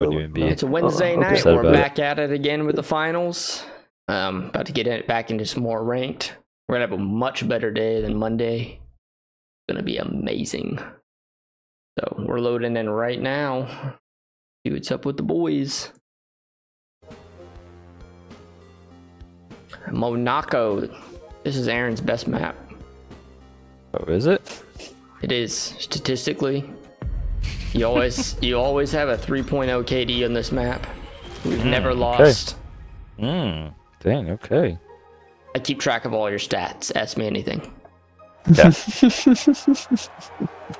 Wouldn't even be. It's a Wednesday Uh, night. We're about it. back at it again with the finals. Um, about to get it back into some more ranked. We're gonna have a much better day than Monday. It's gonna be amazing. So we're loading in right now. See what's up with the boys. Monaco. This is Aaron's best map. Oh, is it? It is statistically. You always you always have a 3.0 KD on this map. We've never lost. Hmm. Dang. Okay. I keep track of all your stats. Ask me anything. Yeah.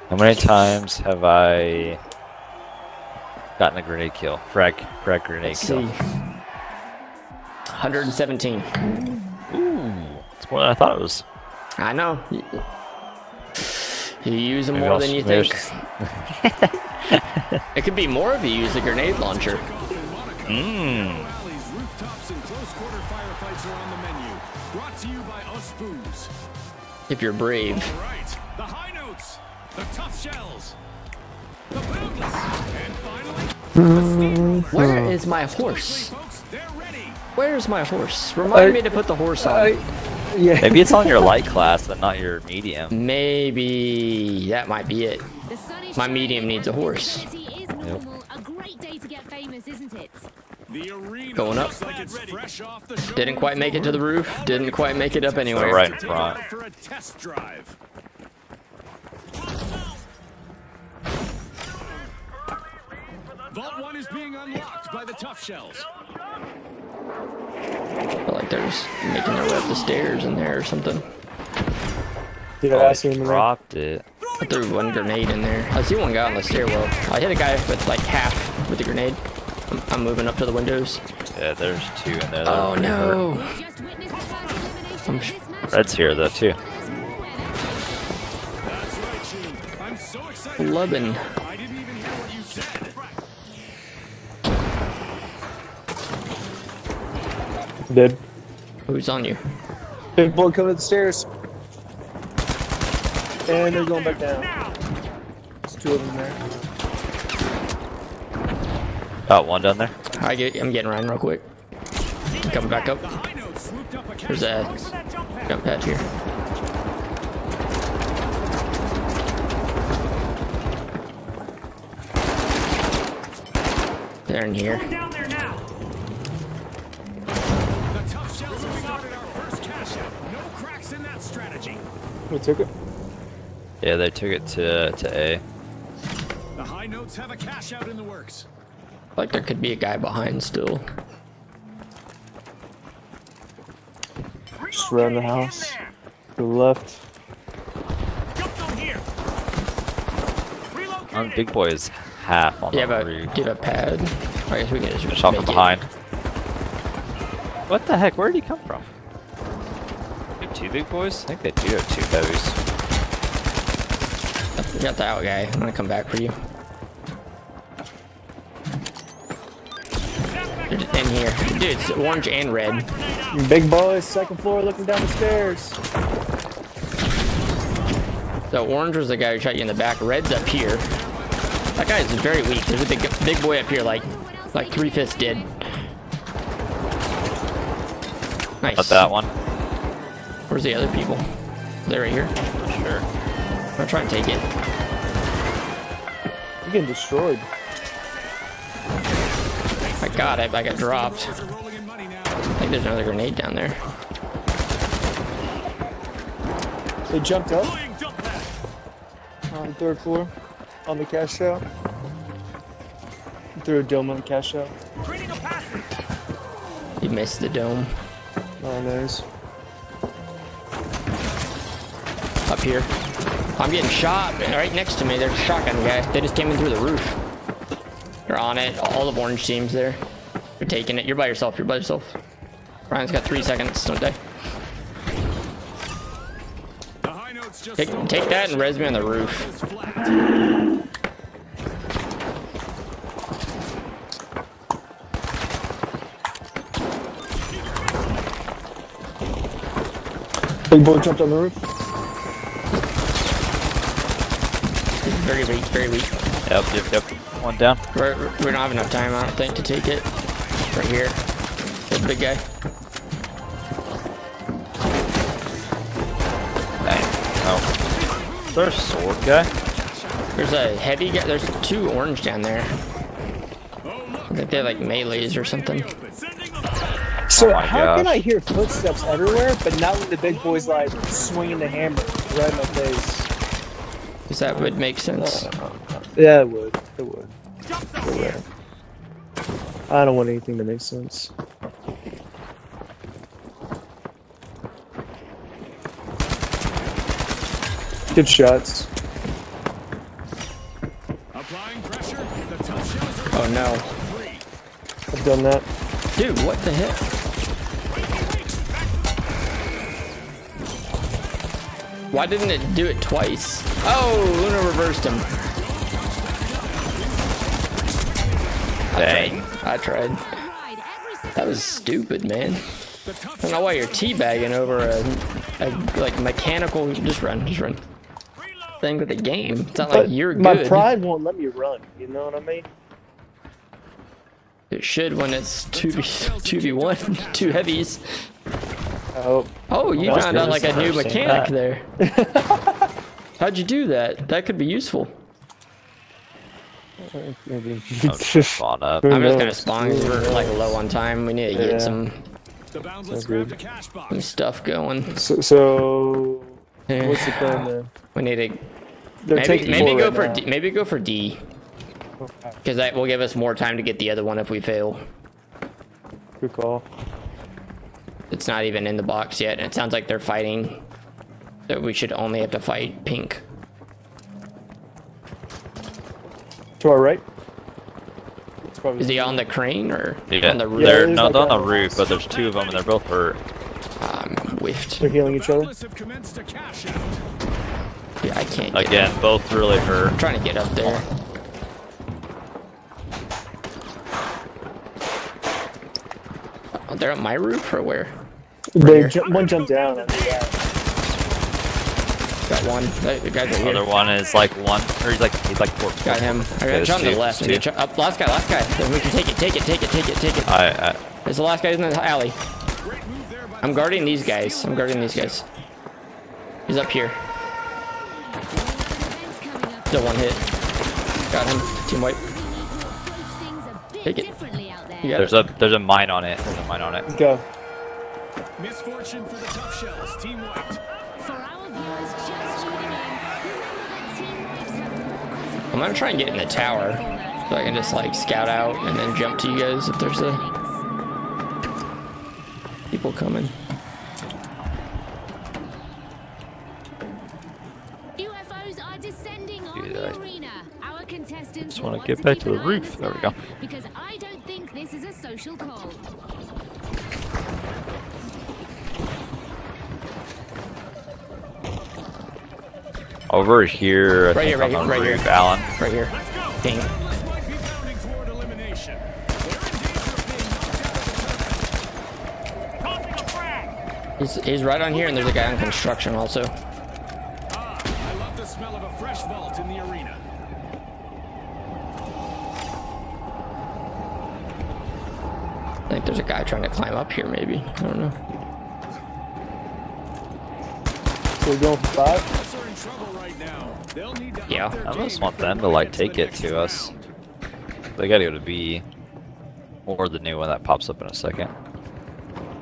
How many times have I gotten a grenade kill? Frag, frag grenade Let's kill. see. 117. Ooh, it's more than I thought it was. I know. You use them Maybe more I'll- than you think. I'll It could be more if you use the grenade launcher. Mmm. Rallies, rooftops, and close quarter firefights are on the menu. Brought to you by Us Booze. If you're brave. All right, the high notes, the tough shells, the boundless, and finally, Where is my horse? Folks, they're ready. Where's my horse? Remind I- me to put the horse on. I, yeah. Maybe it's on your light class, but not your medium. Maybe that might be it. The sun is My medium needs a horse. visibility is normal. A great day to get famous, isn't it? Going up. like it's fresh off the Didn't quite make it to the roof. Didn't quite make it up anywhere. right in front. out for a test drive. Vault 1 is being unlocked by the tough shells. I like they're just making their way up the stairs in there or something. Dude, Oh, I I see him in there. dropped it. I threw one grenade in there. I see one guy on the stairwell. I hit a guy with like half with the grenade. I'm, I'm moving up to the windows. Yeah, there's two in there. Oh are hurt. no! We've just witnessed the first elimination of this match. Red's here though too. That's right, Sheen. I'm so excited. Eleven. I didn't even hear what you said. Dead. Who's on you? Big boy coming up the stairs. And they're going back down. There's two of them there. Got one down there. I get. I'm getting Ryan real quick. I'm coming back up. The high notes swooped up a There's a jump pad here. They're in here. We took it. Yeah, they took it to to A. The high notes have a cash out in the works. Like there could be a guy behind still. Just around the house. To the left. Um, big boy is half on Do you the have a roof. do you have a pad? I guess we can just Shot make from it. behind. What the heck? Where did he come from? They have two big boys? I think they do have two heavies. We got the out guy. I'm gonna come back for you. They're just in here. Dude, it's orange and red. Big boys, second floor, looking down the stairs. So orange was the guy who shot you in the back. Red's up here. That guy is very weak. There's a big big boy up here, like like three fifths dead. Nice. Not that one. Where's the other people? They're right here. Sure. I'm gonna try and take it. You're getting destroyed. My God, I, I got dropped. They're rolling in money now. I think there's another grenade down there. They jumped up Flying jump pad. on the third floor on the cash out. Threw a dome on the cash out. Creating a pass. You missed the dome. Oh, nice. Up here. I'm getting shot right next to me. There's a shotgun guy. They just came in through the roof. They're on it. All the orange teams there. You're taking it. You're by yourself. You're by yourself. Ryan's got three seconds. Don't die. Take, take that and res me on the roof. Big boy jumped on the roof. Very weak. Very weak. Yep, yep, yep. One down. We're, we don't have enough time, I don't think, to take it. Right here. The big guy. Dang. Oh. Is there a sword guy? There's a heavy guy. There's two orange down there. I think they're like melees or something. So Oh my how can. I hear footsteps everywhere, but not when the big boy's like swinging the hammer right in my face? Because that would make sense. Yeah, it would. It would. It would. I don't want anything to make sense. Good shots. Applying pressure. The shells are Oh no. I've done that. Dude, what the heck? Why didn't it do it twice? Oh, Luna reversed him. Dang. I tried. Ride every That was stupid, man. I don't know why you're teabagging over a, a like mechanical. Just run, just run. Thing with the game. It's not like you're good. my pride won't let me run. You know what I mean? It should when it's two v two v one, two heavies. Oh, Oh, you found out like a new mechanic that. there. How'd you do that? That could be useful. maybe. I'll just spawn up. Who I'm just gonna knows? spawn 'cause we're like low on time. We need to get some, The boundless grab the cash box. some stuff going. So, so Yeah. what's the plan there? We need to They're maybe taking maybe go right for now. D, maybe go for D because that will give us more time to get the other one if we fail. Good call. It's not even in the box yet, and it sounds like they're fighting. So we should only have to fight pink. To our right. It's probably Is he on the crane or Yeah, on the roof? Yeah, they're not like on a- the roof, but there's two of them and they're both hurt. Um, whiffed. They're healing each other. Boundless have commenced to cash out. Yeah, I can't. Get Again, both really hurt. I'm trying to get up there. They're on my roof or where? They ju- one jumped down. Got one. The the guys are here. Other one is like one, or he's like he's like four. Got him. I got there's shot on the left. there's We need to try- up, last guy, last guy. We can take it, take it, take it, take it, take it. I, I There's the last guy in the alley. Great move there by I'm guarding these guys. I'm guarding these guys. He's up here. events. Still one hit. Got him. Team wipe. We need to approach things a bit Take it. Differently out. You got there's a there's a mine on it. There's a mine on it. Go. misfortune for the tough shells. Team wiped. For our viewers just tuning in, remember that team wipes have more consequences I'm gonna try and get in the tower so I can just like scout out and then jump to you guys if there's a people coming. UFOs are descending on the I arena. Our contestants just wanna get back to the an eye on roof. There we go. This is a social call. Over here, I Right think here, right on the here, right here. Alan. Right here. Dang. This might be bounding toward elimination. They're in danger of being knocked out of the tournament. He's, he's right on here and there's a guy on construction also. There's a guy trying to climb up here maybe. I don't know. So we're going for five. Bucks are in trouble right now. They'll need to up Yeah. I almost want them to like take it to us. They gotta go to B. Or the new one that pops up in a second.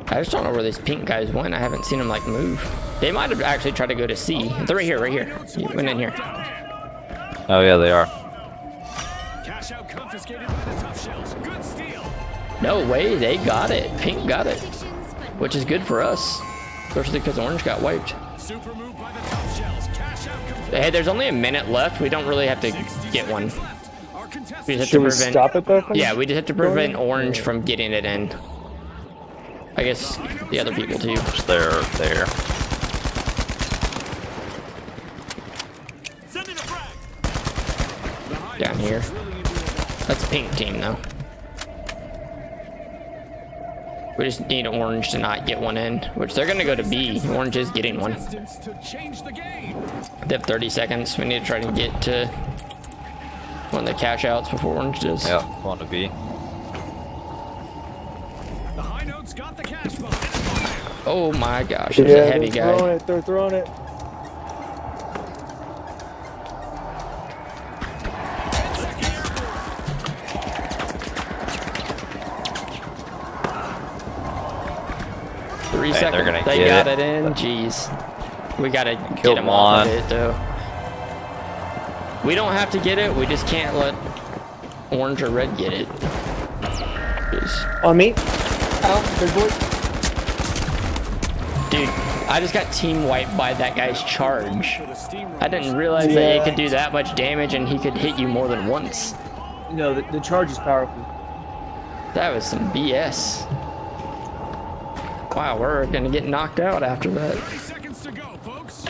I just don't know where these pink guys went. I haven't seen them like move. They might have actually tried to go to C. They're right here, right here. You went in here. Oh yeah, they are. Cash out confiscated by the tough shells. Good steal. No way, they got it. Pink got it, which is good for us. Especially because orange got wiped. Super move by the tough shells. Cash out complete. Hey, there's only a minute left. We don't really have to get one. Left. Our contestants We just have Should to we prevent. stop it though? Yeah, we just have to going? prevent orange from getting it in. I guess the other people too. Just there, there. Sending a frag. The high Down here. drilling a That's pink team though. We just need orange to not get one in, which they're gonna go to B. Orange is getting one. distance to change the game. They have 30 seconds. We need to try to get to One of the cash outs before orange does. Yeah, want to be. The high notes got the cash box. Oh my gosh, there's Yeah, a heavy they're throwing guy. it. They're throwing it. Three Hey, they're gonna They get got it. it, in. Jeez. We gotta get Killed him off of it though. We don't have to get it. We just can't let orange or red get it. 'Cause- On me. Out, big boy. Dude, I just got team wiped by that guy's charge. I didn't realize that it could do that much damage and he could hit you more than once. No, the, the charge is powerful. That was some BS. Wow, we're gonna get knocked out after that. 30 seconds to go, folks.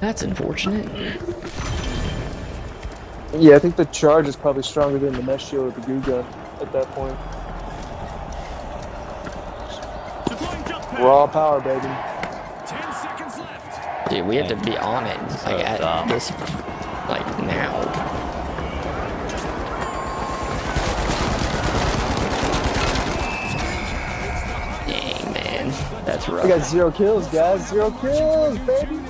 That's unfortunate. Yeah, I think the charge is probably stronger than the mesh shield or the goo gun at that point. Deploying jump pad. Raw power, baby. 10 seconds left. Dude, we have to be on it like at dumb. this, like now. That's I rough. got zero kills, guys. Zero kills, baby. And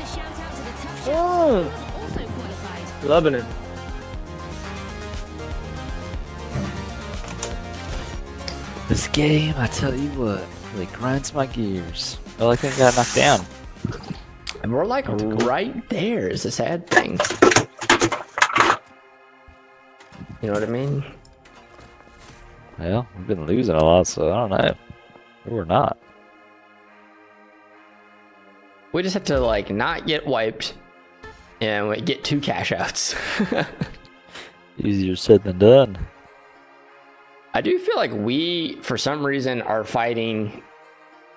a shout out to the tough shells who also qualified. Loving it. This game, I tell you what, really grinds my gears. Well, I think I got knocked down. And we're like right there is a sad thing. You know what I mean? Well, we've been losing a lot, so I don't know. Or not. We just have to like not get wiped and we get two cash outs. Easier said than done. I do feel like we, for some reason, are fighting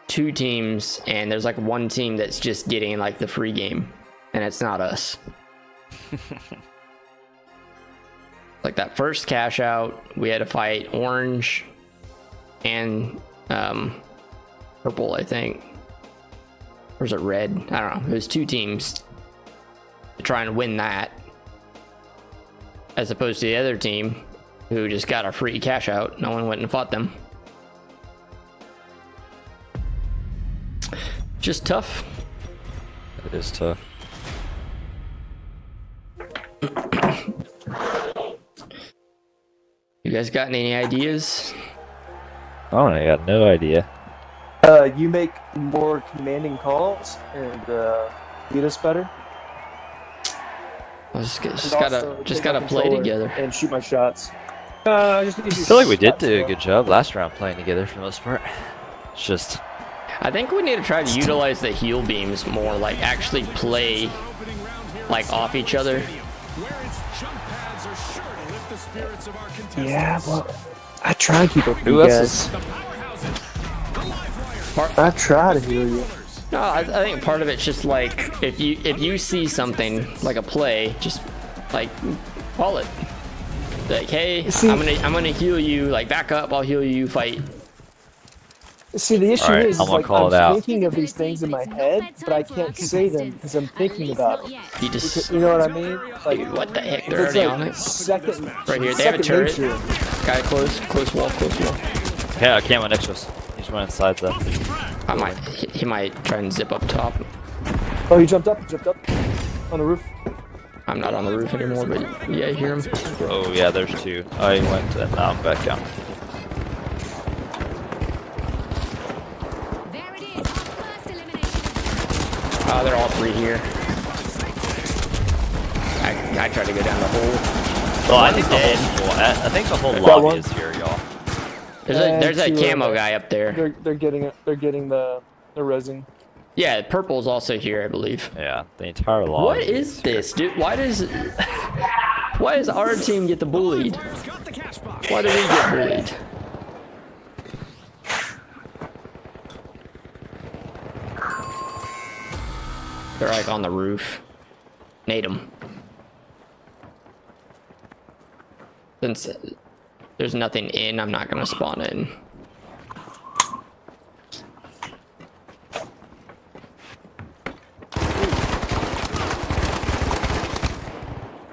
two teams, and there's like one team that's just getting like the free game, and it's not us. like that first cash out, we had to fight orange and um, purple, I think. Or is it red? I don't know. It was two teams to try and win that, as opposed to the other team who just got a free cash out. No one went and fought them. Just tough. It is tough. You guys got any ideas? I I got no idea. Uh, you make more commanding calls and uh, beat us better. I just, just And gotta just gotta play together. and shoot my shots. Uh, just need I feel like we did shots, do a good job last round playing together for the most part. It's just, I think we need to try to utilize the heal beams more, like actually play Opening round here like off each other. where its jump pads are sure to lift the spirits of our contestants. Yeah, well, I try to keep up with who you else guys. is? The powerhouses. The live wire. I try to heal you. No, I, I think part of it's just like if you if you see something like a play, just like call it. Like, hey, See- I'm gonna I'm gonna heal you. Like, back up. I'll heal you. Fight. See, the issue Alright, is, I'm like call I'm it out. thinking of these things in my head, but I can't say them because I'm thinking about them. You just You know what I mean? Like, dude, what the heck? They're it's already on it. second, Right here. They have a turret. nature. Guy close, close wall, close wall. Yeah, I can't win next to us. He's running inside though. I might. He, he might try and zip up top. Oh, he jumped up, he jumped up on the roof. I'm not on the roof anymore, but yeah, I hear him. Oh yeah, there's two. Oh, he went and now I'm back down. Oh, they're all three here. I, I tried to go down the hole. Well, I One's think the dead. whole, I I think the whole Got lobby one. is here, y'all. There's a And there's a two, uh, camo guy up there. They're they're getting it. They're getting the the resin. Yeah, purple's also here, I believe. Yeah, the entire lobby. What is this, dude? Why does why does our team get the bullied? Wire's got the cash box. Why do we get bullied? They're like on the roof. Nade them. Since uh, there's nothing in, I'm not gonna spawn in.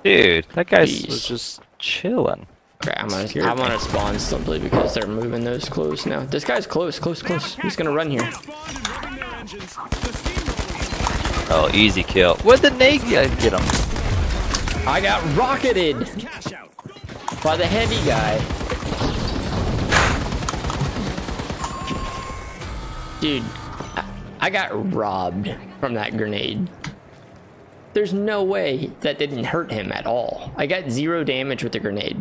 Dude, that guy was just chilling. Okay, I'm gonna, I want to spawn simply because they're moving those close now. This guy's close, close, close. He's gonna run here. Oh, easy kill. What the nade guy get him? I got rocketed by the heavy guy. Dude, I, I got robbed from that grenade. There's no way that didn't hurt him at all. I got zero damage with the grenade.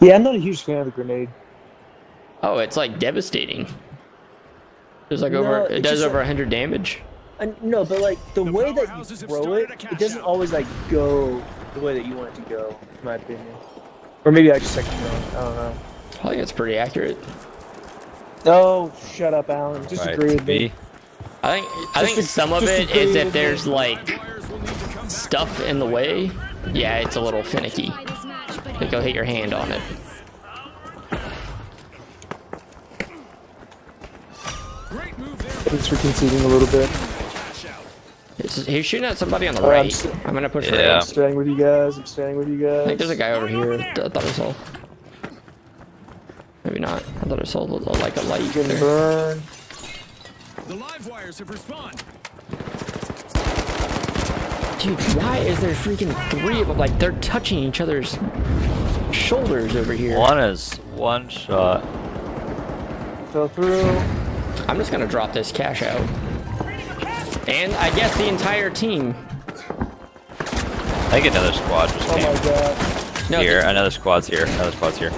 Yeah, I'm not a huge fan of the grenade. Oh, it's like devastating. There's like No, over, it it's does just over like- 100 damage. I, no, but like the, The way that you throw it, it doesn't out. always like go the way that you want it to go, in my opinion. Or maybe I just like wrong. I don't know. I think it's pretty accurate. Oh, shut up, Alan. Just Right, agree with me. me. I think I Just think a- some of just it agree is if there's me. like Wires will need to come back. stuff in the way. Yeah, it's a little finicky. By this match, but Like you'll hit your hand on it. Great move. Thanks for conceding a little bit. Cash out. It's, he's shooting at somebody on the Oh, I'm right. s- I'm gonna push Yeah. right. I'm staying with you guys. I'm staying with you guys. I think there's a guy over here. I thought I saw. Maybe not. I thought I saw a- like a light. Getting there. burned. The live wires have respawned. Dude, why is there freaking three of them? Like they're touching each other's shoulders over here. One is one shot. Fell through. I'm just gonna drop this cash out. And I guess the entire team. I think another squad just Oh came my god. No, here. Another squad's here. Another squad's here.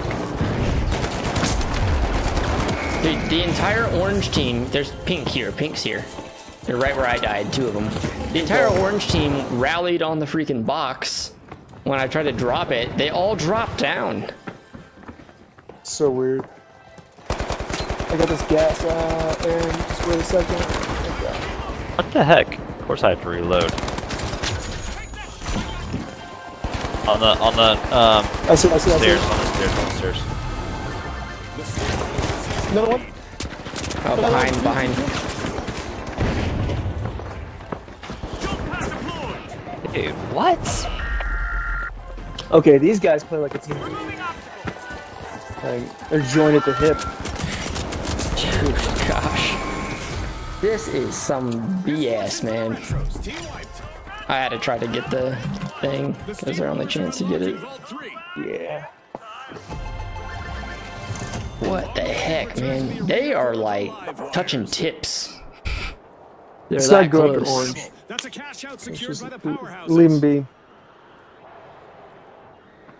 the, the entire orange team. There's pink here. Pink's here. They're right where I died. Two of them. The entire orange team rallied on the freaking box. When I tried to drop it, they all dropped down. So weird. I got this gas uh, out, Aaron. Just wait a second. Okay. What the heck? Of course I have to reload. On the on the um I see, I see, I see. stairs, on the stairs, on the stairs. Another one? Oh, behind, behind. Dude, what? Okay, these guys play like a team. Like, they're joined at the hip. Dude, gosh. This is some BS, man. Metros, team wiped. I had to try to get the thing. The Is their only chance to get it? Yeah. What the heck, man? They are like touching tips. They're It's that not good close. orange. That's a cash out secured by the powerhouses. leave them be.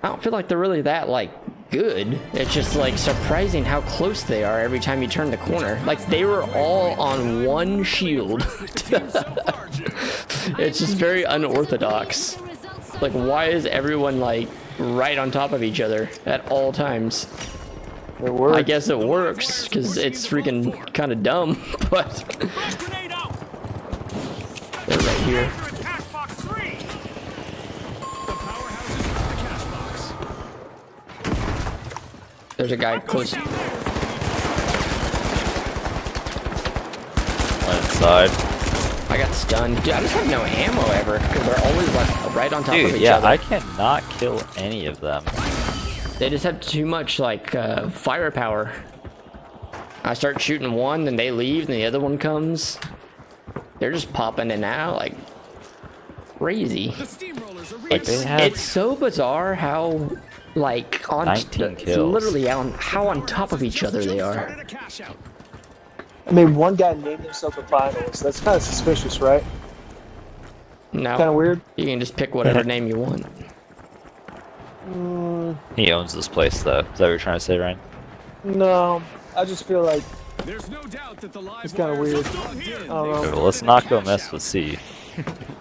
I don't feel like they're really that like good. It's just like surprising how close they are every time you turn the corner. Like they were all on one shield. it's just very unorthodox. the results so Like why is everyone like right on top of each other at all times? It works. I guess it works because it's freaking kind of dumb, but they're right here. There's a guy close. One inside. I got stunned. Dude, I just have no ammo ever because they're always like right on top of each yeah, other. Yeah, I cannot kill any of them. They just have too much like uh, firepower. I start shooting one, then they leave, and the other one comes. They're just popping in and out like crazy. The are Like they It's have it's so bizarre how like on kills. literally on how on top of each other they are. Started a cash out. I mean, one guy named himself a finalist. That's kind of suspicious, right? No. Kind of weird. you can just pick whatever name you want. Mm, he owns this place though. Is that what you're trying to say, Ryan? no, I just feel like There's no doubt that the live It's kinda weird. are plugged in. I don't know. Okay, well, let's not go mess with C.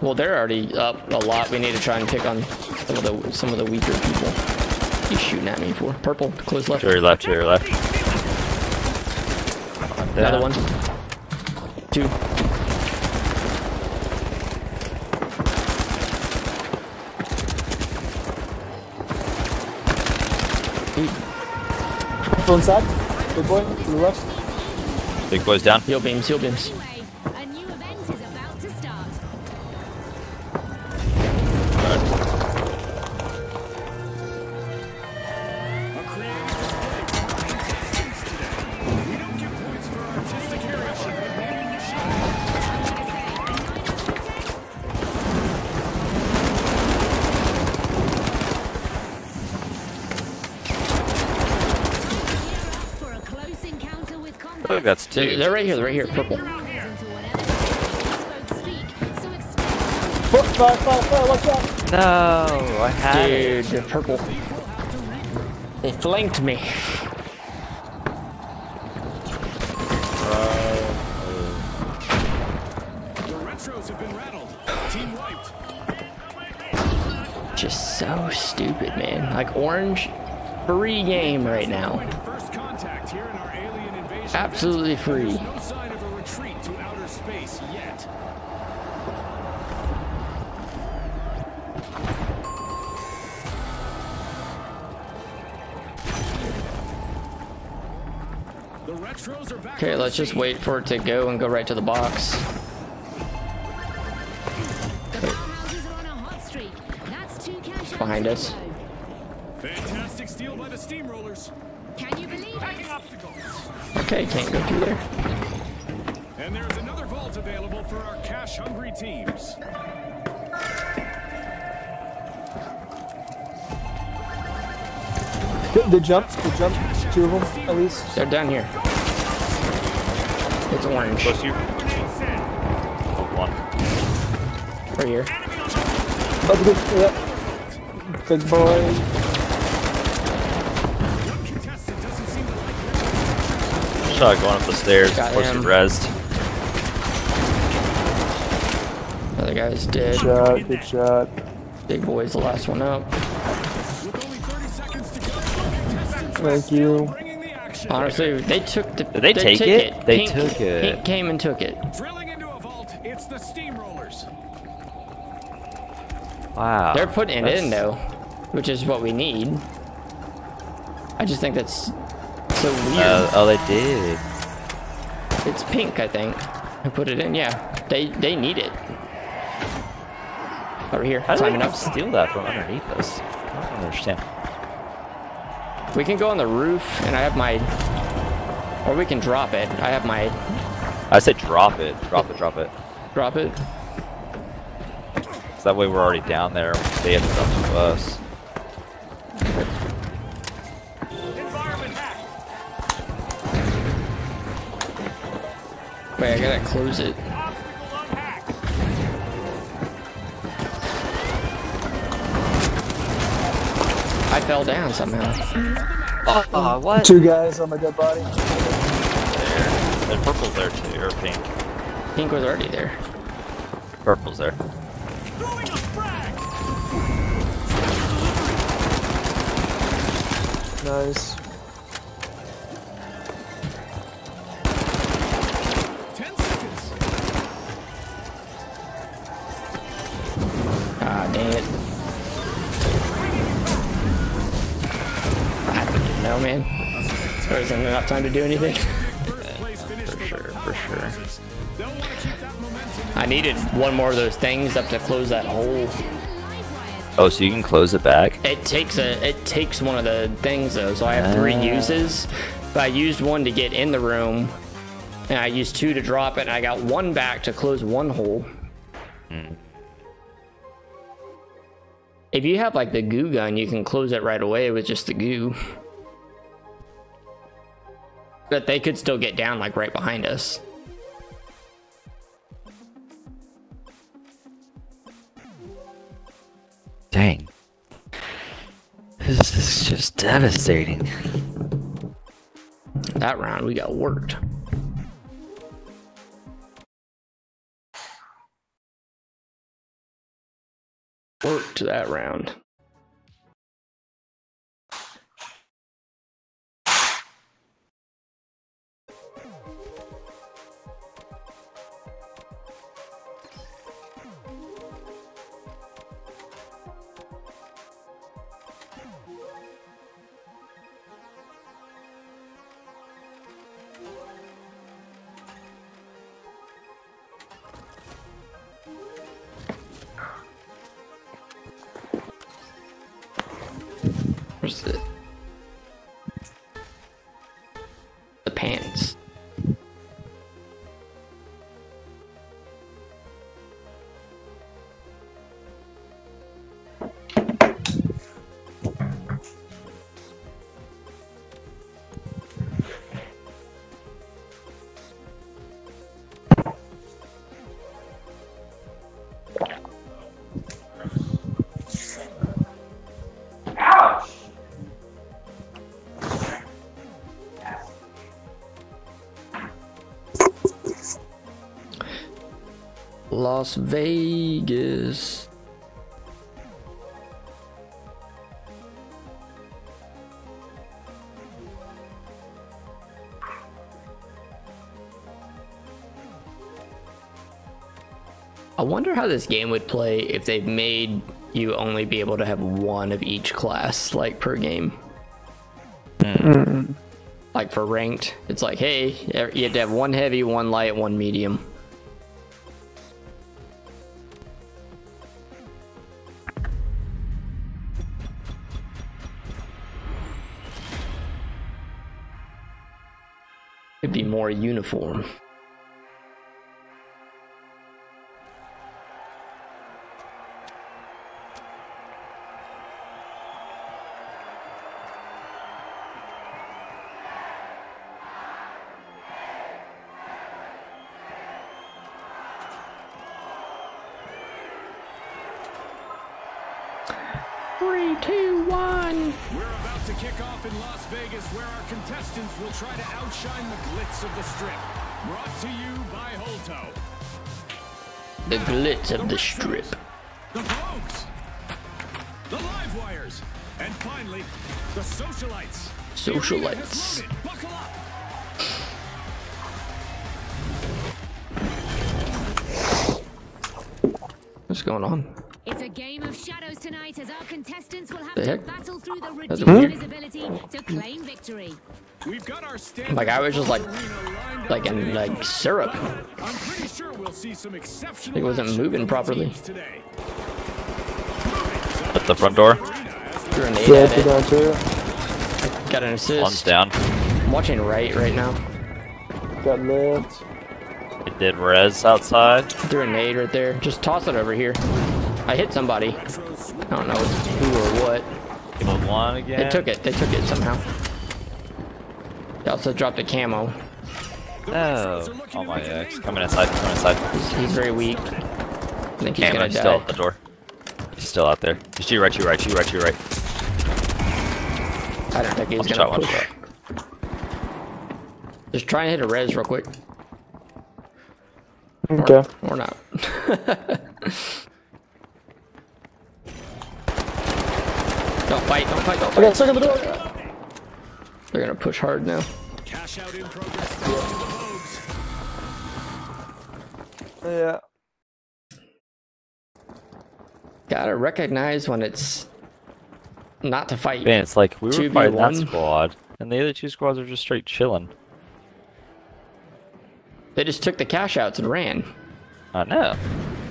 Well, they're already up a lot. We need to try and pick on some of the some of the weaker people. He's shooting at me for purple. Close left. To your left, to your left. Another Yeah. one. Two. Dude, Go inside. Big boy, to the left. Big boys down. heal beams, heal beams. Think that's They're, two. they're right here. They're right here. Purple. Into whatever folks speak, so expect Foot, fire, fire, fire, watch out! No, I had it. Dude, they're purple. They flanked me. The retros have been rattled. Team wiped. Just so stupid, man. Like orange, free game right now. Are back. Okay, let's just wait for it to go and go right to the box. The powerhouses are on a hot streak. That's two cash outs Behind in a us. row. Fantastic steal by the steamrollers. Can you believe Packing it? obstacles. Okay, can't go through there. And there's another vault available for our cash-hungry teams. They, they jumped, they jumped, two of them at least. They're down here. It's orange. Close to you. Oh, one. Right here. About to get, yep. Big boy. Shot going up the stairs. Got Close to him. rezzed. Other guy's dead. Good shot, good shot. Big boy's the last one up. With only 30 seconds to go, contestants Thank you. bringing the action. Honestly, they took the. Did they take took it? They Pink- took it. Pink came and took it. Drilling into a vault, it's the steamrollers. Wow. They're putting it That's- in though, which is what we need. I just think that's so weird. Uh, oh, they did. it's pink, I think. I put it in. Yeah, they they need it. Over here, How did climbing they up. steal that from underneath us? I don't understand. We can go on the roof, and I have my. Or we can drop it. I have my I said drop it. Drop it, drop it. drop it. So that way we're already down there. They have to come to us. Wait, I gotta close it. I fell down somehow. Oh, what? Two guys on my dead body. There. And purple's there too, or pink. Pink was already there. Purple's there. Throwing a frag. Nice. Enough time to do anything. First place finish For sure, for sure. powerhouses. They'll want to keep that momentum in I needed one more of those things up to close that hole. Oh, so you can close it back? It takes a it takes one of the things though, so I have three Ah. uses. But I used one to get in the room, and I used two to drop it, and I got one back to close one hole. If you have like the goo gun, you can close it right away with just the goo. But they could still get down like right behind us. Dang. This is just devastating. That round we got worked. Worked that round. Las Vegas. I wonder how this game would play if they made you only be able to have one of each class, like per game. Hmm. Like for ranked, it's like, hey, you have to have one heavy, one light, one medium. More uniform. One. We're about to kick off in Las Vegas where our contestants will try to outshine the glitz of the strip. Brought to you by Holtow. The glitz of the strip. The Vogues. The Live Wires. And finally, the Socialites. The arena has Socialites. Buckle up. What's going on? It's a game of shadows tonight as our contestants will have The to battle through the That's reduced visibility to claim victory. We've got our standard Like, I was just, like- Like in like syrup. I'm pretty sure we'll see some exceptional It wasn't moving properly. At the front door. Grenade Yeah, at put it. too. Got an assist. One's assist. down. I'm watching right right now. Got left. It did res outside. Threw a nade right there. Just toss it over here. I hit somebody. I don't know who or what. Killed one again. They took it. They took it somehow. They also dropped a camo. No. Oh my ex. Coming inside. Coming inside. He's, he's very weak. I think he's Camera gonna still die. at the door. He's still out there. He's to your right, to your right, to your right, to your right. I don't think he's One gonna shot, one push. shot. Just try and hit a res real quick. Okay. Or not. don't fight, don't fight, don't I got stuck in the door. They're gonna push hard now. Cash out in progress to the Vogues. Yeah. Gotta recognize when it's not to fight. Man, it's like we were fighting that 2v1. squad, and the other two squads are just straight chilling. They just took the cash outs and ran. I know.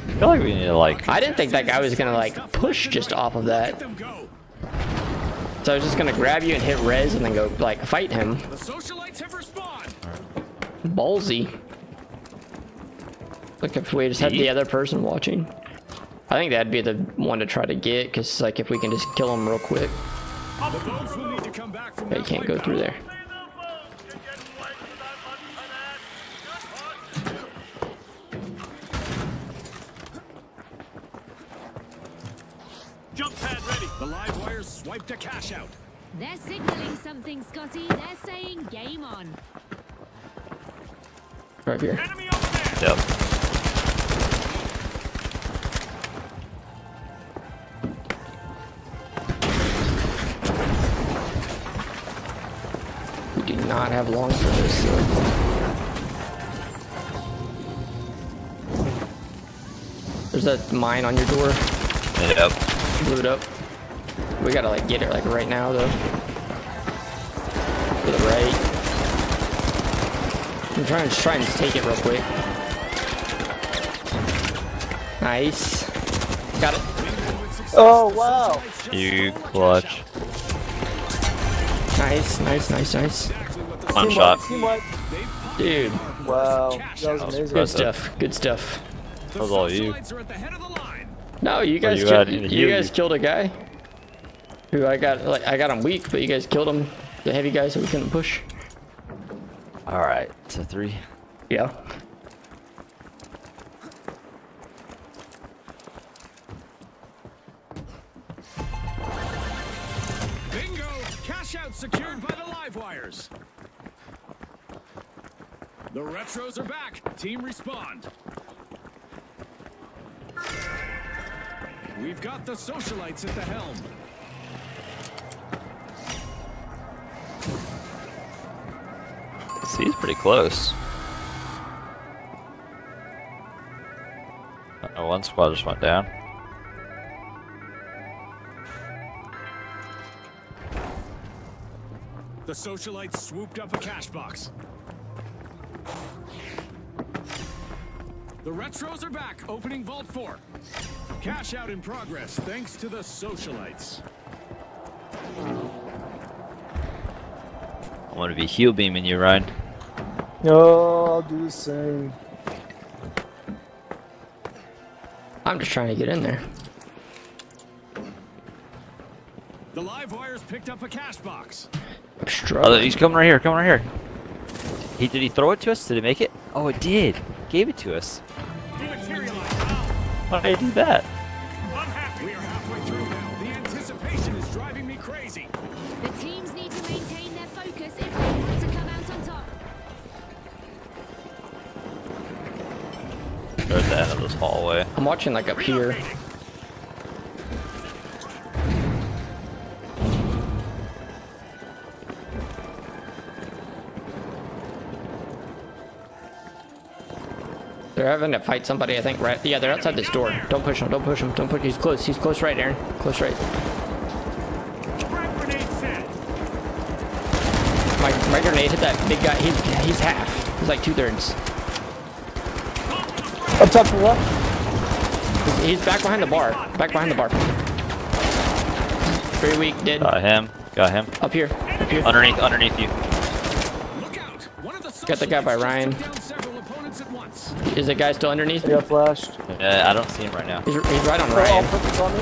I feel like we need to like. I didn't think that guy was gonna like push just off of Let that. Them go. So I was just gonna grab you and hit res and then go like fight him. The Socialites have respawned. Ballsy. Like if we just had the other person watching. I think that'd be the one to try to get, cause like if we can just kill him real quick. The Vogues will need to come back from They can't go through there. Jump pad ready. The live wires swiped a cash out. They're signaling something, Scotty. They're saying game on. Right here. Enemy over there. Yep. We do not have long for this. So. There's that mine on your door. Yep. Blew it up. We gotta like get it like right now though. To the right. I'm trying to try and just take it real quick. Nice. Got it. Oh wow. You clutch. Nice, nice, nice, nice. One shot. wipe, Team wipe. Dude, Wow. That was amazing. good stuff. Good stuff. That was all you. No, you guys you killed, had you, guys you. killed a guy. Who I got like I got him weak, but you guys killed him, the heavy guy, so we couldn't push. All right. So three. Yeah. Bingo! Cash out secured by the live wires. The retros are back. Team respond. We've got the socialites at the helm. See, he's pretty close. Uh, one squad just went down. The socialites swooped up a cash box. The retros are back, opening Vault 4. Cash out in progress, thanks to the socialites. I'm gonna be heal beaming you, Ryan. No, I'll do the same. I'm just trying to get in there. The live wires picked up a cash box. I'm Oh, he's coming right here. Coming right here. He did he throw it to us? Did he make it? Oh, it did. Gave it to us. Dematerialized. Why did he do that? Unhappy. We are halfway through now. The anticipation is driving me crazy. The teams need to maintain their focus if they want to come out on top. They're at the end of this hallway. I'm watching like up here. They're having to fight somebody, I think, right? Yeah, they're outside this door. Don't push him, don't push him, don't push He's close, he's close right, Aaron. Close right. Frag grenade. My, my grenade hit that big guy. He's, he's half. He's like two thirds. Up top to the left. He's, he's back behind the bar. Back behind the bar. Very weak, dead. Got him. Got him. Up here. Up here. Underneath. Underneath you. Look out. One of the Got the guy by Ryan. Is the guy still underneath? I got flashed. Uh, I don't see him right now. He's, he's right on They're all Ryan. perfect on me.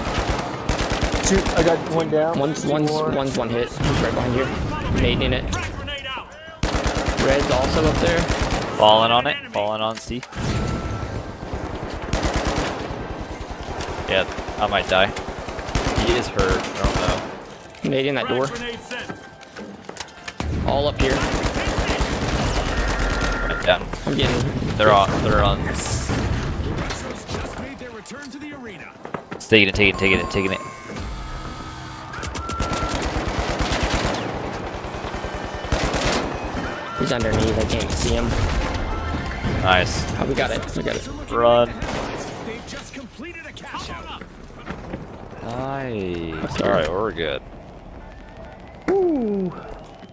Two. I got one down. One's, one's, more. one's one hit. He's right behind you. Nading it. Red's also up there. Falling on it. Falling on C. Yeah, I might die. He is hurt. I don't know. Nading that door. All up here. Went down. I'm getting. They're on. They're on. s- The retros just made their return to the arena. It's taking it. Taking it. Taking it. Taking it. He's underneath. I can't see him. Nice. Oh, we got it. We got it. Are Run. right ahead. They've just completed a cash out. Nice. All right, we're good.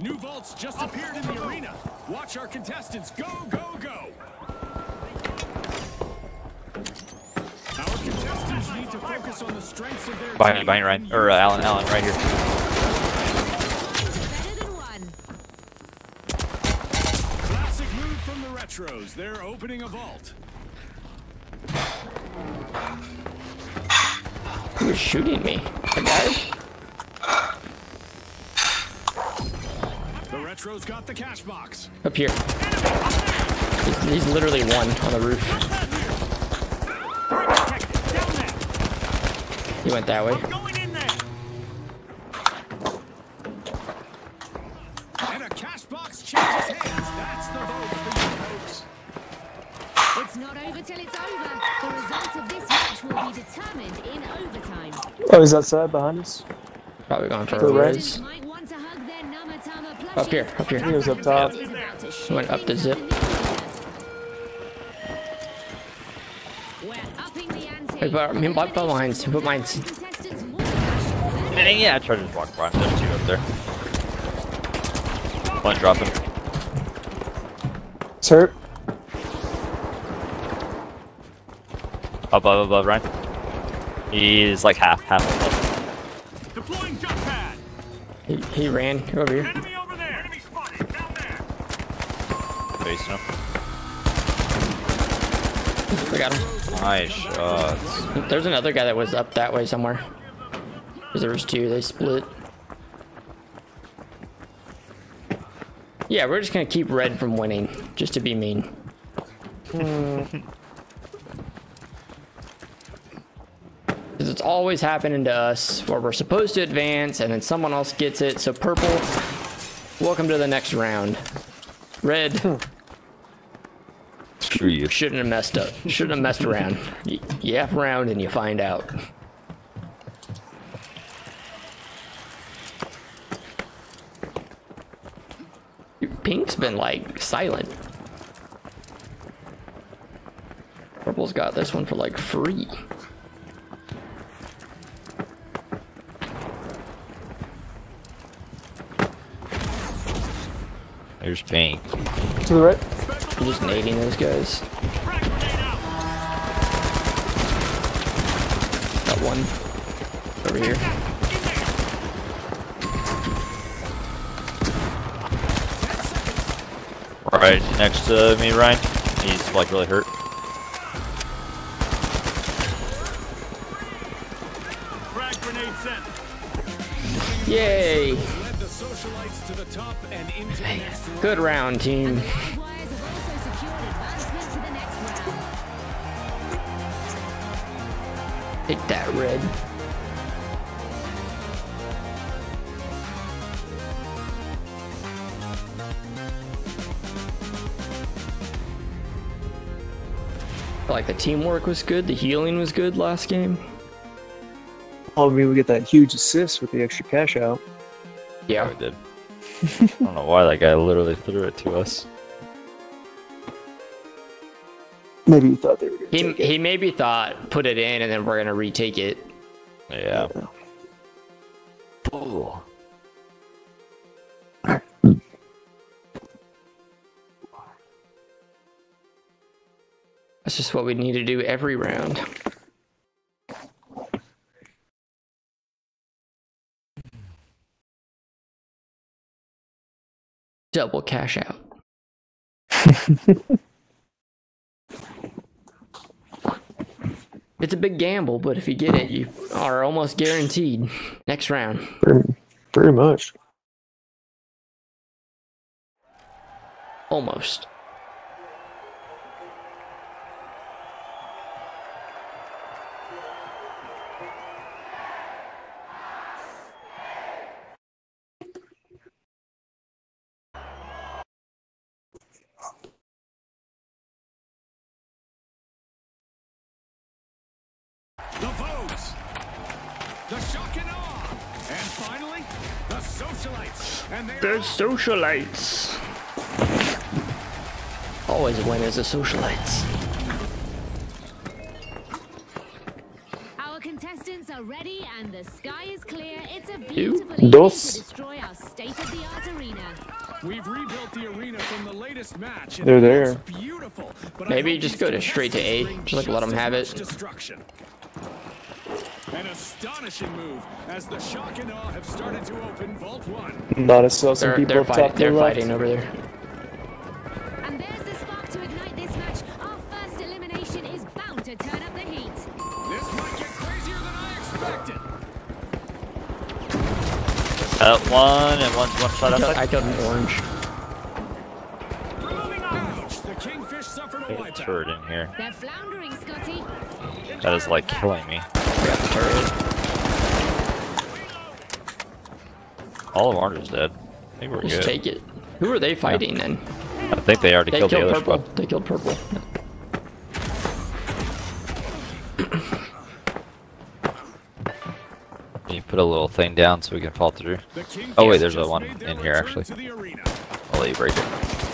New vaults just appeared in the arena. Watch our contestants go, go, go. Our contestants need to focus on the strengths of their Behind you. team Behind Ryan. Or uh, Alan. Alan, right here. Better than one. Classic move from the retros. They're opening a vault. Who's shooting me? The guy? The retros got the cash box. Up here. He's, he's literally one on the roof. He went that way. Going in there. And a cash box changes hands. That's the vote for you folks. It's not over till it's over. The result of this match will be determined in overtime. Oh, he's outside behind us. Probably going for To a the right. res. Might want to hug their Namatama plushies. Up here, up here. He was up top. Is He went up the zip. things up in. We're upping the ante. Hey, but- I mean, but- but mines, but mines. Contestants more passionate. Dang, yeah, I tried to just walk by. There's two up there. One dropping. It's hurt. Above, above, Ryan. He's like half, half above. Deploying jump pad. He, he ran over here. Enemy over there. Enemy spotted. Down there. Facing him. We got him. Nice shots. There's another guy that was up that way somewhere. 'Cause there was two. They split. Yeah, we're just gonna keep red from winning, just to be mean. Because it's always happening to us where we're supposed to advance and then someone else gets it. So purple, welcome to the next round. Red you shouldn't have messed up. Shouldn't have messed around. You, you F around and you find out. Pink's been like silent. Purple's got this one for like free. There's pink. To the right. I'm just nading those guys. Got one over here. Right next to me, Ryan. He's like really hurt. Frag grenade set. Yay! Led the socialites to the top and into the next round. Good round, team. Take that, red. Like the teamwork was good, the healing was good last game. Oh, I mean, we get that huge assist with the extra cash out. Yeah. we did. I don't know why that guy literally threw it to us. Maybe he thought they were going to He take it. he maybe thought put it in and then we're gonna retake it. Yeah. Oh. That's just what we need to do every round. Double cash out. it's a big gamble, but if you get it, you are almost guaranteed next round. Pretty, pretty much. Almost. Socialites. Always win as the socialites. Our contestants are ready and the sky is clear. It's a beautiful evening Dos. to destroy our state-of-the-art arena. We've rebuilt the arena from the latest match. They're there. Beautiful. But Maybe I just go to straight to A, just, like, let them have it. Destruction. An astonishing move as the Shock and Awe have started to open Vault 1. Not as saw some They're, people they're, up top fighting, to they're left. fighting over there. And there's the spark to ignite this match. Our first elimination is bound to turn up the heat. This might get crazier than I expected. That one and one's one shot I killed. I killed an orange. Ouch! The Kingfish suffered a a turret in here. They're floundering, Scotty. That is like killing me. I got turret. All of orange is dead. I think we're Just good. take it. Who are they fighting then? I think they already They killed, killed, the other purple. squad. They killed purple. Can you put a little thing down so we can fall through? Oh, wait, there's a one in here, actually. to the arena. I'll let you break it.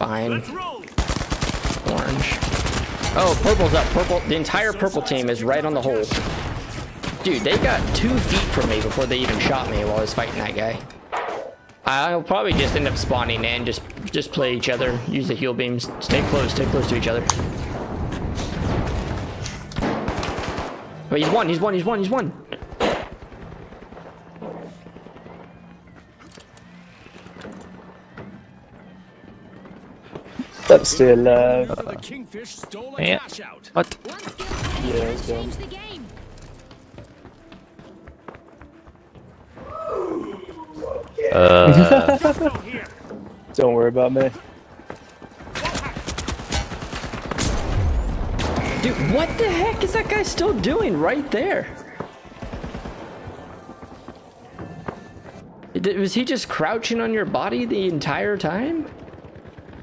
Fine. Orange. Oh, purple's up. Purple. The entire purple team is right on the hole. Dude, they got two feet from me before they even shot me while I was fighting that guy. I'll probably just end up spawning in, just just play each other, use the heal beams, stay close, stay close to each other. Oh, he's one, he's one, he's one, he's one. That's still alive. For the Kingfish stole a Yeah. What? Yeah, can let's go. change the game. Uh, Don't worry about me. Dude, what the heck is that guy still doing right there? Did- Was he just crouching on your body the entire time?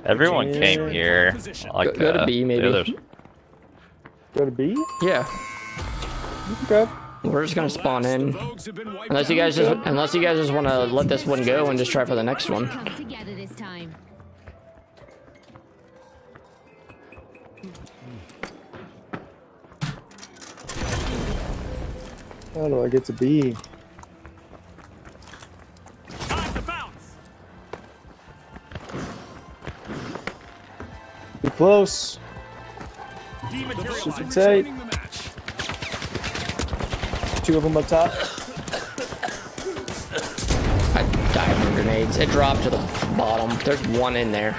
Everyone came here. Like, Go- go to uh, B, maybe. others. Go to B? Yeah. Okay. We're just gonna spawn in. Vogues have been wiped Unless you guys just unless you guys just want to let this one go and just try for the next one. Come together this time. How do I get to B? Close. Dematerializing, tight. joining the match. Two of them up top. I died from grenades. It dropped to the bottom. There's one in there.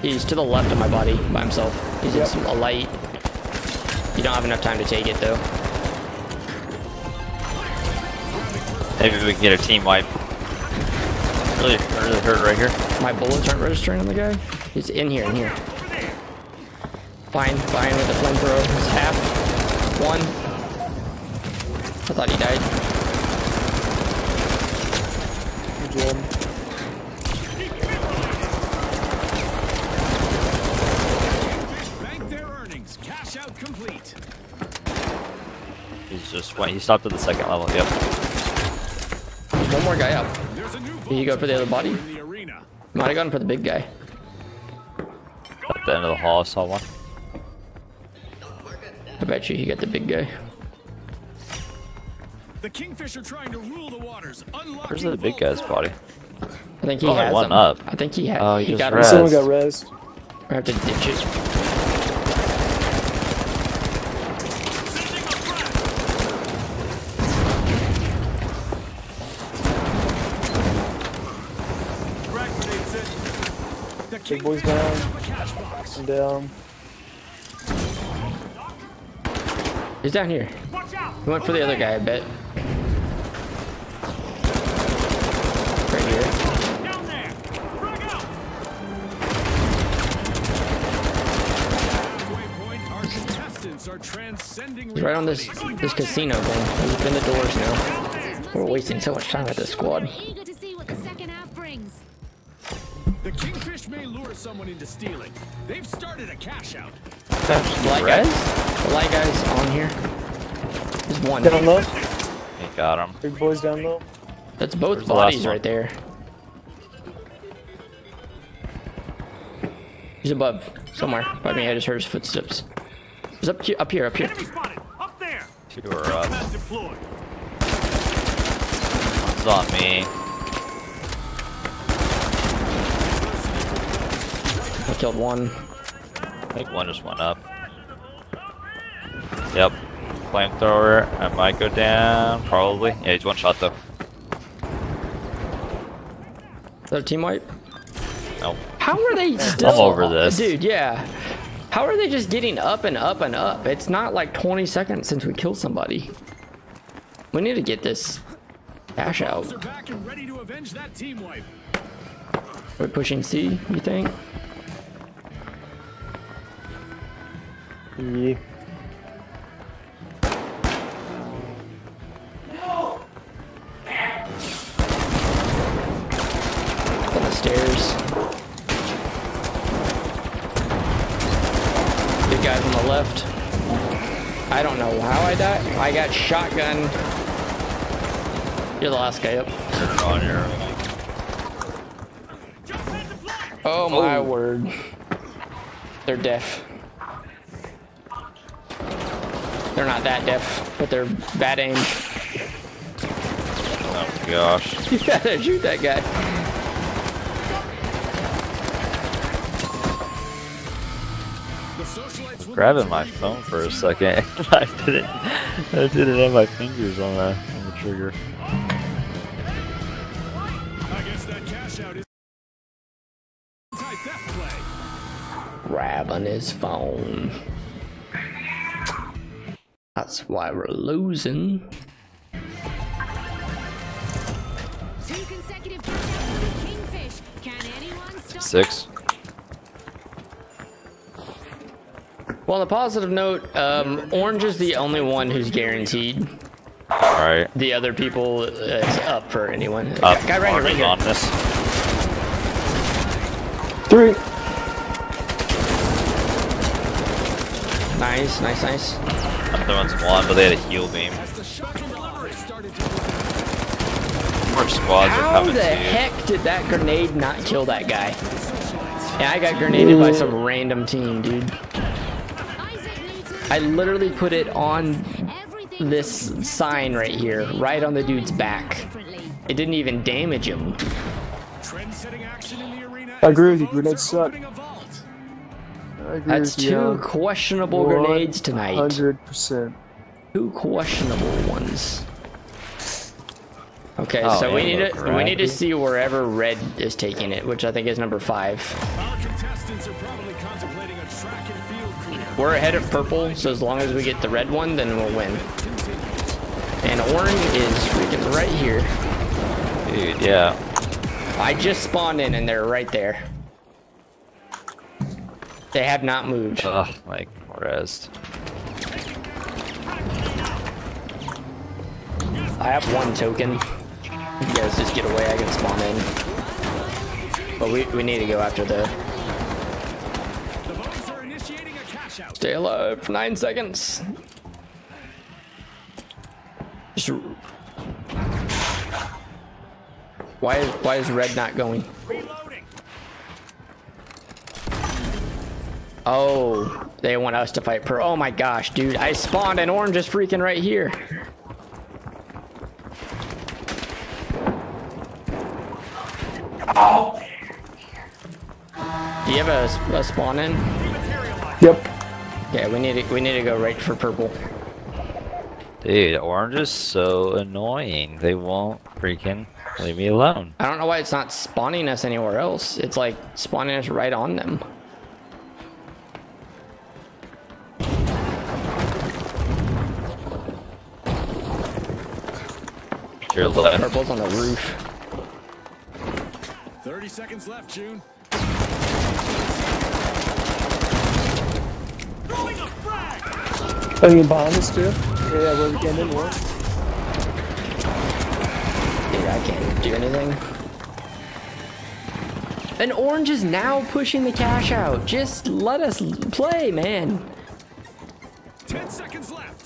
He's to the left of my body by himself. He's in Yep. some, a light. You don't have enough time to take it though. Maybe we can get a team wipe. Really, really hurt right here. My bullets aren't registering on the guy. He's in here, in here. Fine, fine with the flamethrower. It's half. One. I thought he died. Good job. Bank their earnings. Cash out complete. He's just went. He stopped at the second level. Yep. There's one more guy up. There's Did you go for the other body? in the arena. Might have gone for the big guy. At the end of the hall, I saw one. I bet you he got the big guy. The Kingfisher trying to rule the waters. Unlocking Where's the big guy's body? I think he oh, Only has one him. up. I think he had. Oh, he he just got res. him. Someone got rezzed. I have to ditch it. Big boy's down. opens up a cash box. I'm down. He's down here. Watch out. He went for the other guy, I bet. Right here. Down there. Frag out. Halfway point, our contestants are transcending He's right on this this casino thing. He's in the doors now. We're wasting so much time with this squad. The Kingfish may lure someone into stealing. They've started a cash out. Light Red? guys? The light guys on here. There's one. Down low. He got him. Big boy's down low. That's both Where's bodies one? right there. He's above somewhere. By me, I just heard his footsteps. He's up here, up here, up here. Enemy spotted. Up there. Two are up. Has deployed. One's on me. I killed one. I think one just went up. Yep. Flamethrower. I might go down. Probably. Yeah, he's one shot though. Is that a team wipe? Nope. How are they still I'm over this. Dude, yeah. How are they just getting up and up and up? It's not like 20 seconds since we killed somebody. We need to get this cash out. They're back and ready to avenge that team wipe. We're pushing C, you think? Yeah. On the stairs. Big guys on the left. I don't know how I died. I got shotgun. You're the last guy up. On here. Oh my oh. word. They're deaf. They're not that deaf, but they're bad aim. Oh gosh. You gotta shoot that guy. The socialites Grabbing my phone for a second. I didn't. I didn't have my fingers on the on the trigger. I guess that cash out is anti-theft play. Grabbing his phone. That's why we're losing. Two consecutive touchdowns for the Kingfish. Can anyone stop Six. Well, on a positive note, um, Orange is the only one who's guaranteed. All right. The other people, uh, it's up for anyone. Up. Guy right here, right here. on this. Three. Nice, nice, nice other one's one, but they had a heal beam. More squads How are coming the heck did that grenade not kill that guy? Yeah, I got grenaded by some random team, dude. I literally put it on this sign right here, right on the dude's back. It didn't even damage him. I agree with you, grenades suck. That's with you. two questionable grenades tonight. Hundred percent. Two questionable ones. Okay, Oh, so we need to we need to see wherever red is taking it, which I think is number five. Our contestants are probably contemplating a track and field career. We're ahead of purple, so as long as we get the red one, then we'll win. And orange is freaking right here. Dude, yeah. I just spawned in and they're right there. They have not moved. Ugh, like, rezzed. I have one token. You guys just get away, I can spawn in. But we, we need to go after the... The Vogues are initiating a cash out. Stay alive for nine seconds. Just... Why is, why is red not going? Reloading. Oh, they want us to fight per. Oh my gosh, dude. I spawned and orange is freaking right here. Oh. Do you have a spawn in? Yep. Yeah, we need to we need to go right for purple. Dude, orange is so annoying. They won't freaking leave me alone. I don't know why it's not spawning us anywhere else. It's like spawning us right on them. Your left. Purple's on the roof. 30 seconds left, June. Throwing a frag. I think behind us too. Yeah, yeah, where we came in. One. Dude, I can't do anything. And orange is now pushing the cash out. Just let us play, man. 10 seconds left.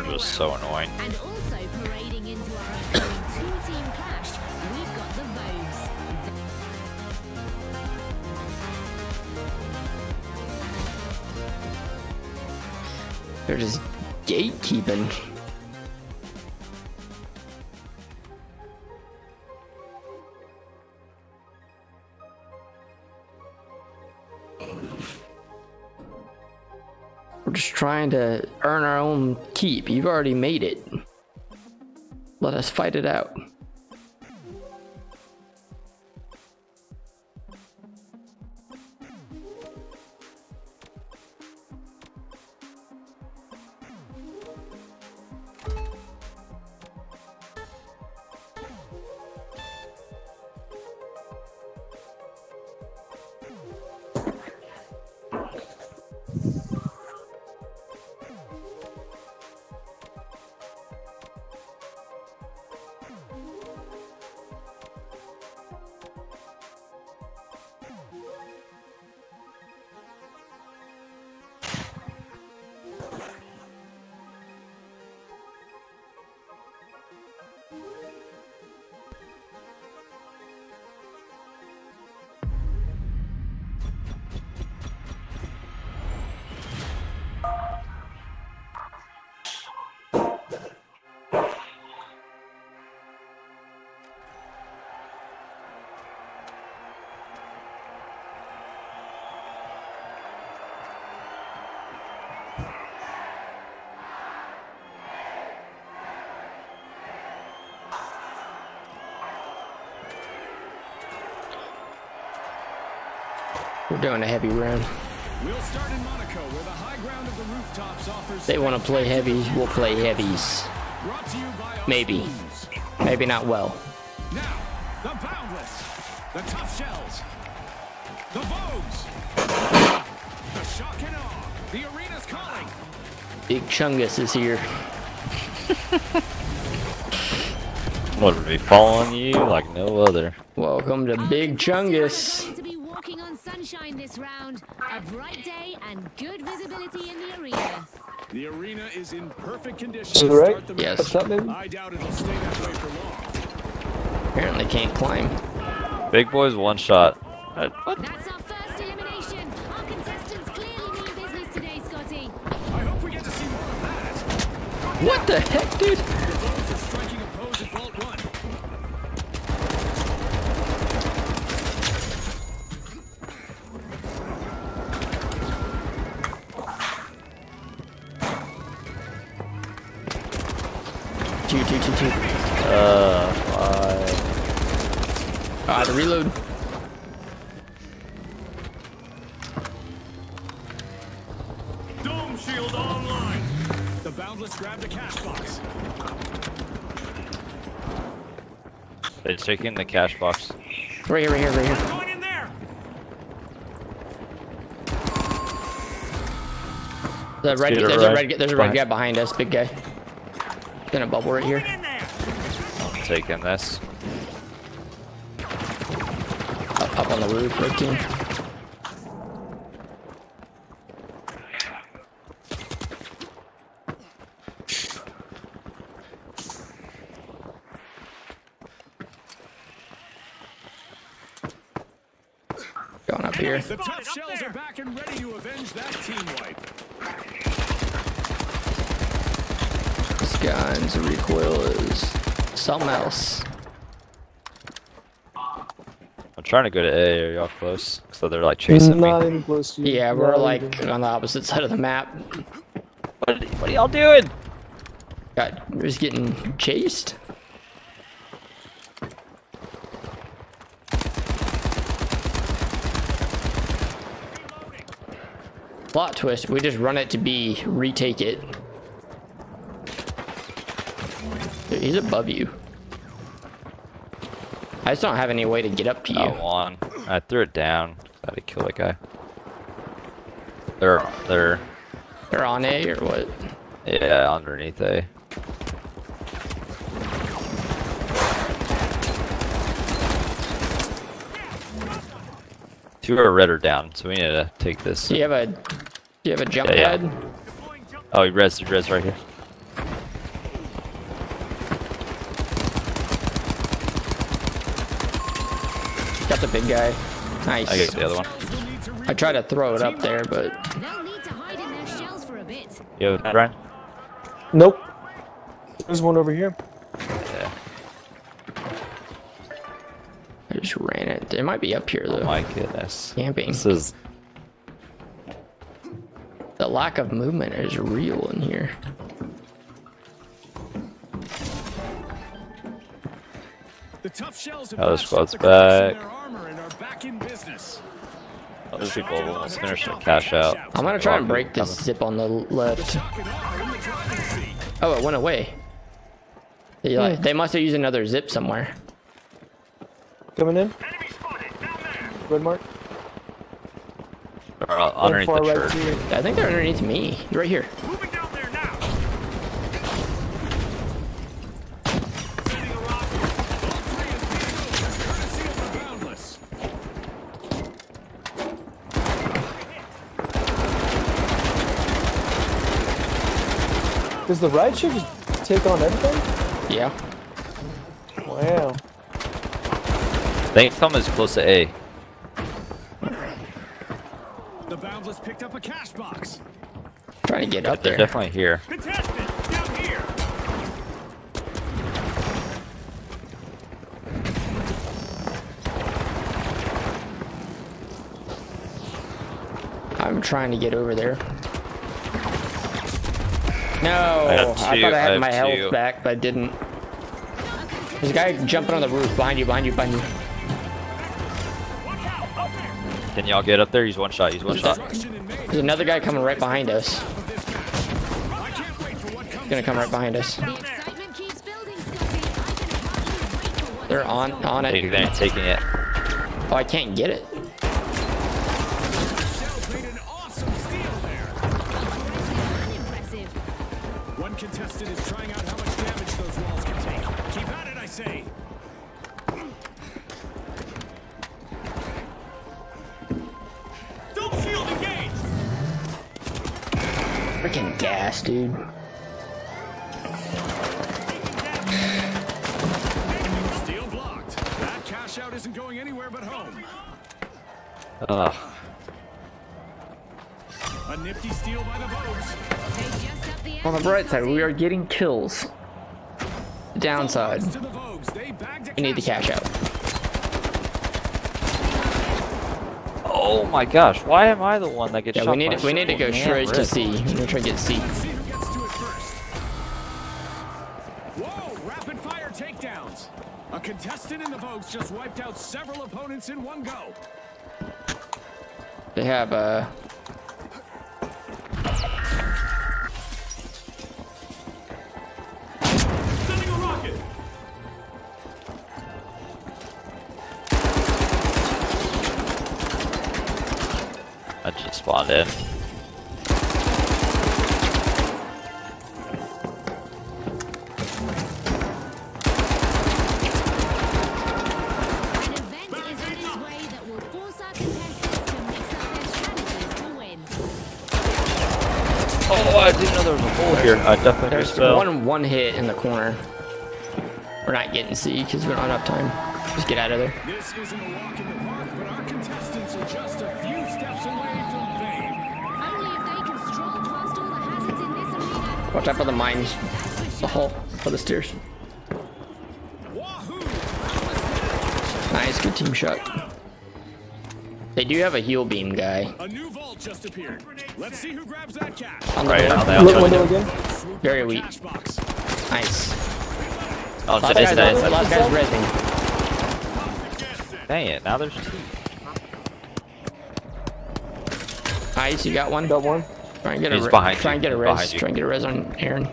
Swim Orange was so annoying. And also parading into our two-team clash, we've got the Vogues. They're just gatekeeping. Trying to earn our own keep. You've already made it. Let us fight it out. We're doing a heavy round. We'll start in Monaco, where the high ground of the rooftops offers. They want to play heavies, we'll play heavies. Brought to you by Maybe. Maybe not well. Now, the Boundless, the Tough Shells, the Vogues, the Shock and Awe, the Arena's calling. Big Chungus is here. What would be following you like no other? Welcome to Big Chungus. Is in perfect condition Is to it right? the Yes. What's up, baby? I doubt it'll stay that way for long. Apparently can't climb. Big boys one shot. Uh, what? That's our first elimination. Our contestants clearly mean business today, Scotty. I hope we get to see more of that. What the heck, dude? Taking in the cash box. Right here, right here, right here. Going in there. The red, there's, right. a red, there's a red guy behind us, big guy. In a bubble right here. I'm taking this. Up, up on the roof, 13. Something else. I'm trying to go to A. Are y'all close? So they're like chasing Not me. even close to you. Yeah, we're Not like even. on the opposite side of the map. What, what are y'all doing? Got is getting chased. Plot twist, we just run it to B, retake it. Dude, he's above you. I just don't have any way to get up to you. Oh, one. I threw it down. I to kill that guy. They're they're They're on A or what? yeah underneath A. Two are red or down, so we need to take this. Do you have a do you have a jump Yeah, yeah. pad? Oh, he res, he res right here. Got the big guy. Nice. I get the other one. Shells will need to I tried to throw it up there, but They'll need to hide in their shells for a bit. Yo, Brian. Nope. There's one over here. Yeah. I just ran it. It might be up here oh though. Oh my goodness. Camping. This is The lack of movement is real in here. The tough shells have Oh, the squad's the cracks in back. their armor and are back in business. other people will almost finish their cash out. I'm gonna try and break Coming. this zip on the left. Shock and awe in the driving seat. Oh, it went away. They, like, they must have used another zip somewhere. Coming in. Red mark. Or, uh, underneath the right church. to. I think they're underneath me. Right here. Moving down there now. Sending a rocket. All three is being moved, courtesy of the Boundless. Does the ride ship just take on everything? Yeah. Wow. They ain't come as close to A. The Boundless picked up a cash box. Trying to get up They're there. definitely here. Contested, down here. I'm trying to get over there. No, I I, thought I I had have my health two. back, but I didn't. There's a guy jumping on the roof behind you, behind you, behind you. Can y'all get up there? He's one shot. He's one shot. Destruction in May. There's another guy coming right behind us. I can't wait for what comes. Gonna come right behind us. The excitement keeps building, Scotty. I can hardly wait for what's They're on on it. they ain't taking it. Oh, I can't get it. Ugh. A nifty steal by the Vogues. They just up the On the bright side, we are getting kills. Downside, To the Vogues. They bagged a we need the cash out. Oh my gosh, why am I the one that gets Yeah, shot we need by to, we need to go man straight to? C. We're gonna try to get C. Who gets to it first. Whoa, rapid fire takedowns. A contestant in the Vogues just wiped out several opponents in one go. They have uh Sending a rocket. I just spawned in. Know there was a hole here. I definitely there's spell. one one hit in the corner. We're not getting C because we don't have enough time. Just get out of there. This isn't a walk in the park, but our contestants are just a few steps away from fame. Only if they can stroll past all the hazards in this arena. Watch out for the mines. The hole for the stairs. Wahoo! Nice, good team shot. They do have a heal beam guy A new vault just appeared. Let's see who grabs that cash. on the Right door. on the Lit window window. again. Very weak. cash. Nice. Oh, Last today's guy's, nice. last guy's resing. Dang it, now there's two. Nice, you got one. Got one. Try and get a He's re- behind try you. and get a res. behind you. Try and get a res on Aaron.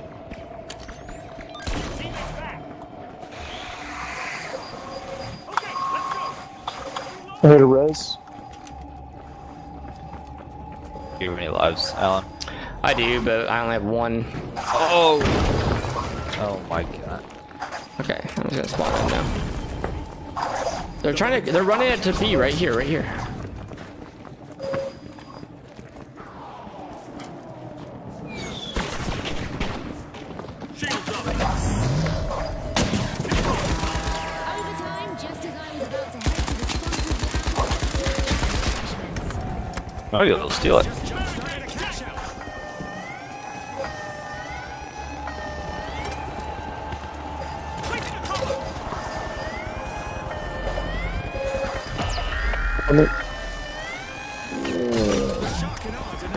I hit a res. Do you have any lives, Alan? I do, but I only have one. Oh! Oh my god. Okay, I'm just gonna spawn in now. They're trying to. They're running it to B right here, right here. Overtime, just as I was about to head to the sponsors lounge. Oh, you'll steal it. You're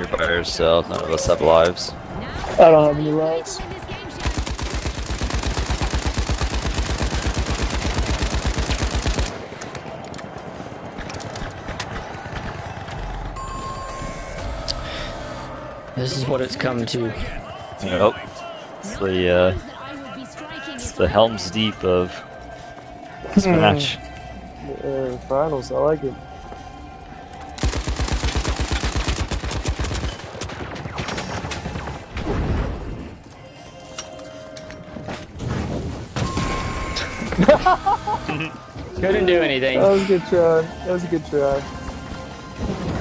by yourself, none of us have lives. I don't have any lives. this game, Shannon? This is what it's come to. Nope. It's the, uh, Knows that I would be striking it's the Helm's Deep of this match. Uh, finals. I like it. Couldn't do anything. That was a good try. That was a good try.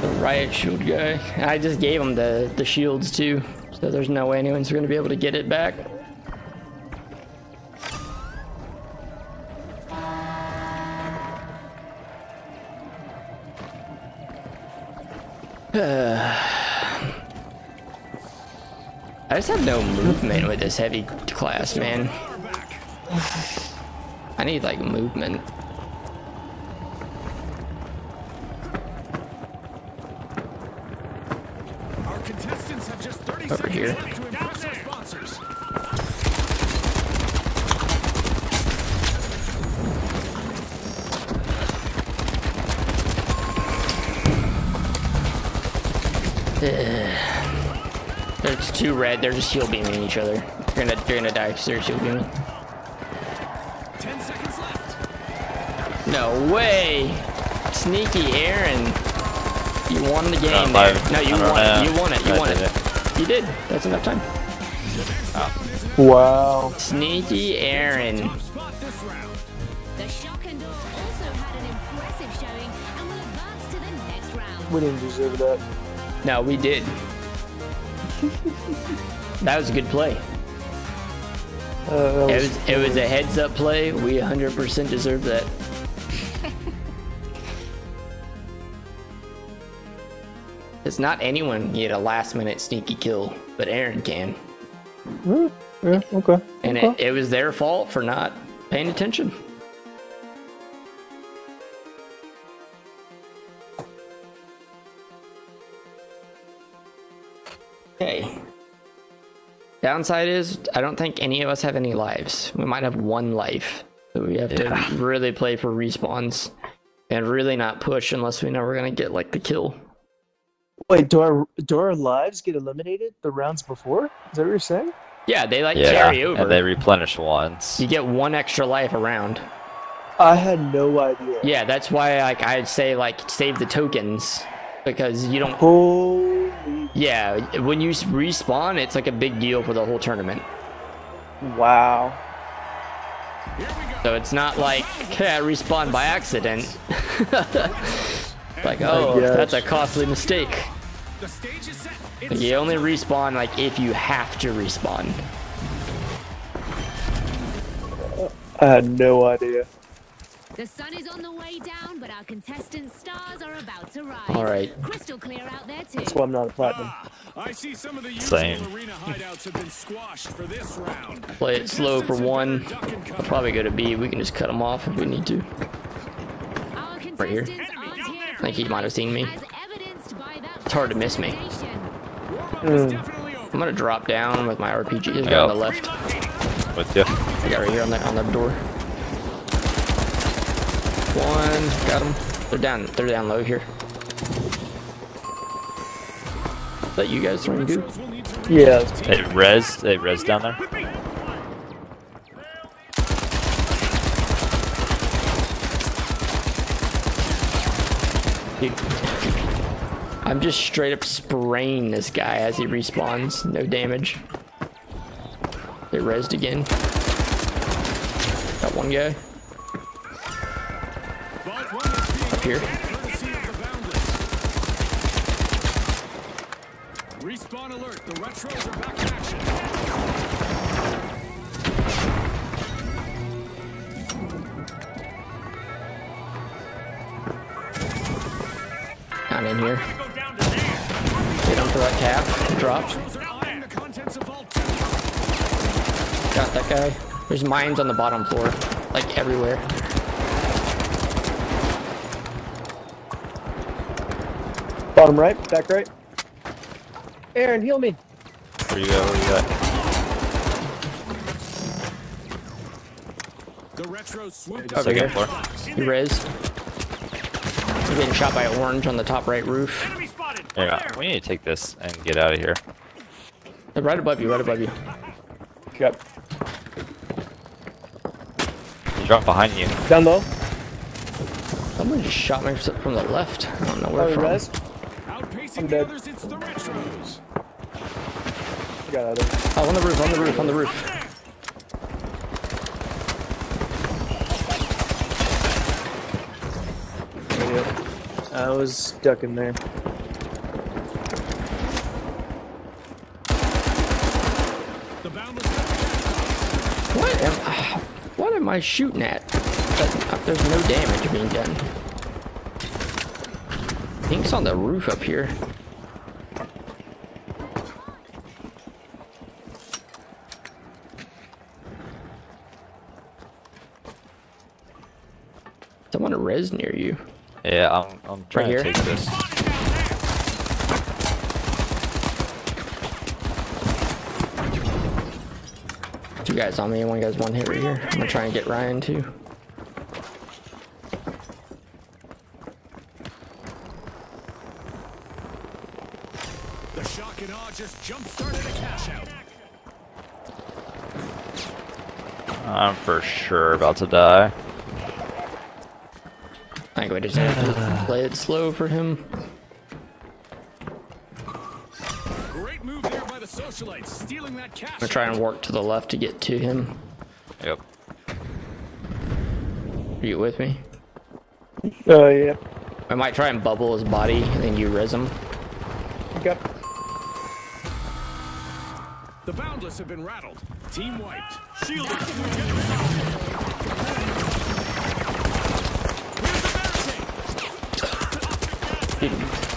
The riot shield guy. I just gave him the the shields too, so there's no way anyone's gonna be able to get it back. I just have no movement with this heavy class, man. I need like movement. Our contestants have just 30 Over here. left to impress our sponsors. There's two red. They're just shield beaming each other. You're gonna you're gonna die because they're shield beaming. No way! Sneaky Aaron. You won the game Not there. No, you won know. it. You won it. You I won did it. You did. That's enough time. Wow. Sneaky Aaron. Spot this round. The Shock and Awe also had an impressive showing and will advance to the next round. We didn't deserve that. No, we did. that was a good play. Uh, that It was it was a heads up play. We 100% deserve that. It's not anyone can get a last minute sneaky kill, but Aaron can. Mm, yeah, okay. And okay. it, it was their fault for not paying attention. Okay. Downside is, I don't think any of us have any lives. We might have one life. So we have Yeah. to really play for respawns and really not push unless we know we're going to get like the kill. Wait, do our do our lives get eliminated the rounds before? Is that what you're saying? Yeah, they like Yeah, carry over. and they replenish once. You get one extra life around. I had no idea. Yeah, that's why like I'd say like save the tokens because you don't. Holy. Yeah, when you respawn, it's like a big deal for the whole tournament. Wow. Here we go. So it's not like okay, I respawned by accident. like oh, that's a costly mistake. The stage is set. It's You only respawn like if you have to respawn. I had no idea. The sun is on the way down, but our contestants' stars are about to rise. All right. Crystal clear out there too. That's why I'm not a platinum. Ah, I see some of the usual Same. arena hideouts have been squashed for this round. Play it slow for one. better duck and I'll probably go to B. We can just cut them off if we need to. Right here. contestants aren't here to I think he might have seen me. It's hard to miss me. presentation. Warm-up is Mm. I'm gonna drop down with my RPG. He's Yeah. on the left. With you. I got right here on the on the door. One, got him. They're down. They're down low here. Let you guys throwing goo. Retros will Yeah. They res. They res down there. Dude. I'm just straight up spraying this guy as he respawns. No damage. They rezzed again. Got one guy Vault one is being up here. courtesy of the Boundless. Respawn alert. The retros are back in action. Not in here. Hit for that cap. Dropped. Retros are eyeing the contents of Vault two. Got that guy. There's mines on the bottom floor. Like everywhere. Bottom right, back right. Aaron, heal me. Where you at? Where you at? The retros swooped Over Second floor. He rezzed. He's getting shot by an orange on the top right roof. Yeah, we need to take this and get out of here. They're right above you, right above you. Yep. He dropped behind you. Down low. Someone just shot me from the left. I don't know where Oh, from. res. Outpacing I'm the dead. others, it's the retros. Got out of there. Oh, on the roof, on the roof, on the roof. Yep. I was stuck in there. The What am, what am I shooting at? But there's no damage being done. I think it's on the roof up here. Someone res near you. Yeah, I'm. I'm trying here? to take this. Two guys on me, one guy's one hit right here. I'm gonna try and get Ryan too. The shock and awe just jump-started a cash out. I'm for sure about to die. I think we just have to play it slow for him. Great move there by the socialites, stealing that cash. I'm gonna try and work to the left to get to him. Yep. Are you with me? Oh, yeah. I might try and bubble his body and then you res him. Okay. The Boundless have been rattled. Team wiped. Shielded.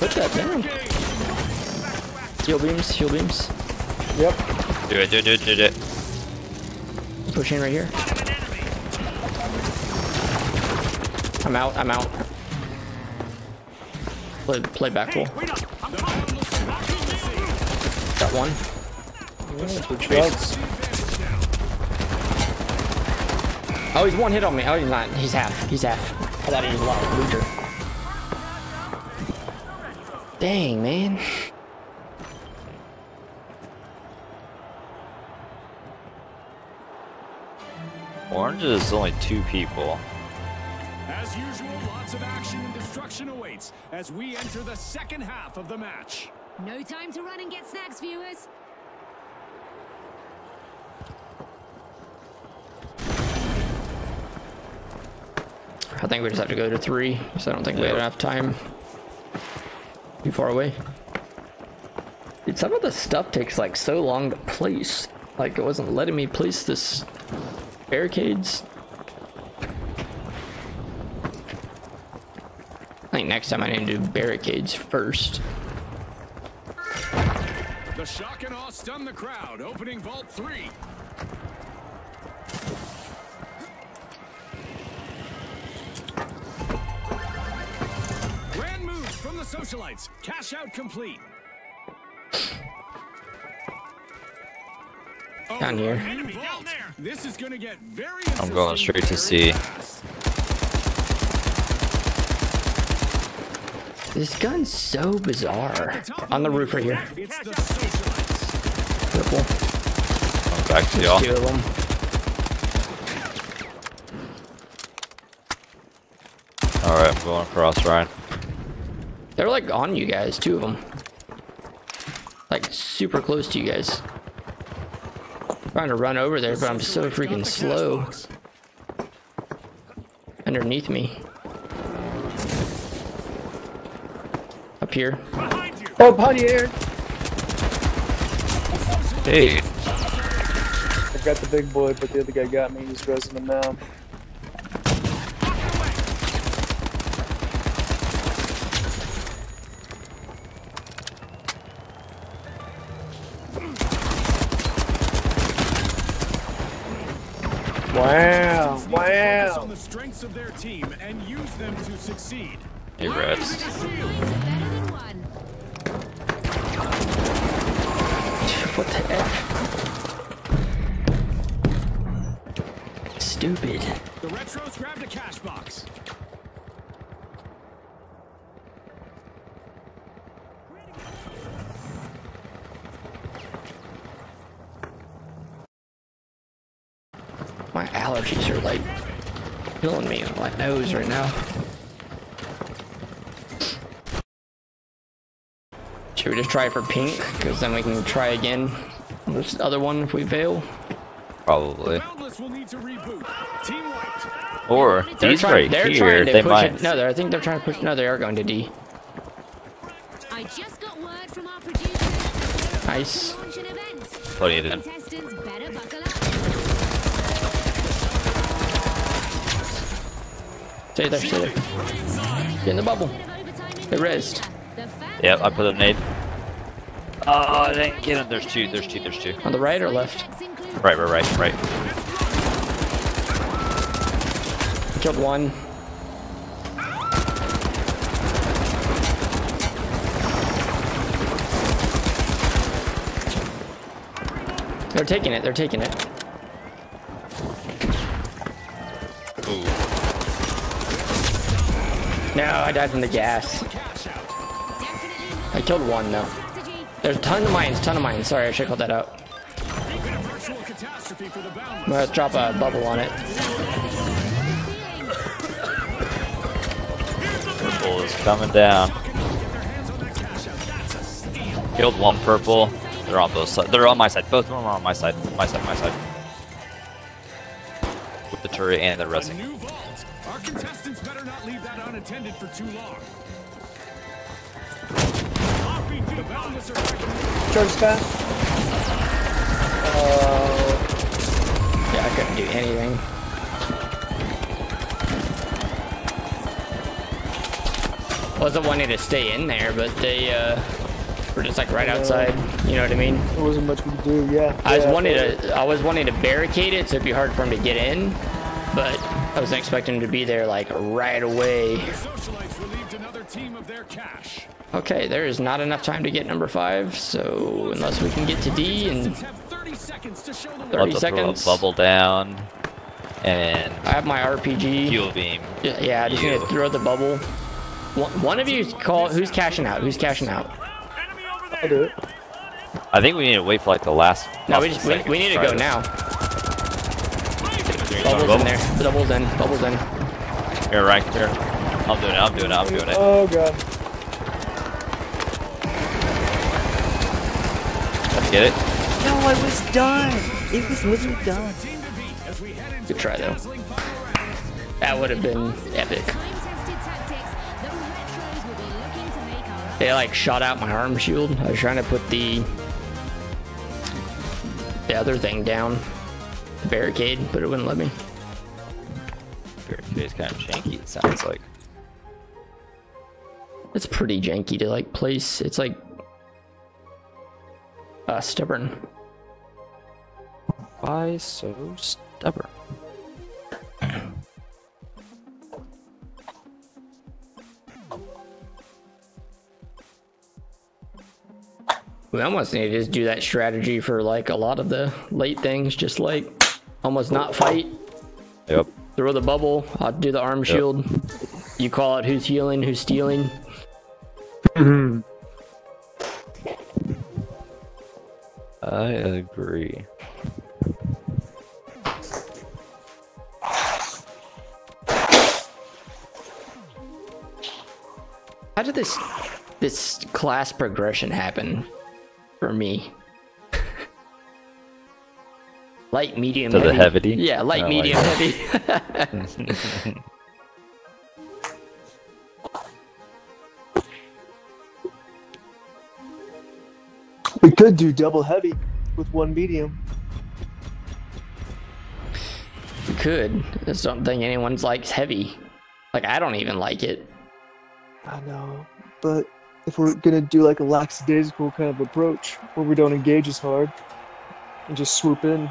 Put that down. Heal beams, heal beams. Yep. Do it, do it, do it, do it. Pushing right here. I'm out, I'm out. Play, play back wall. Got one. Oh, he's one hit on me. Oh, he's not. He's half. He's half. I thought he was a lot of weaker. Dang, man. Orange is only two people. As usual, lots of action and destruction awaits as we enter the second half of the match. No time to run and get snacks, viewers. I think we just have to go to three, so I don't think we have enough time. Too far away. Dude, some of the stuff takes like so long to place. Like it wasn't letting me place this barricades. I think next time I need to do barricades first. The shock and awe stun the crowd, opening Vault 3. The socialites. Cash out complete. Oh, Down here. enemy vault. This is gonna get very I'm going straight to very C. This gun's so bizarre. The On the roof right here. It's. Purple. I'm back to y'all. Two of them. Alright, I'm going across, Ryan. They're like on you guys, two of them. Like super close to you guys. Trying to run over there, but I'm so freaking slow underneath me. Up here. Oh, behind you. Oh, Pontier! Hey, I got the big boy, but the other guy got me. He's resing him now. Wow! Focus Wow! on the strengths of their team and use them to succeed. hey, rest. Two points are better than one. What the F? Stupid. The retros grabbed a cash box. My allergies are like killing me on my nose right now. Should we just try for pink? Because then we can try again on this other one if we fail. Probably. Boundless will need to reboot. Team wiped. Or They're these trying, right they're here, trying to they push might. it. No, I think they're trying to push. No, they are going to D. I just got word from our producer. Nice. Launch an event. Plenty of them. Contestants better buckle up. Stay there, stay there. Get in the bubble. Bit of overtime in They the rezzed. arena. The fans Yep, I put a nade. Oh, I didn't get him. There's two, there's two, there's two. On the right or left? Right, right, right, right. Killed one. They're taking it, they're taking it. I died from the gas. I killed one though. There's a ton of mines, ton of mines. Sorry, I should have called that out. Gonna drop a bubble on it. Purple is coming down. Killed one purple. They're on both sides. They're on my side. Both of them are on my side. My side, my side. With the turret and the A unattended for too long. The Boundless are back in the Charge fast. Uh, Yeah, I couldn't do anything. Wasn't wanting to stay in there, but they uh, were just like right outside. You know what I mean? there wasn't much we could do. Yeah. I was wanting to, I was wanting to barricade it so it'd be hard for them to get in, but I wasn't expecting him to be there like right away. The socialites relieved another team of their cash. Okay, there is not enough time to get number five, so unless we can get to D and Contestants have 30 seconds to show the Thirty Love to throw a bubble down and I have my RPG. fuel beam. Yeah, yeah, I just need to You. throw the bubble. One, one of you call. Who's cashing out? Who's cashing out? I'll do it. I think we need to wait for like the last. No, we just we, we need to go this. now. Three, Bubbles bubble. in there. Bubbles in. Bubbles in. Here, right here. I'll do it. I'll do it. I'll do it. Oh god. Let's get it. No, I was done. It was literally done. team to beat as we head into Good try though. dazzling final round. That would have been epic. Time-tested tactics, the retros will be looking to make our They like shot out my arm shield. I was trying to put the the other thing down, the barricade, but it wouldn't let me. It's kind of janky. It sounds like. It's pretty janky to like place. It's like uh, stubborn. Why so stubborn? We almost need to just do that strategy for like a lot of the late things, just like almost not fight, Yep. throw the bubble, I'll do the arm shield. You call out who's healing, who's stealing. I agree. How did this this class progression happen for me? Light, medium, To the heavy. heavy? Yeah, light, Oh, medium, like- heavy. We could do double heavy with one medium. We could. I just don't think anyone's likes heavy. Like I don't even like it. I know, but if we're gonna do like a lackadaisical kind of approach where we don't engage as hard and just swoop in,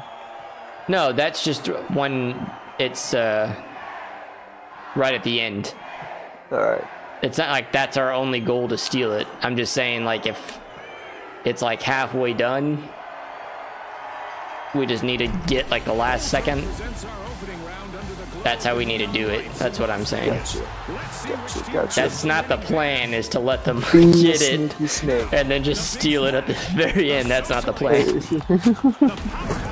No, that's just when it's uh right at the end. all right. It's not like that's our only goal to steal it. I'm just saying like if it's like halfway done, we just need to get like the last second. Presents our opening round under the glow That's how we need to do it. That's what I'm saying. Gotcha, Let's see which gotcha, gotcha. That's not the plan is to let them get it and then just steal it at the very end. That's not the plan.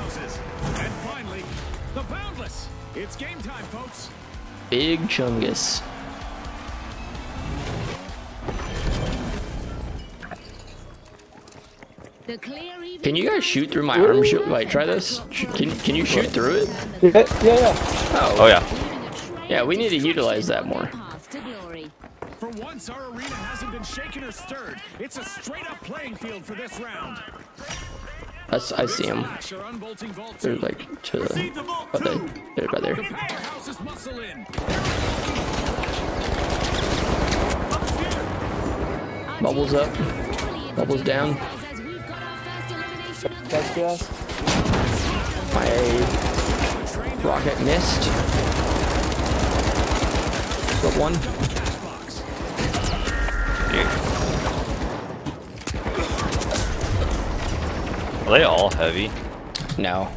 It's game time, folks. Big Chungus. The clear Can you guys shoot through my arm shield? Wait, try this. Can, can you shoot through it? yeah, yeah, yeah. Oh, oh yeah. Yeah, we need to utilize that more. path to glory. For once, our arena hasn't been shaken or stirred. It's a straight-up playing field for this round. That's, I see them. Flash are unbolting vault They're like to the. Oh, they, they're right there. The powerhouses muscle in. Bubbles up. Bubbles down. As we've got our first elimination of the That's gas. My rocket missed. Got one. Are they all heavy? No.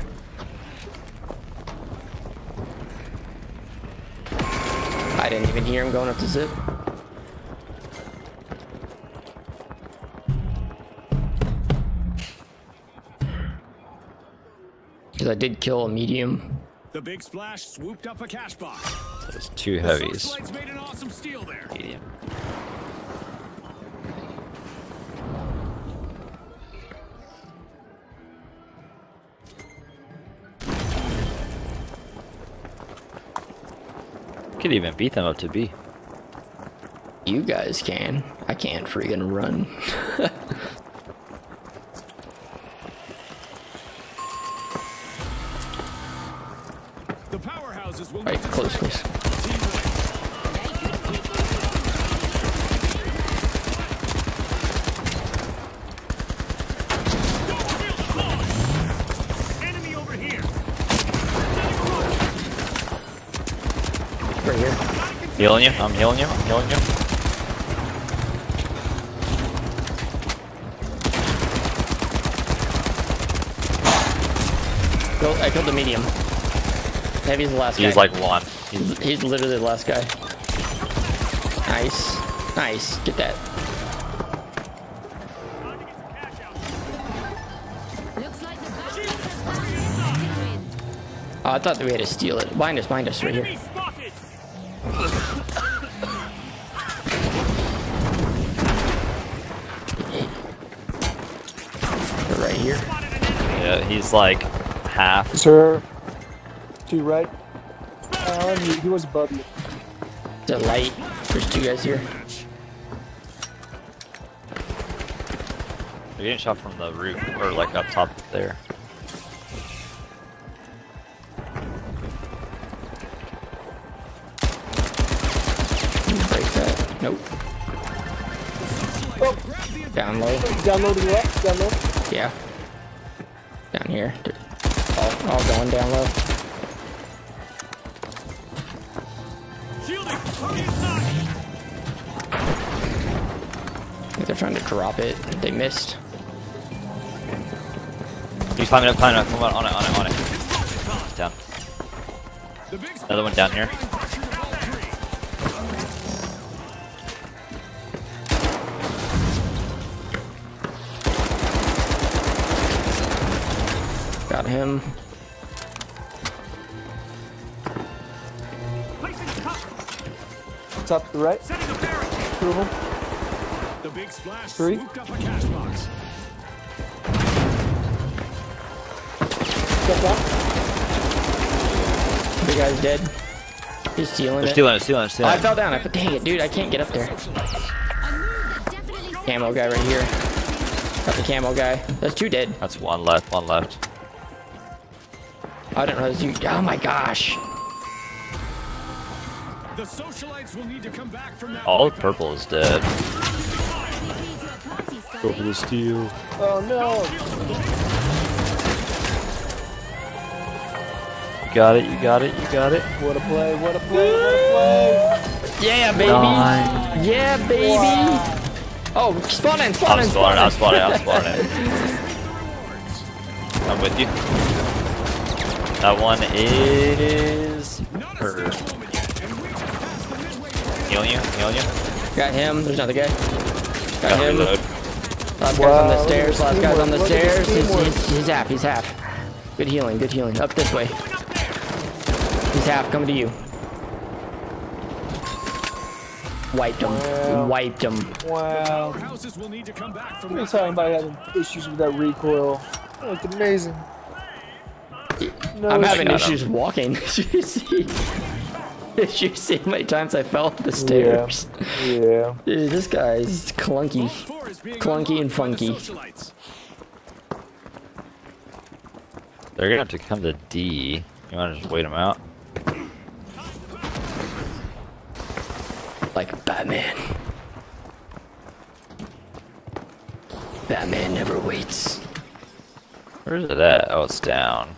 I didn't even hear him going up the zip. Because I did kill a medium. The big splash swooped up a cash box. There's two heavies. Socialites made an awesome steal there. Medium. could even beat them up to B. You guys can. I can't freaking run. Right, close, close. Healing you. I'm healing you. I'm healing you. Kill- I killed the medium. Heavy's the last He's guy. He's like one. He's He's literally the last guy. Nice. Nice. Get that. Looks like the Boundless have found a second win. Oh, I thought that we had to steal it. Behind us, behind us, right here. He's like half. Sir, to your right. Alan, he, he was above you. The light. There's two guys here. You're getting shot from the roof or like up top there. Break that. Nope. Oh. Down low. Down low to the left. Down low. Yeah. Down here. They're all, all going down low. Shielding. Hurry inside. They're trying to drop it. They missed. He's climbing up, climbing up. Come on, on it, on it, on it. Down. Another one down here. Got him. Top to the right. Setting a barricade. Two of them. The big splash Three. swooped up a cash box. Step down. The guy's dead. He's stealing They're it. stealing it, stealing it, Oh, stealing I fell down. I dang it, dude. I can't get up there. A move that definitely Camo guy right here. Got the camo guy. That's two dead. That's one left, one left. I didn't realize you. Oh my gosh. The socialites will need to come back from that. All of purple is dead. MVP to a the steal. Oh no. You got it, you got it, you got it. What a play. What a play. What a play. Yeah, baby. Nice. Yeah, baby. Oh, spawn in, spawn I'm in, spawning, I'm spawning. I'm spawning. I'm with you. That one is Not a her. still moment yet, and we just passed the midway point. Healing you, healing you. Got him. There's another guy. Got Gotta him. reload. Last guy's on the stairs. Last guy's on the look stairs. He's, he's, he's half. He's half. Good healing. Good healing. Up this way. He's half. Coming to you. Wiped him. Wow. Wiped him. Wow. Powerhouses will need to come back from We talking about having issues with that recoil. That looked amazing. No I'm having got him. issues walking. Did you see? Did you see how many times I fell up the stairs? Yeah. Dude, this guy's clunky. Is being Clunky and unlocked the funky. They're gonna have to come to D. You wanna just wait them out? Like Batman. Batman never waits. Where's it at? Oh, it's down.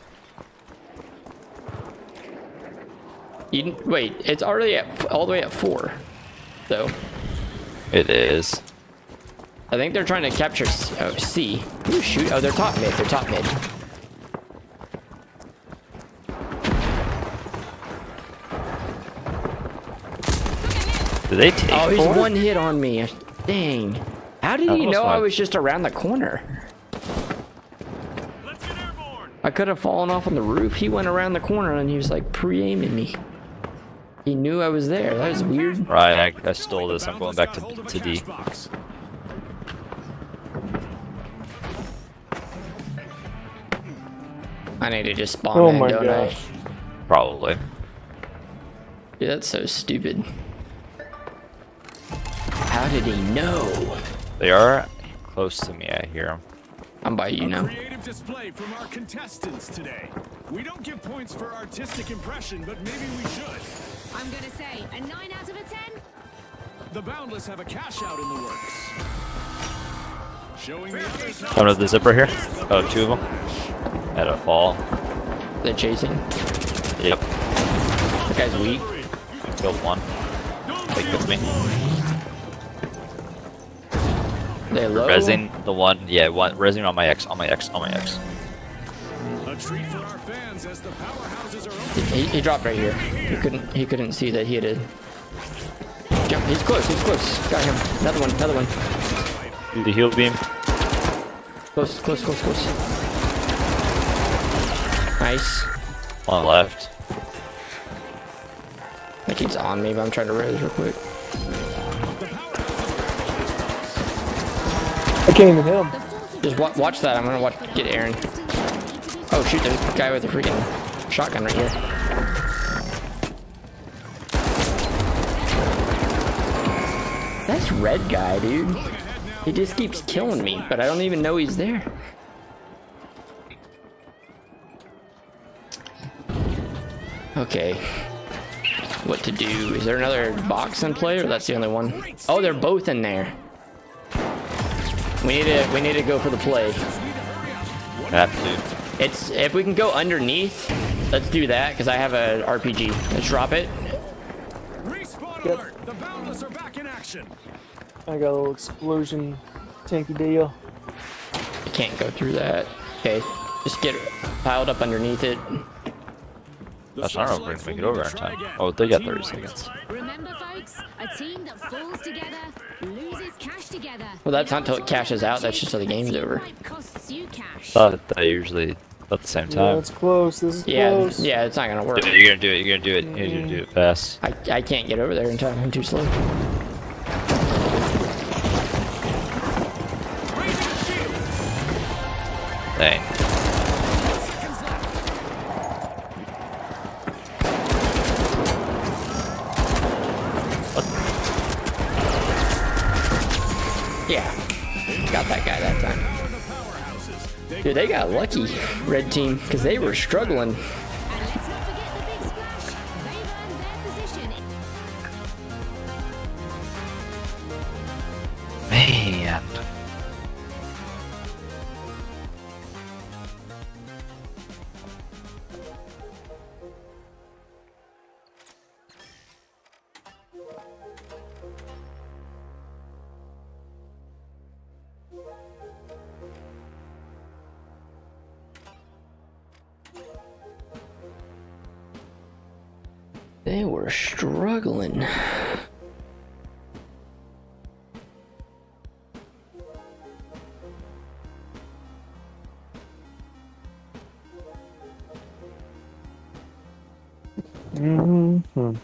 You wait, it's already at all the way at four. So It is. I think they're trying to capture C. Oh, C. Ooh, shoot. Oh, they're top mid. They're top mid. Did they take Oh, he's four? one hit on me. Dang. How did That he was know I was just around the corner? Let's get airborne. I could have fallen off on the roof. He went around the corner and he was like pre-aiming me. He knew I was there. That was weird. Right, I, I stole this. I'm going back to, hold to D. cash box. I need to just spawn Oh in, my don't gosh. Probably. Dude, that's so stupid. How did he know? They are close to me. I hear them. I'm by you now. creative display from our contestants today. We don't give points for artistic impression, but maybe we should. I'm gonna say a 9 out of a 10. The Boundless have a cash out in the works. Showing the others how One of the zipper here. Oh, two of them. Had a fall. They're chasing. Yep. That guy's weak. Killed one. They killed me. They low. Resing the one. Yeah, one. Resing on my X. On my X. On my X. a treat for our fans as the powerhouses are open. He, he dropped right here. He couldn't. He couldn't see that he had a jump. He's close. He's close. Got him. Another one. Another one. The heal beam. Close. Close. Close. Close. Nice. One left. I think he's on me, but I'm trying to res real quick. I can't even hit him. Just wa watch that. I'm gonna watch. Get Aaron. Oh shoot! There's a guy with a freaking shotgun right here. That's red guy, dude. He just keeps killing me, but I don't even know he's there. Okay. What to do? Is there another box in play, or that's the only one? Oh, they're both in there. We need to we need to go for the play. To. It's if we can go underneath, let's do that because I have a RPG. Let's drop it. Respawn Yep. alert! The Boundless are back in action. I got a little explosion tanky deal. I can't go through that. Okay, just get piled up underneath it. The That's not over. Searchlights Make it will over need in time. Oh, they got 30 seconds. Remember, folks, a team that falls together loses cash together. Well, that's It not till it cashes out, that's just till the game's over. fight Costs. Thought they usually at the same Yeah, time. it's close. This is Yeah, close. yeah, it's not gonna work. Dude, you're gonna do it. You're gonna do it. You're gonna do it fast. I I can't get over there in time. I'm too slow. Dang. Yeah, got that guy that time. Dude, they got lucky, red team, because they were struggling. They were struggling. Mm-hmm.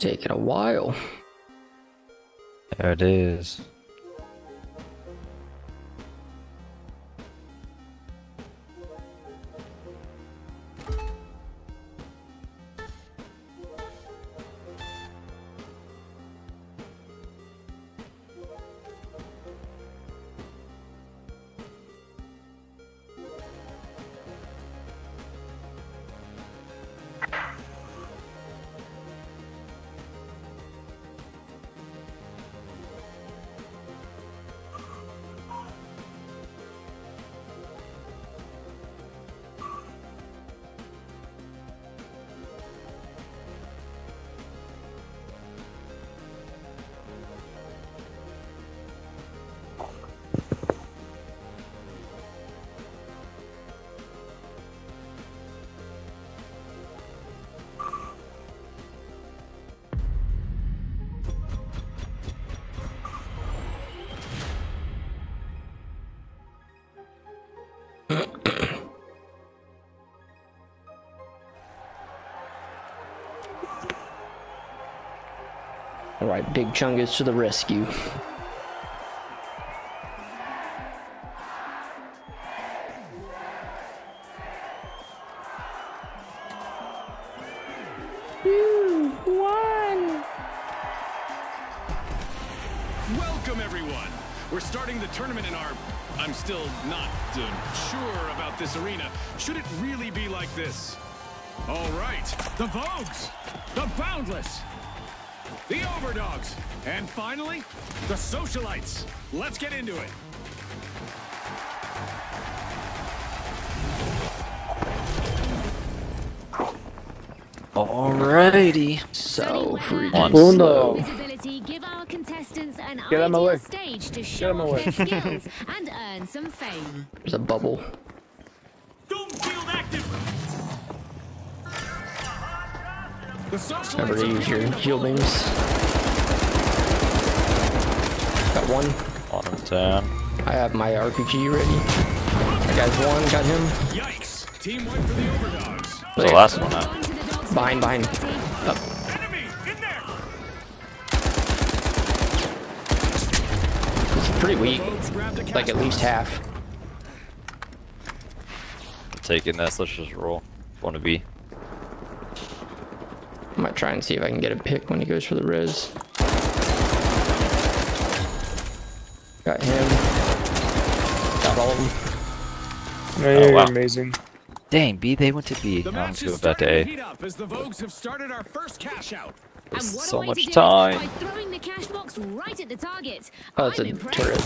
Taking a while. There it is. Right, Big Chungus to the rescue. One. Welcome, everyone. We're starting the tournament in our. I'm still not uh, sure about this arena. Should it really be like this? All right. The Vogues, the Boundless, the Overdogs, and finally, the Socialites. Let's get into it. Alrighty. So freaking One. slow. Visibility, give our contestants an Get out my way. stage to out show my off way. and earn some fame. There's a bubble. Remember to use your beginning heal beams. Got one. Bottom ten. I have my RPG ready. That guy's one. Got him. Yikes! Team wipe for the Overdogs. Where's the last one at? On to the dogs Behind, behind. Scotty. Enemy in there. It's pretty weak. Vogues grabbed a Like at least half. Taking this, let's just roll. Wanna be. I might try and see if I can get a pick when he goes for the res. Got him. Got all of them. No, you're wow. amazing. Dang, B, they went to B. The Now I'm match going is back to starting to A. heat up as the Vogues have started our first cash out. And There's what a so way much to do it, time. By throwing the cash box right at the target. Oh, it's I'm a impressed. turret.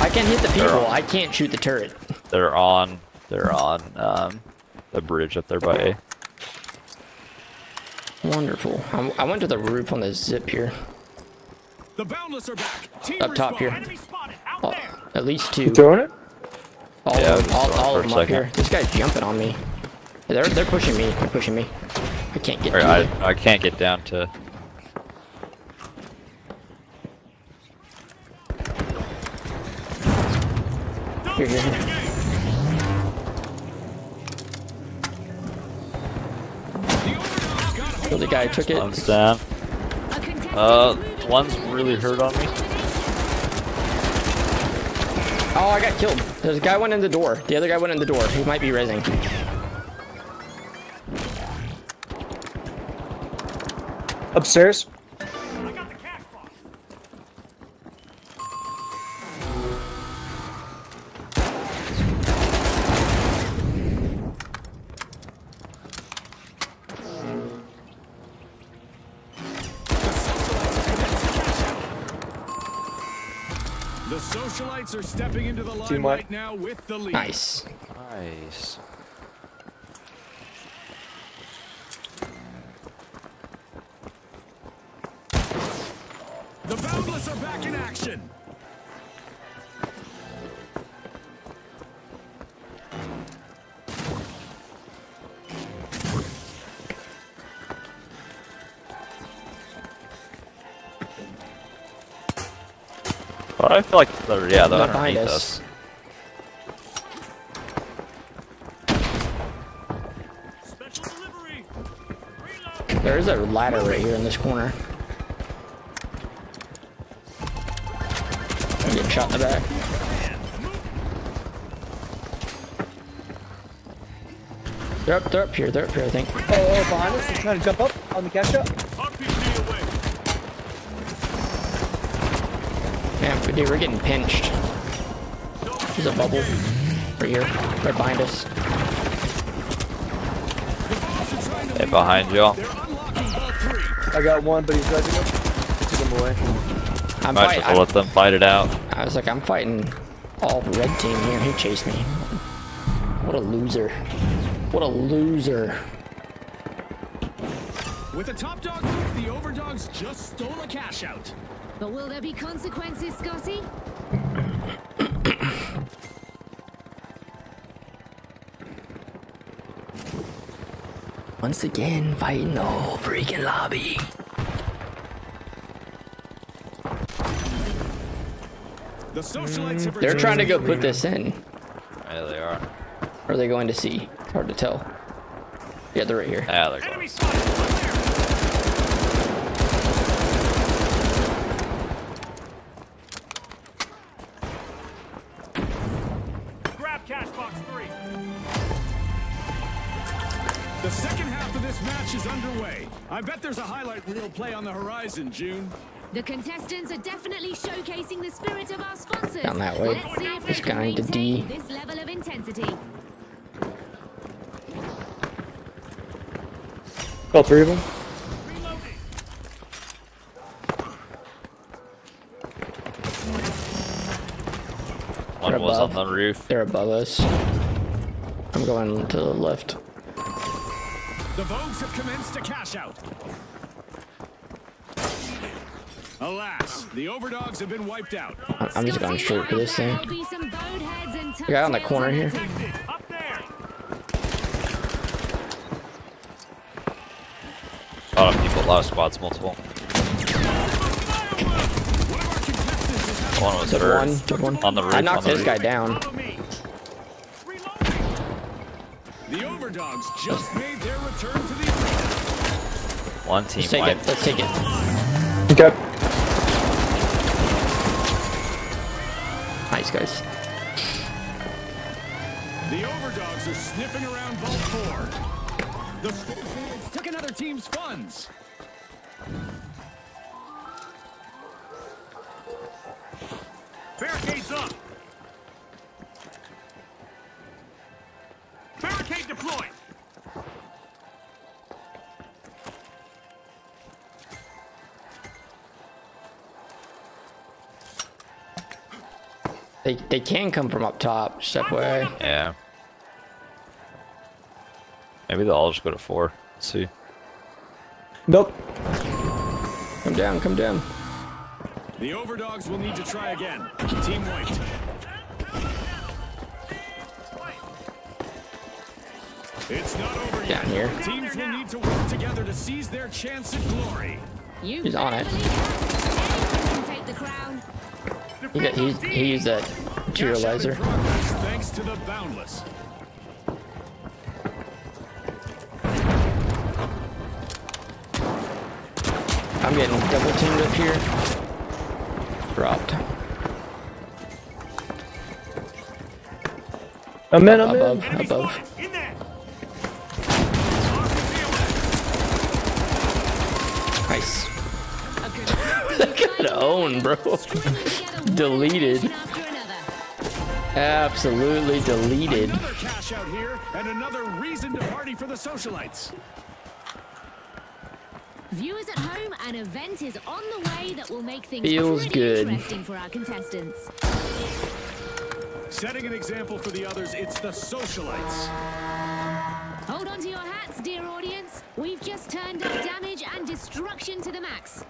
I can hit the people. I can't shoot the turret. They're on. They're on um, the bridge up there by A. Wonderful. I'm, I went to the roof on the zip here. The Boundless are back. Team Up top here. Enemy. Out Oh, there. at least You two. throwing it? All Yeah, of them, all, all of them up here. This guy's jumping on me. They're they're pushing me. They're pushing me. I can't get. Or to I. I can't get down to. Here, here, here. The of guy. Took it. One's down. Uh, one's really hurt on me. Oh, I got killed. There's a guy went in the door. The other guy went in the door. He might be raising. Upstairs? The lead. Nice. Nice. The Boundless are back in action. I feel like they're yeah they're They're behind underneath us. us. Reload. There's a ladder right here in this corner. I'm getting shot in the back. They're up, they're up here, they're up here, I think. Oh, oh, behind us. They're trying to jump up on the catch up. RPG away. Man, dude, we're getting pinched. There's a bubble right here, right behind us. Hey, behind y'all. I got one, but he's ready. Took him away. I'm Might fight, as well let them fight it out. I was like, I'm fighting all the red team here. He chased me. What a loser. What a loser. With a top dog move, the Overdogs just stole a cash out. But will there be consequences, Scotty? Once again, fighting the whole freaking lobby. The Socialites have They're trying to go put this in. Yeah, they are. Or are they going to see? It's hard to tell. Yeah, they're right here. Ah, they're going. Underway. I bet there's a highlight reel play on the horizon, June. The contestants are definitely showcasing the spirit of our sponsors. Down that way. Let's see if This they can guy to D. this level of intensity. All three of them. Reloading. One They're was on the roof. They're above us. I'm going to the left. The Vogues have commenced to cash out. Alas, the Overdogs have been wiped out. I- I'm just going straight for this thing. There'll be some bowed heads and The guy on the corner here. on the team. Up there. A lot of people, a lot of squads, multiple. One was Took hurt. one. One. On the roof. I on knocked the this roof. guy down. Follow me. Reloading. The Overdogs just made their return to the arena. One team Let's take it. Let's take it. Okay. Nice guys. The Overdogs are sniffing around Vault 4. The Scorpions took another team's funds. Barricades up. Barricade deployed. They they can come from up top. Step away. Yeah. Maybe they'll all just go to four. Let's see. Nope. Come down. Come down. The Overdogs will need to try again. Team White. It's not over yet. Down here. Teams will need to work together to seize their chance at glory. You He's on it. can take the crown. He got he, he used that material Cash out in laser. progress Thanks to the Boundless. I'm getting double teamed up here. Dropped. I'm in. I'm Above. in. Enemy Above. Nice. A good Good own, bro. Deleted. Absolutely deleted. Another cash out here, and another reason to party for the socialites. Viewers at home, an event is on the way that will make things Feels good. interesting for our contestants. Setting an example for the others, it's the socialites. Hold on to your hats, dear audience. We've just turned up damage and destruction to the max.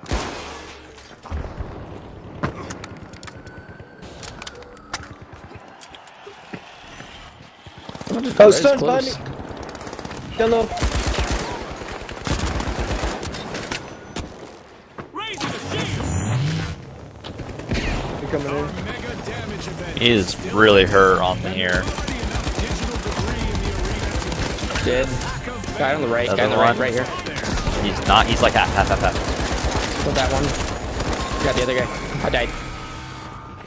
Oh, stunned behind me. Down. Raising the shield. They're coming Our in. mega damage event He is really hurt on the here. Dead. to Guy on the right. Guy on the Other right. one. Right here. He's not. He's like half, half, half, half. Got that one. Got the other guy. I died.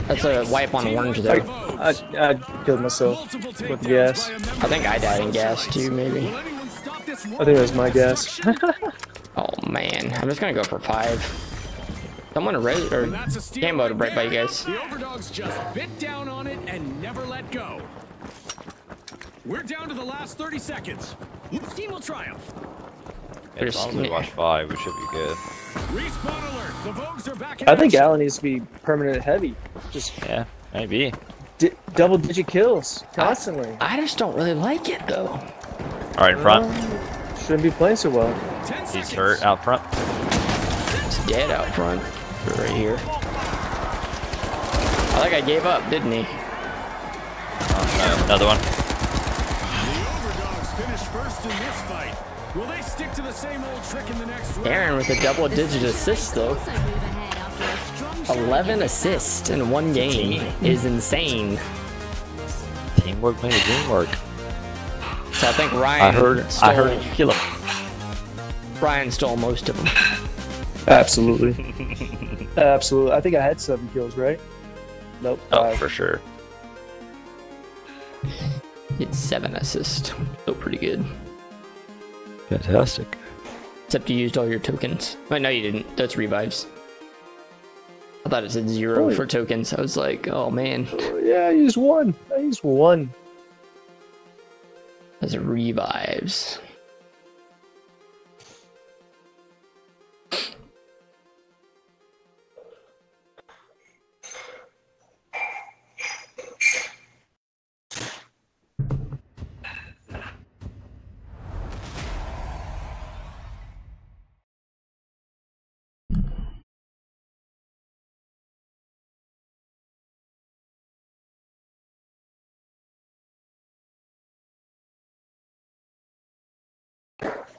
That's a wipe on orange there. I, I killed myself with gas. by a member I think I died in gas too, maybe. Will anyone stop this I think it was my gas. Oh man, I'm just gonna go for five. I'm Someone to res or And that's a steal game mode right by you guys. The Overdogs just bit down on it and never let go. We're down to the last 30 seconds. Team will triumph? It's as long as we watch five, we should be good. Respawn alert. The Vogues are back I think action. Allen needs to be permanent heavy. Just Yeah, maybe. di- double digit kills constantly. I just don't really like it though. All right, in front. Uh, shouldn't be playing so well. He's hurt out front. He's dead out front. Right here. I think I gave up, didn't he? Uh, another one. To the same old trick in the next round? Aaron with a double digit assist though. Also move ahead after a strong showing 11 assists in one game is insane. Teamwork made the dream work. So I think Ryan. I heard. Stole, I heard it kill him. Ryan stole most of them. Absolutely. Absolutely. I think I had seven kills, right? Nope. Oh, five. for sure. It's seven assists. Still pretty good. Fantastic. Except you used all your tokens. Wait, no, you didn't. That's revives. I thought it said zero for tokens. I was like, oh man, oh, Yeah, I used one. I used one. that's revives.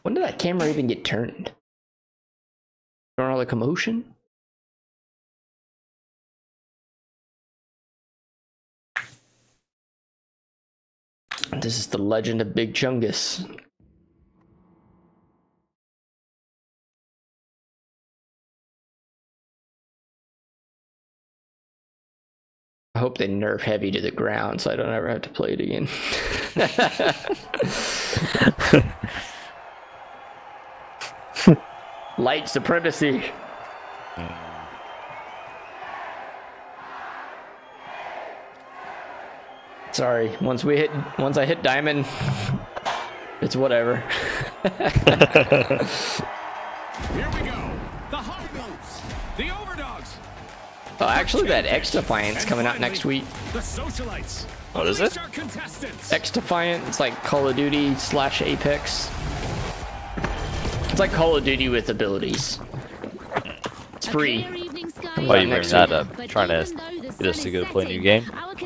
When did that camera even get turned? During all the commotion? This is the legend of Big Chungus. I hope they nerf heavy to the ground so I don't ever have to play it again. Light supremacy. Sorry, once we hit once I hit diamond, it's whatever. Here we go. The high notes. The overdogs. Oh, actually, that XDefiant's coming out next week. The socialites. What is it? Our contestants. XDefiant, it's like Call of Duty slash Apex. It's like Call of Duty with abilities. It's free. Why are you bring next that week. up? Trying to get us to go play a new game? I'm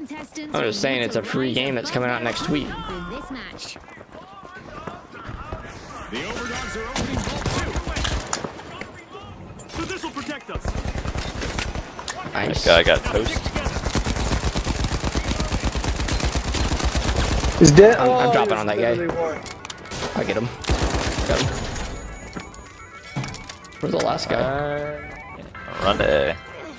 just saying it's a free game that's coming out next week. This. The overdogs are opening vault So this will protect us. Nice. Guy got toast. Is dead? I'm- I'm dropping on that guy. I get him. Got him. Where's the last guy? Run to A.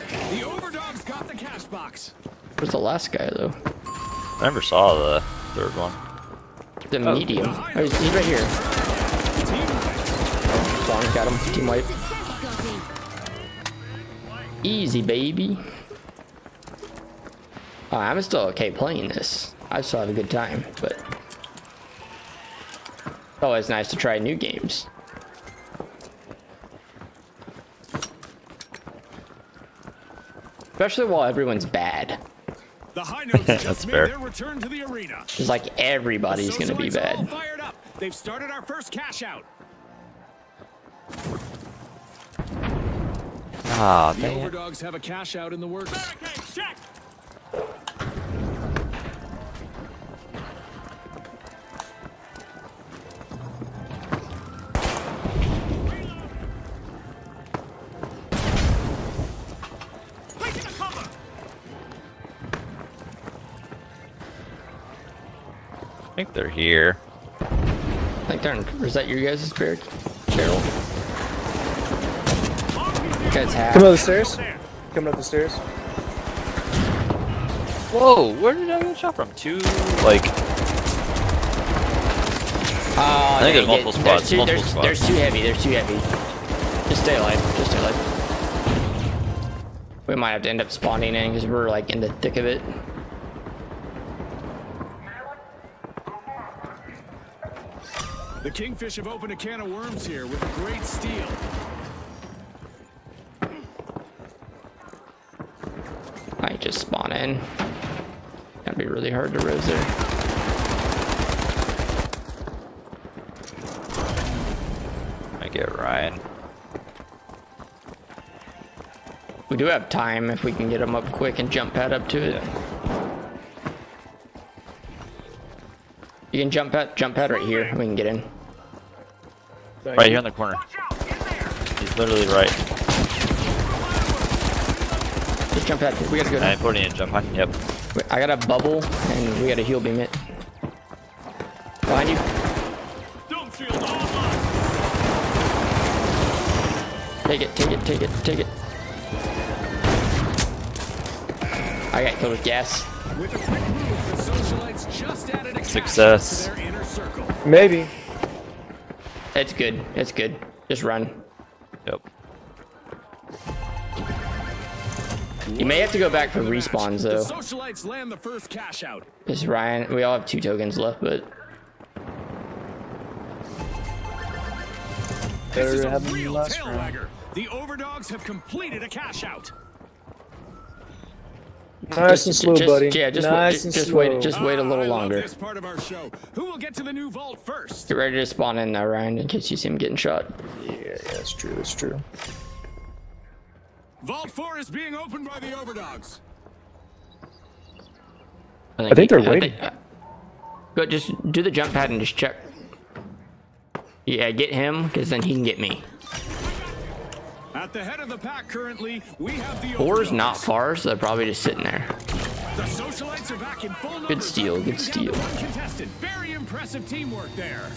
two. The overdogs got the cash box. Where's the last guy though? I never saw the third one. The oh. medium. Oh, he's, he's right here. Oh, Long got him. Team wipe. Easy, baby. Oh, I'm still okay playing this. I still have a good time, but it's always nice to try new games. Especially while everyone's bad. The high notes That's just made fair. their return to the arena. It's like everybody's gonna be Socialites are all bad. fired up. They've started our first cash out. Ah, The dang overdogs have a cash out in the works. I think they're here. Like, darn, is that your guys' spirit? Cheryl. Guys have. Coming up the stairs. Coming up the stairs. Whoa, where did I get shot from? Two, like, Oh, I think there's dang it. multiple squads, There's too, multiple there's, squads. there's too heavy. There's too heavy. Just stay alive. Just stay alive. We might have to end up spawning in because we're like in the thick of it. The Kingfish have opened a can of worms here with a great steal. Might just spawn in. That'd be really hard to res there. I get Ryan. We do have time if we can get them up quick and jump pad up to it. You can jump pad, jump pad right here. We can get in. Right here in the corner. He's literally right. Just jump pad. We gotta go. I'm putting in jump high. Yep. Wait, I got a bubble and we got a heal beam it. Behind you. Take it, take it, take it, take it. I got killed with gas. With a quick move, the just added a Success. to their inner. Maybe. It's good. It's good. Just run. Yep. You may have to go back for the match. respawns The though. socialites land the first cash out. This Ryan, we all have two tokens left, but This is a real last tail round. wagger. The overdogs have completed a cash out. Nice and slow, just, buddy. Yeah, just nice wait, and just slow. wait, just wait a little longer. This part of our show. Who will get to the new vault first? Get ready to spawn in now, Ryan, in case you see him getting shot. Yeah, yeah, that's true. That's true. Vault 4 is being opened by the overdogs. I think they're he- waiting. uh, go, just do the jump pad and just check. Yeah, get him, because then he can get me. At the head of the pack currently, we have the Four's not far, so they're probably just sitting there. The socialites are back in full numbers. steal, good steal. Very impressive teamwork there.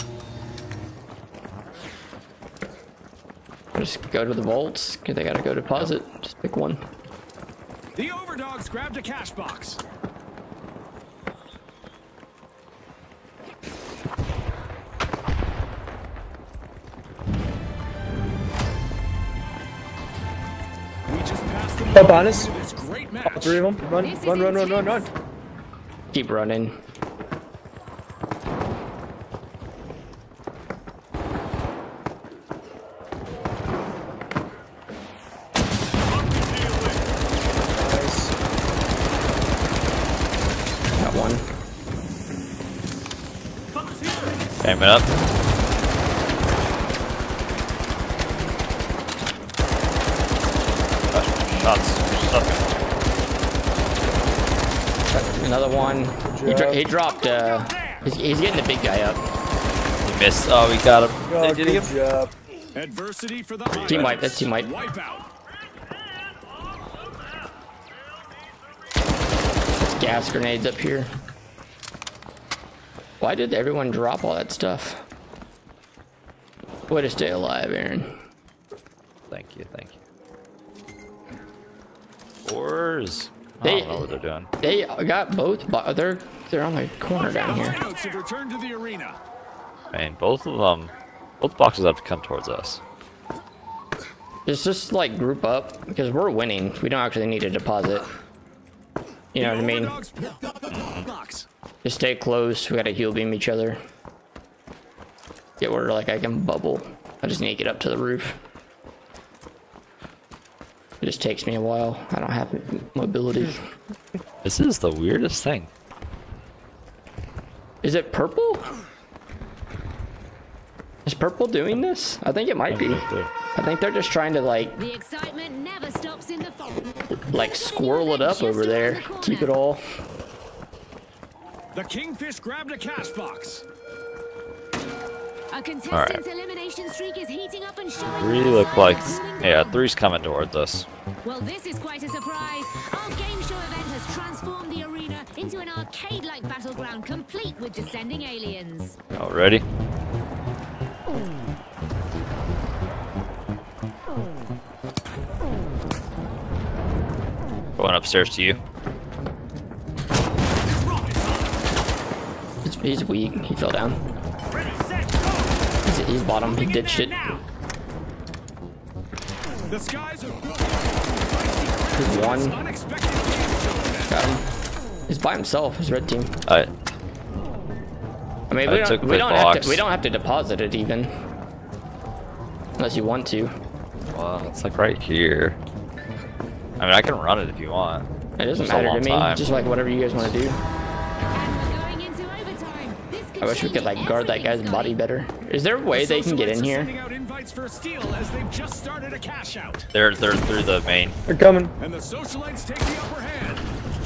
Just go to the vaults, because they gotta go deposit. Just pick one. The overdogs grabbed a cash box. Just passed them Up on us. this great match. All three of them. Run, run, run, run, run, run. Keep running. Nice. Got one. Aim it up. Gosh, Shots. Stuck. Another one. He, dropped, uh, he's, he's getting the big guy up. He missed. Oh, we got him. Oh, Did he good get job. Adversity for the Team wipe, that's team wipe. Wipeout. Gas grenades up here. Why did everyone drop all that stuff? Way to stay alive, Aaron. Thank you, thank you. Fours. I They- don't know what they're doing. They got both, but they're they're on the corner down here. Rhinos have returned to the arena. I mean, both of them, both boxes have to come towards us. It's just like group up because we're winning. We don't actually need a deposit. You know what I mean? Overdogs picked up the mm-hmm. box. Just stay close. We gotta heal beam each other. Get where like I can bubble. I just need to get up to the roof. It just takes me a while. I don't have mobility. This is the weirdest thing. Is it purple? Is purple doing this? I think it might be. I think they're just trying to like The excitement never stops in the fall. like squirrel it up over there. Keep it all. The Kingfish grabbed a cash box. A contestant's elimination streak is heating up and showing. Three look like, yeah, three's coming towards us. Well, this is quite a surprise. Our game show event into an arcade-like battleground, complete with descending aliens. Oh, ready? Going upstairs to you. He's, he's weak. He fell down. Ready, set, go. He's, he's bottom. He Moving in ditched it. The skies are He's one. unexpected game show event. Got him. He's by himself. His red team. I, I mean, I we don't, we don't have to. We don't have to deposit it even, unless you want to. well, it's like right here. I mean, I can run it if you want. It doesn't It's matter to me. time. Just like whatever you guys want to do. Going into. This I wish we could like guard that guy's body better. Is there a way they can get in here? Sending out invites for a steal as they've just started a cash out. They're they're through the main. They're coming. And the socialites take the upper hand.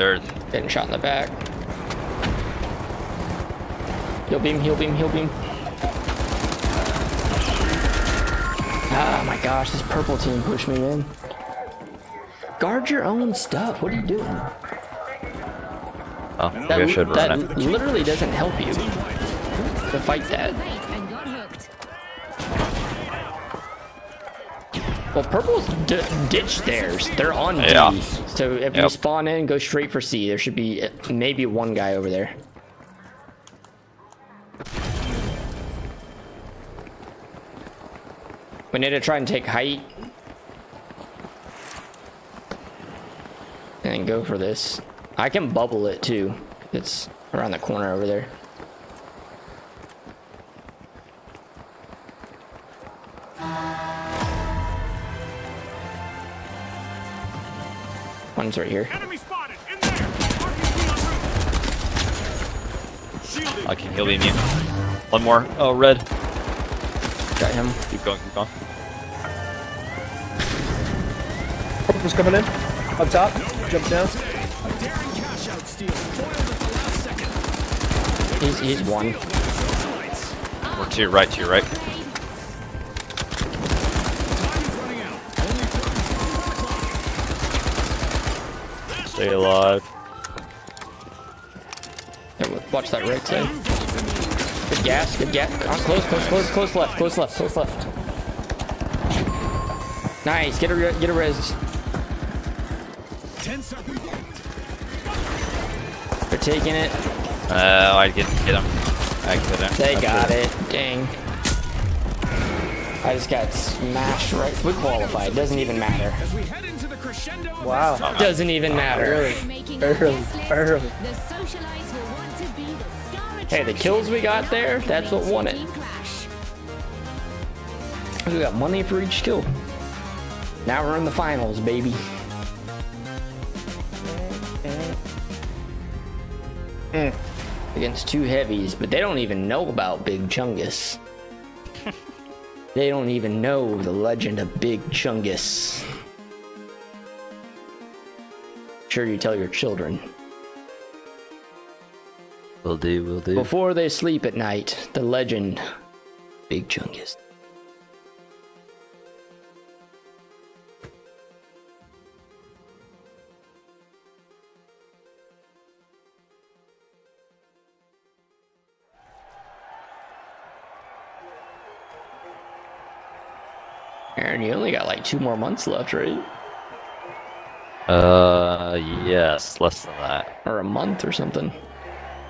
They're Getting shot in the back. Heal beam, heal beam, heal beam. Ah, my gosh, this purple team pushed me in. Guard your own stuff. What are you doing? oh, That, I should that it. literally doesn't help you to fight that. Bait and got hooked. Well, purple's d- ditched theirs. They're on D. Yeah. So if you spawn in, go straight for C. There should be uh, maybe one guy over there. We need to try and take height. And go for this. I can bubble it too. It's around the corner over there. One's right here. Enemy spotted. In there. RPG en route. Shielded. I can heal beam you. One more. Oh, red. Got him. Keep going, keep going. Purple's coming in. Up top. Jump down. A daring cash out steal. Foiled at the last second. He's he's one. Socialites. Or to your right, to your right. Stay alive. Watch that right side. Good gas, good gas. On close, close, close, close left, close left, close left. Nice, get a re- get a res. 10 seconds. They're taking it. Uh, I get get him. I get him. They That's got it. Dang. I just got smashed right. We qualified. Doesn't even matter. Wow. this Doesn't even matter. Making Early, a early. The socialites will want to be the star Hey, the kills we got there, that's what won it. We got money for each kill. Now we're in the finals, baby. Mm. Against two heavies, but they don't even know about Big Chungus. they don't even know the legend of Big Chungus. Sure, you tell your children. Will do, will do. Before they sleep at night, the legend Big Chungus. Aaron, you only got like two more months left, right? Uh, yes, less than that. Or a month or something.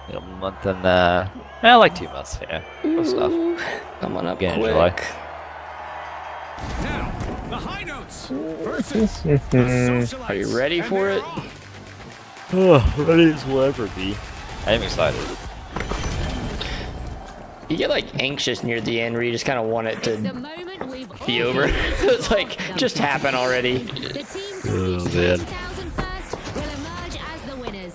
A month and uh, yeah, like two months. Yeah, close enough. Ooh, Coming up Again, quick. July. Now, the high notes versus the. Are you ready for it? Oh, ready as will ever be. I am excited. You get like anxious near the end where you just kind of want it to be over. it's like, just happen already. The teams Oh, who man. 20,000 first will emerge as the winners.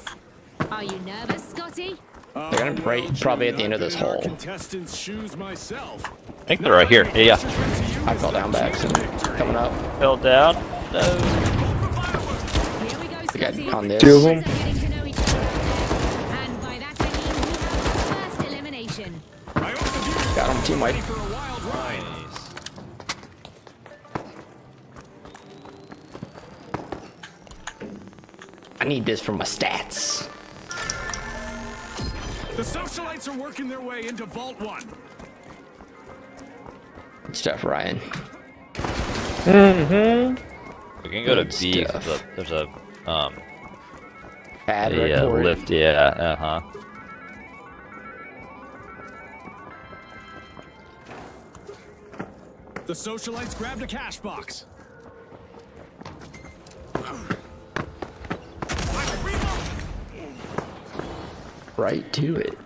Are you nervous, Scotty? They're gonna pray- well, probably at the end of this been in our hole. Contestants' shoes myself. I think they're right here. Yeah, yeah. I fell down back, so coming up. Fell down. No. Here we go, We got Scotty. on this. Two of them. Boys are getting I need this for my stats. The socialites are working their way into Vault 1. Good stuff, Ryan. We can go to Good B. 'cause stuff. the- There's a um Bad a, uh, lift. Yeah. Uh huh. The socialites grabbed a cash box. Right to it.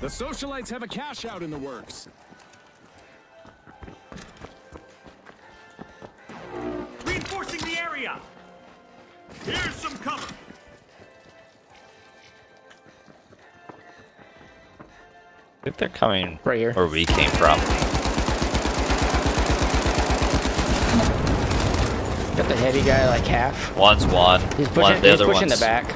The socialites have a cash out in the works. Reinforcing the area. Here's some cover. I think they're coming Right here. where we came from. The heavy guy like half. One's one. He's pushing, one, the he's other pushing one's the back.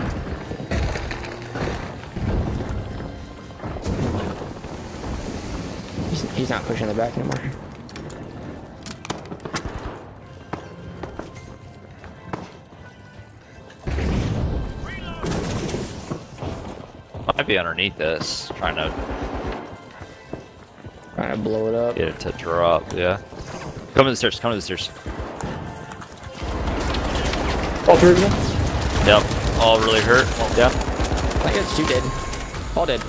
He's, he's not pushing the back anymore. Might be underneath this, trying to Trying to blow it up. get it to drop. Yeah. Come to the stairs. Come to the stairs. All three of them? Yep. All really hurt. Yeah. I think it's two dead. All dead.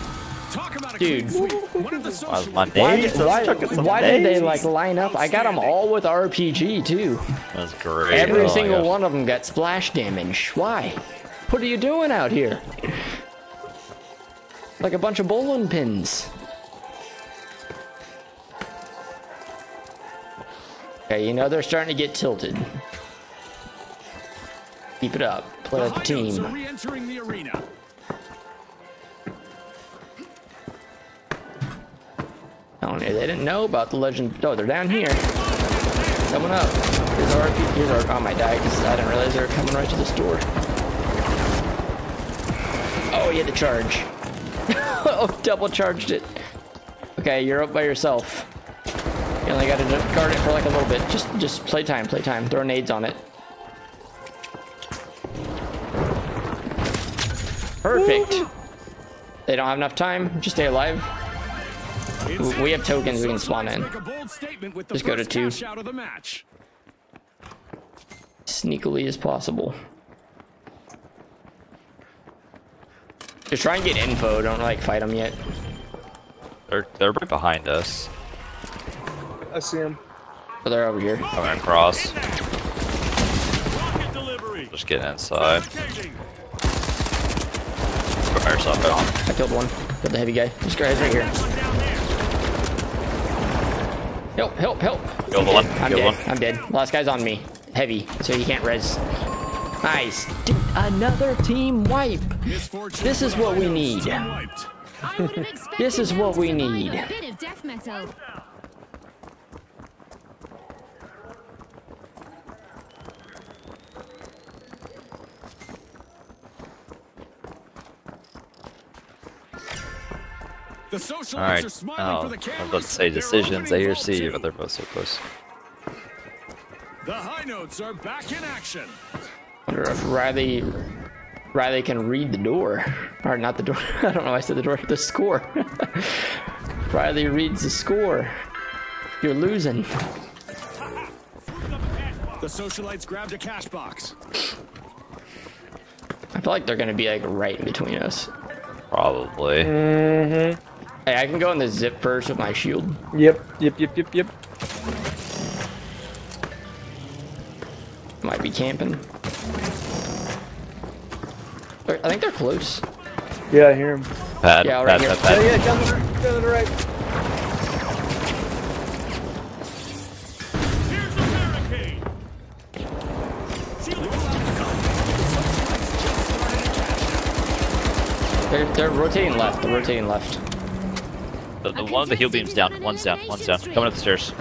Talk about a Dude. clean sweep. One of the social my Why, nades. why, why did they like line up? I got them all with RPG too. That's great. Every Oh single gosh. one of them got splash damage. Why? What are you doing out here? Like a bunch of bowling pins. Okay, you know they're starting to get tilted. Keep it up. Play The like a High team. re-entering the arena. Oh, they didn't know about the legend. Oh, they're down here. Coming up. Here's our RP. Here's our. Oh, my die because I didn't realize they were coming right to the store. Oh, you had to charge. oh, double charged it. Okay, you're up by yourself. You only got to guard it for like a little bit. Just, just play time, play time. Throw nades on it. Perfect. They don't have enough time. Just stay alive. We have tokens we can spawn in. Make a bold statement with the Just go to two. cash out of the match. Sneakily as possible. Just try and get info. Don't like fight them yet. They're they're right behind us. I see them. But they're over here. Coming across. Rocket delivery. Just get inside. Barricading. Put yourself out. I killed one. Killed the heavy guy. This guy's right here. One down there. Help! Help! Help! Kill the one. I'm Kill dead. one. I'm dead. Last guy's on me. Heavy, so he can't res. Nice. Dude, another team wipe. This is what we need. Team wiped. I would have expected This is them what we need. A bit of death metal. The socialites All right. are smiling Oh, for I the was cameras. about to say decisions. A opening or vault C, but they're both so close. The high notes are back in action. wonder if Riley Riley can read the door. Or not the door. I don't know why I said the door. The score. Riley reads the score. You're losing. The socialites grabbed a cash box. I feel like they're gonna be like right in between us. Probably. Mm-hmm. Hey, I can go in the zip first with my shield. Yep, yep, yep, yep, yep. Might be camping. I think they're close. Yeah, I hear him. Pad. Yeah, pad, right here. pad, pad. Yeah, yeah, down the, right- down the right. Here's the barricade. Shield They're they're rotating left. They're rotating left. The, the one of the heal beams down. One's down. One's down. Coming up the stairs.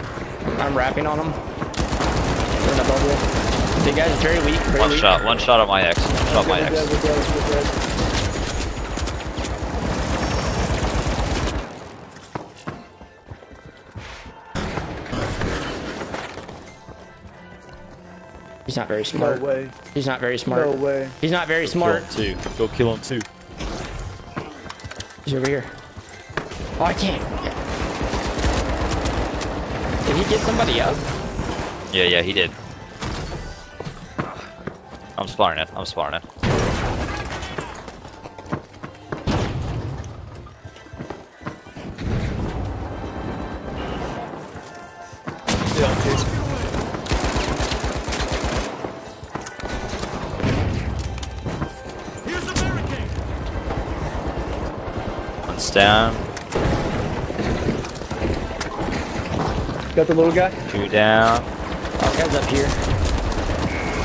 I'm rapping on them. They're in a bubble. The guy's very weak. Very One weak. shot. One shot on my X. One shot on my We're X. we're dead. He's not very smart. No smart. way. He's not very smart. No way. He's not very smart. two. Go kill him too. He's over here. Oh, I can't. Did he get somebody up? Yeah, yeah, he did. I'm spawning it. I'm spawning it. Down. Got the little guy? Two down. Oh, guy's up here.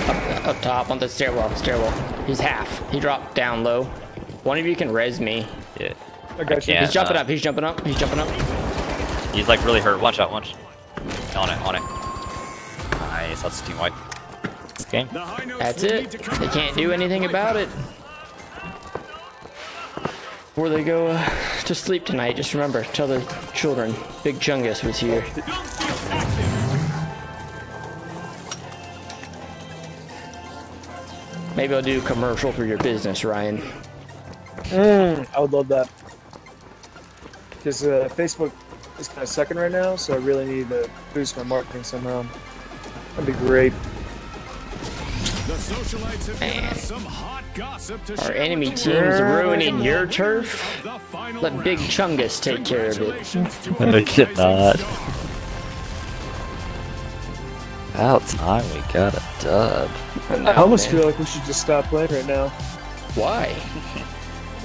Up, up top on the stairwell. Stairwell. He's half. He dropped down low. One of you can res me. Yeah. I got you. can't. He's jumping uh, up. He's jumping up. He's jumping up. He's like really hurt. One shot. One shot. On it. On it. Nice. That's a team white. This game. The high notes That's it. need to come They can't do anything about it. Before they go uh, to sleep tonight, just remember, tell the children, Big Chungus was here. Maybe I'll do a commercial for your business, Ryan. Mm, I would love that. Because uh, Facebook is kind of sucking right now, so I really need to boost my marketing somehow. That'd be great. The socialites have Man. us some hot gossip to Our enemy with the team's world. ruining your turf. of the final Let Big. Chungus take care of it. Congratulations to No, our they did not. Star. About time we got a dub. I almost feel like we should just stop playing right now. Why?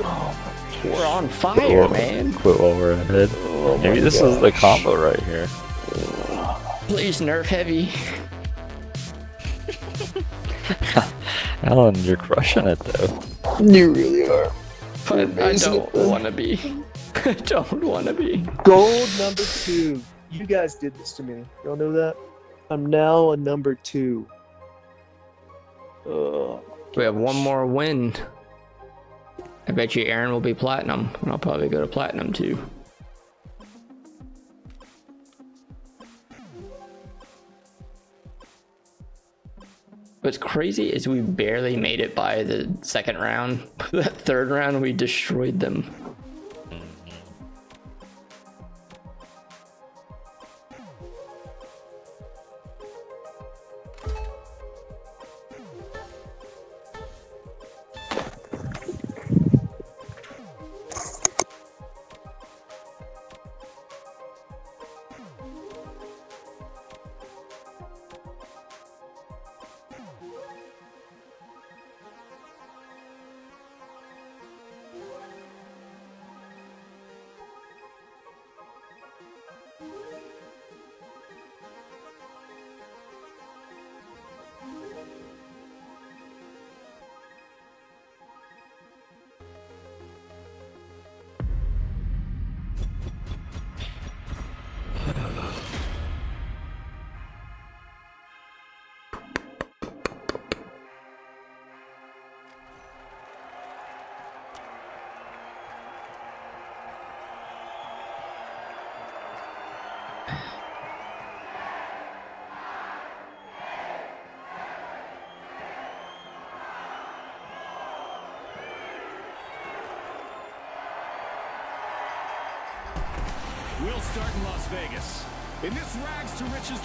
Oh, we're on fire, man. Quit while we're ahead. Oh Maybe my this is the combo right here. Please nerf heavy. Alan, you're crushing it though. You really are. But I don't want to be. I don't want to be. Gold number two. You guys did this to me. Y'all know that? I'm now a number two. Ugh. We have one more win. I bet you Aaron will be platinum, and I'll probably go to platinum too. What's crazy is we barely made it by the second round. that third round, we destroyed them.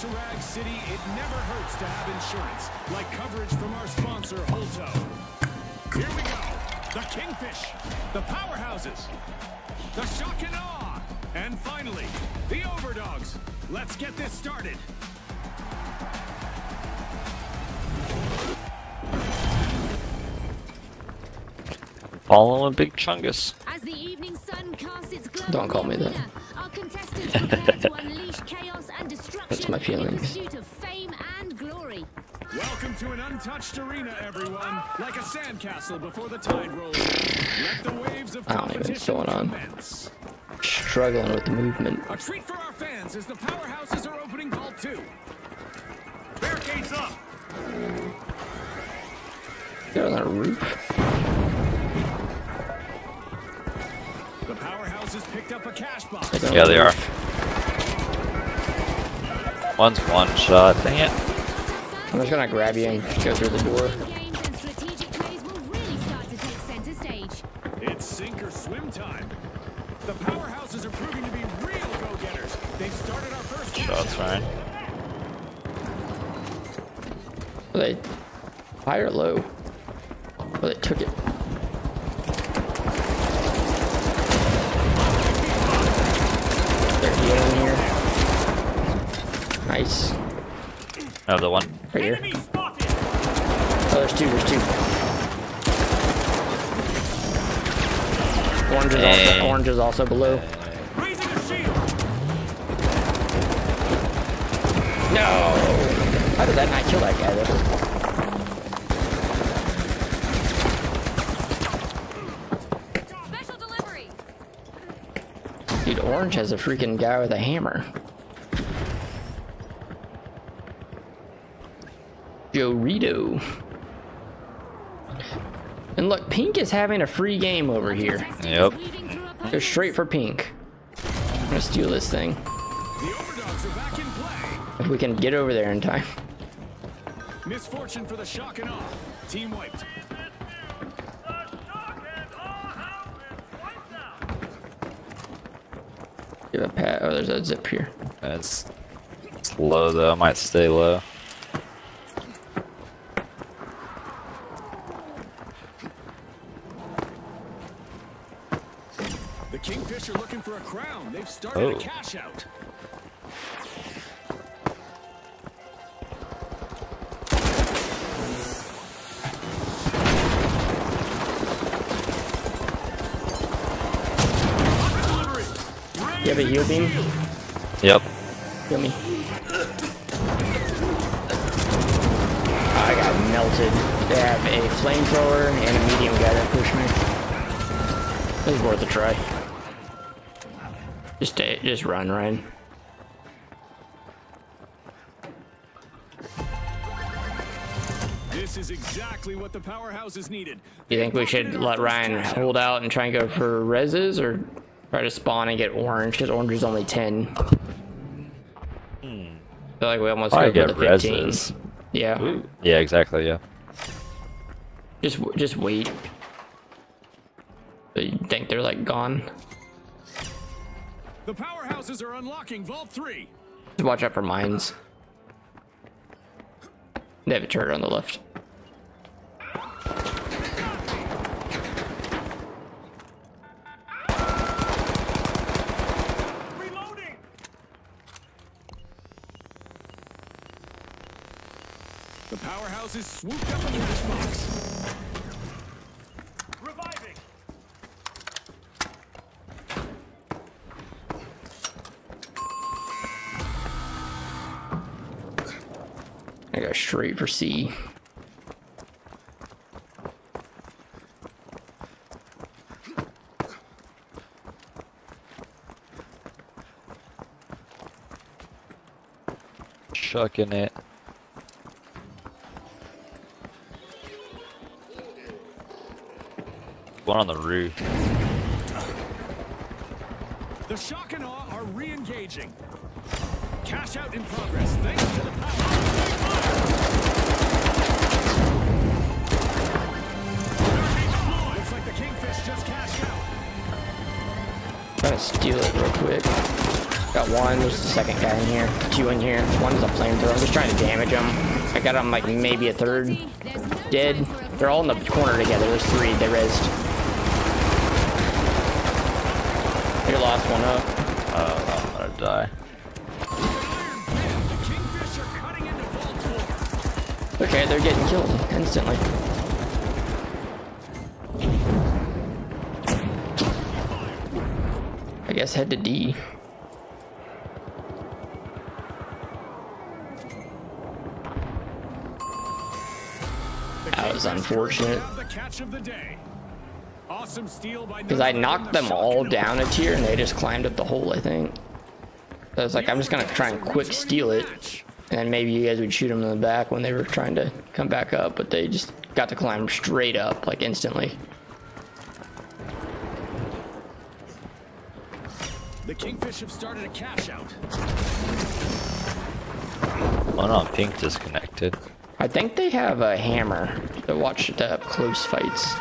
To riches to rags city, it never hurts to have insurance, like coverage from our sponsor, Holtow. Here we go. The Kingfish, the Powerhouses, the Shock and Awe, and finally, the Overdogs. Let's get this started. Following Big Chungus. As the evening sun casts its glow Don't call me that. my feelings. pursuit of fame and glory. Welcome to an untouched arena, everyone. Like a sandcastle before the tide rolls. Let the waves of I don't even know what's competition going on. Struggling with the movement. A treat for our fans as the powerhouses are opening Vault 2. Barricades up. They're on the roof. The powerhouses picked up a cash box. Yeah, they are. Roof. One's one shot. Dang it. I'm just gonna grab you and go through the door. Games and strategic plays will really start to take center stage. It's sink or swim time. The powerhouses are proving to be real go-getters. They've started our first Shots, out. Ryan. Well, they high or low? Well, they took it. They're healing here. Nice. Another one. Right here. Oh, there's two. There's two. Orange is also Dang. orange is also below. Raising a shield. No. How did that not kill that guy though? Special delivery. Dude, orange has a freaking guy with a hammer. Jorito. And look, Pink is having a free game over here. Yep. Go straight for Pink. I'm gonna steal this thing. The overdogs are back in play. If we can get over there in time. Misfortune for the shock and awe. Team wiped. Give a pat. Oh, there's a zip here. That's it's low though. I might stay low. The Kingfish are looking for a crown. They've started Oh. a cash out. You have a heal beam? Yep. Heal me. I got melted. They have a flamethrower and a medium guy that pushed me. It was worth a try. Just stay, just run, Ryan. This is exactly what the powerhouses needed. Do you think we should let Ryan hold out and try and go for reses or try to spawn and get orange? Because orange is only 10. I feel like we almost I go for get the 15. reses. Yeah. Yeah, exactly. Yeah. Just just wait. So you think they're like gone? The powerhouses are unlocking Vault 3. Just watch out for mines. They have a turret on the left. The powerhouses swooped up into this box. Reviving! I go straight for C. Chucking it. One on the roof. The shock and awe are re-engaging. Cash out in progress thanks to the power. To steal it real quick. Got one, there's the second guy in here. Two in here. One's a flamethrower. I'm just trying to damage them. I got them like maybe a third dead. They're all in the corner together. There's three. They rezzed. Your last one up. They're getting killed instantly. I guess head to D. That was unfortunate. Because I knocked them all down a tier and they just climbed up the hole, I think. So I was like, I'm just gonna try and quick steal it. And then maybe you guys would shoot them in the back when they were trying to come back up, but they just got to climb straight up, like instantly. The Kingfish have started a cash out. One on pink disconnected. I think they have a hammer to watch the up close fights.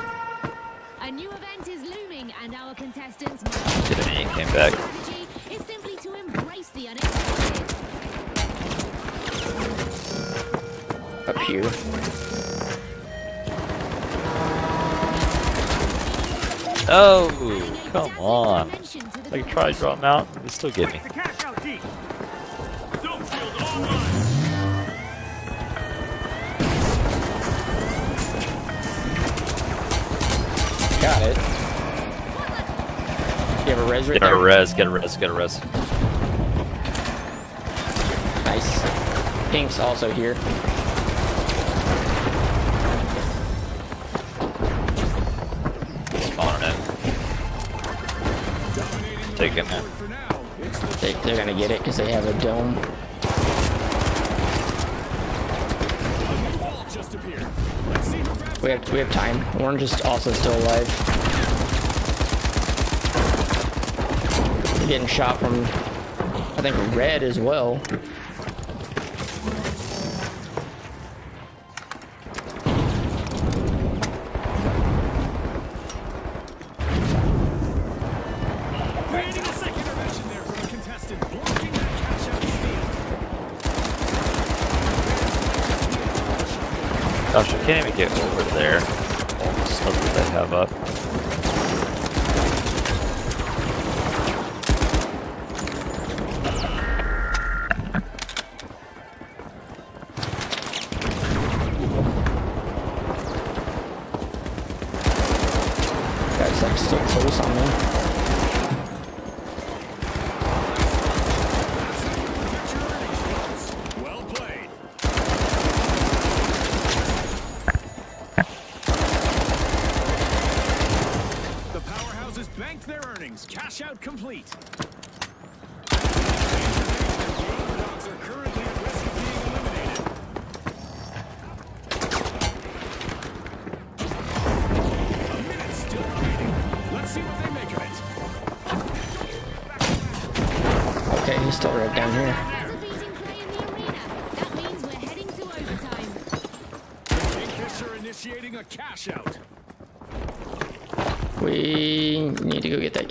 Try to draw him out. They still get me. The cash out deep! Dome shield online! Got it. You have a res right Get a res, get a res, get a res. Nice. Pink's also here. They're gonna get it because they have a dome. We have we have time. Orange is also still alive. They're getting shot from I think red as well.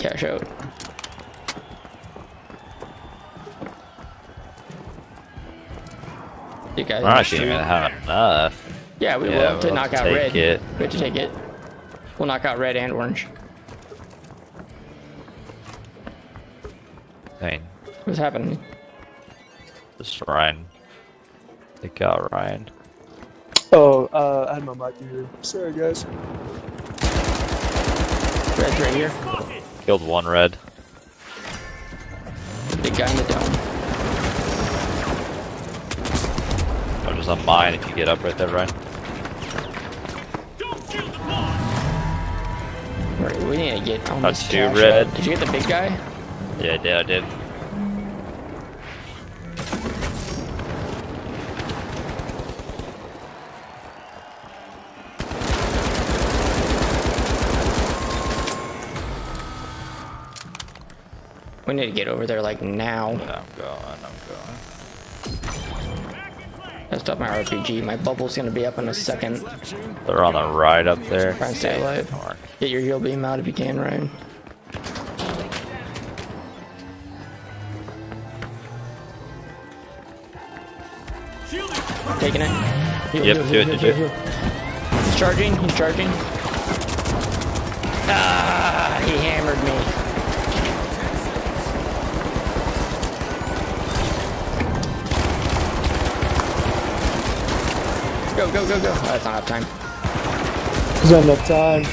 Cash out. You guys We're not shoot. even have enough. Yeah, we Yeah, will have to we'll knock out to red. it. We have to take it. We'll knock out red and orange. I mean, What's happening? this Ryan. They got Ryan. Oh, uh, I had my mic muted. Sorry, guys. Red's right here. Killed one red. Big guy in the dome. Oh, just on mine if you get up right there, Ryan. Don't shield the ball. Right, we need to get on That's this two red. Did you get the big guy? Yeah, I did. I did. We need to get over there like now. I'm going. I'm going. I stopped my RPG. My bubble's gonna be up in a second. They're on the right up there. Try and stay alive. Get your heal beam out if you can, Ryan. It. Taking it. Heal, Yep, heal, do it, heal, do it. heal, heal. He's charging. He's charging. Ah, Go, go, go, go. Oh, that's not enough time. There's not enough time.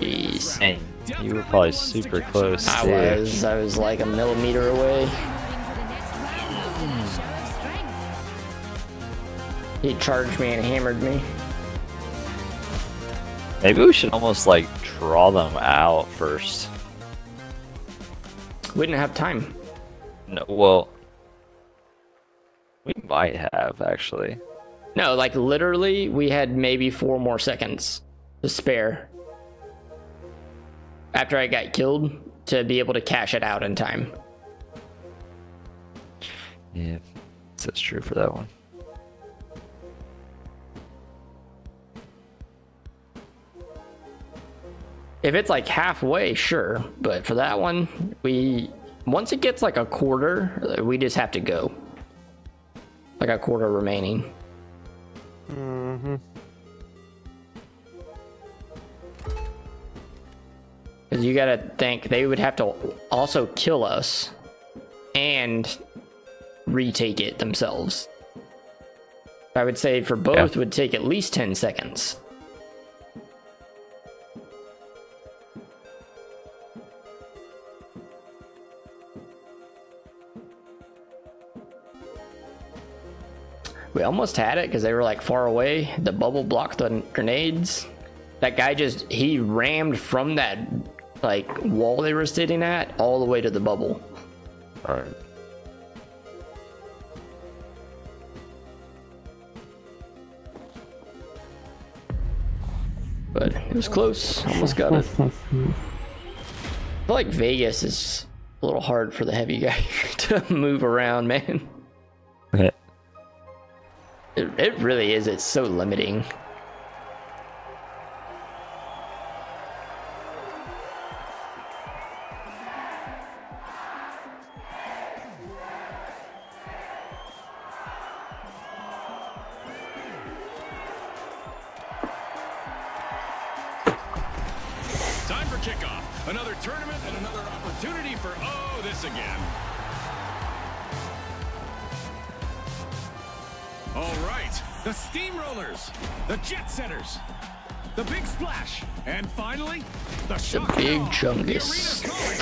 Jeez. Dang, you were probably super close. I too. was, I was like a millimeter away. Moving to the next round. Show of strength. He charged me and hammered me. Maybe we should almost like draw them out first. We didn't have time. No, well, we might have actually. No, like literally, we had maybe four more seconds to spare after I got killed to be able to cash it out in time. Yeah, that's true for that one. If it's like halfway, sure, but for that one, we once it gets like a quarter, we just have to go. Like a quarter remaining. Mm-hmm. Because you gotta think they would have to also kill us and retake it themselves. I would say for both Yeah. would take at least 10 seconds. We almost had it because they were like far away. The bubble blocked the grenades. That guy just he rammed from that like wall they were sitting at all the way to the bubble. All right. But it was close. Almost got it. I feel like Vegas is a little hard for the heavy guy to move around, man. It, it really is. It's so limiting. The Jet Setters, the Big Splash, and finally, the, Shock Big Dog. The arena's calling.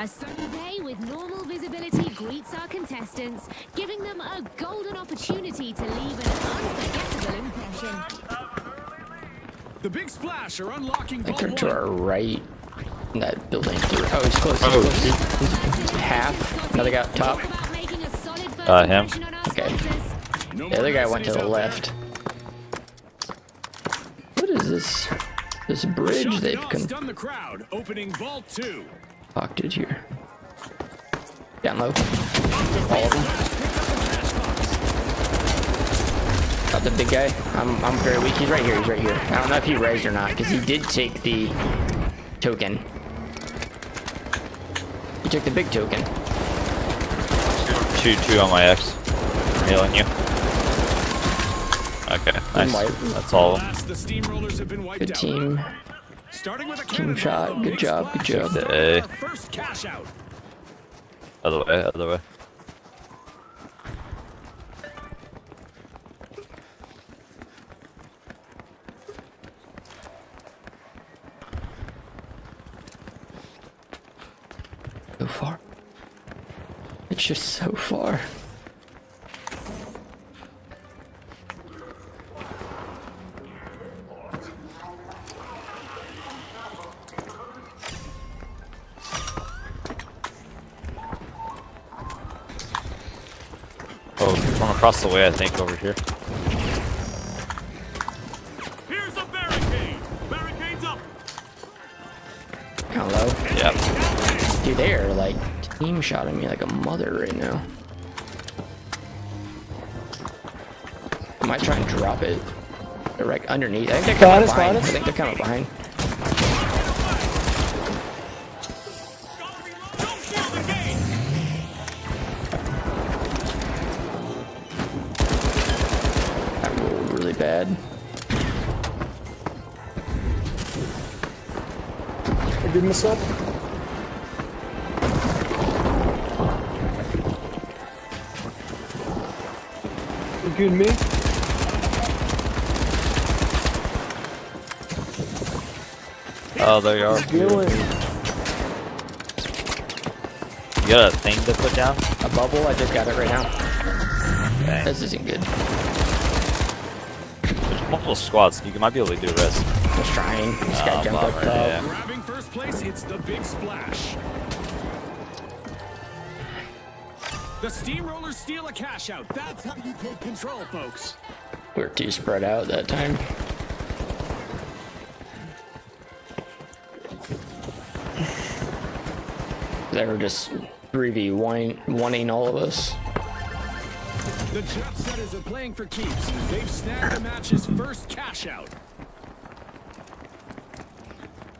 A sunny day with normal visibility greets our contestants, giving them a golden opportunity to leave an unforgettable impression. The Big Splash are unlocking I think they're to our right. In That building. Oh, he's close. He's Oh, close. He's half. Another guy up top. Talk about making a solid first Uh, him. impression on our Okay. The other guy went to the left. What is this? This bridge they've Dog stun the crowd, opening Vault 2. concocted here. Down low. All of them. Got the big guy. I'm, I'm very weak. He's right here. He's right here. I don't know if he raised or not because he did take the token. He took the big token. Two, two on my X. I'm healing you. Okay, nice. white. That's all. of 'em. Last, the Steamrollers have been wiped Good team. Starting with a Team shot. Good job, good job. is Hey. our First cash out. Other way, other way. So far. It's just so far. Oh, from across the way, I think, over here. They are like team shot at me like a mother right now. I might try and drop it. They're right underneath. I think they're coming behind. I think they're coming behind. Gotta reload. Don't shield the gate. I rolled really bad. I did this up. You me? Oh, there you are. Doing. You got a thing to put down? A bubble. I just got it right now. Okay. This isn't good. There's multiple squads. You might be able to do this. Just trying. This guy Oh, jumped up bummer, top. yeah. Grabbing first place, it's the Big Splash. The Steamrollers steal a cash out. That's how you take control, folks. We are too spread out that time. They were just 3v1 wanting all of us. The Jet Setters are playing for keeps. They've snagged the match's first cash out.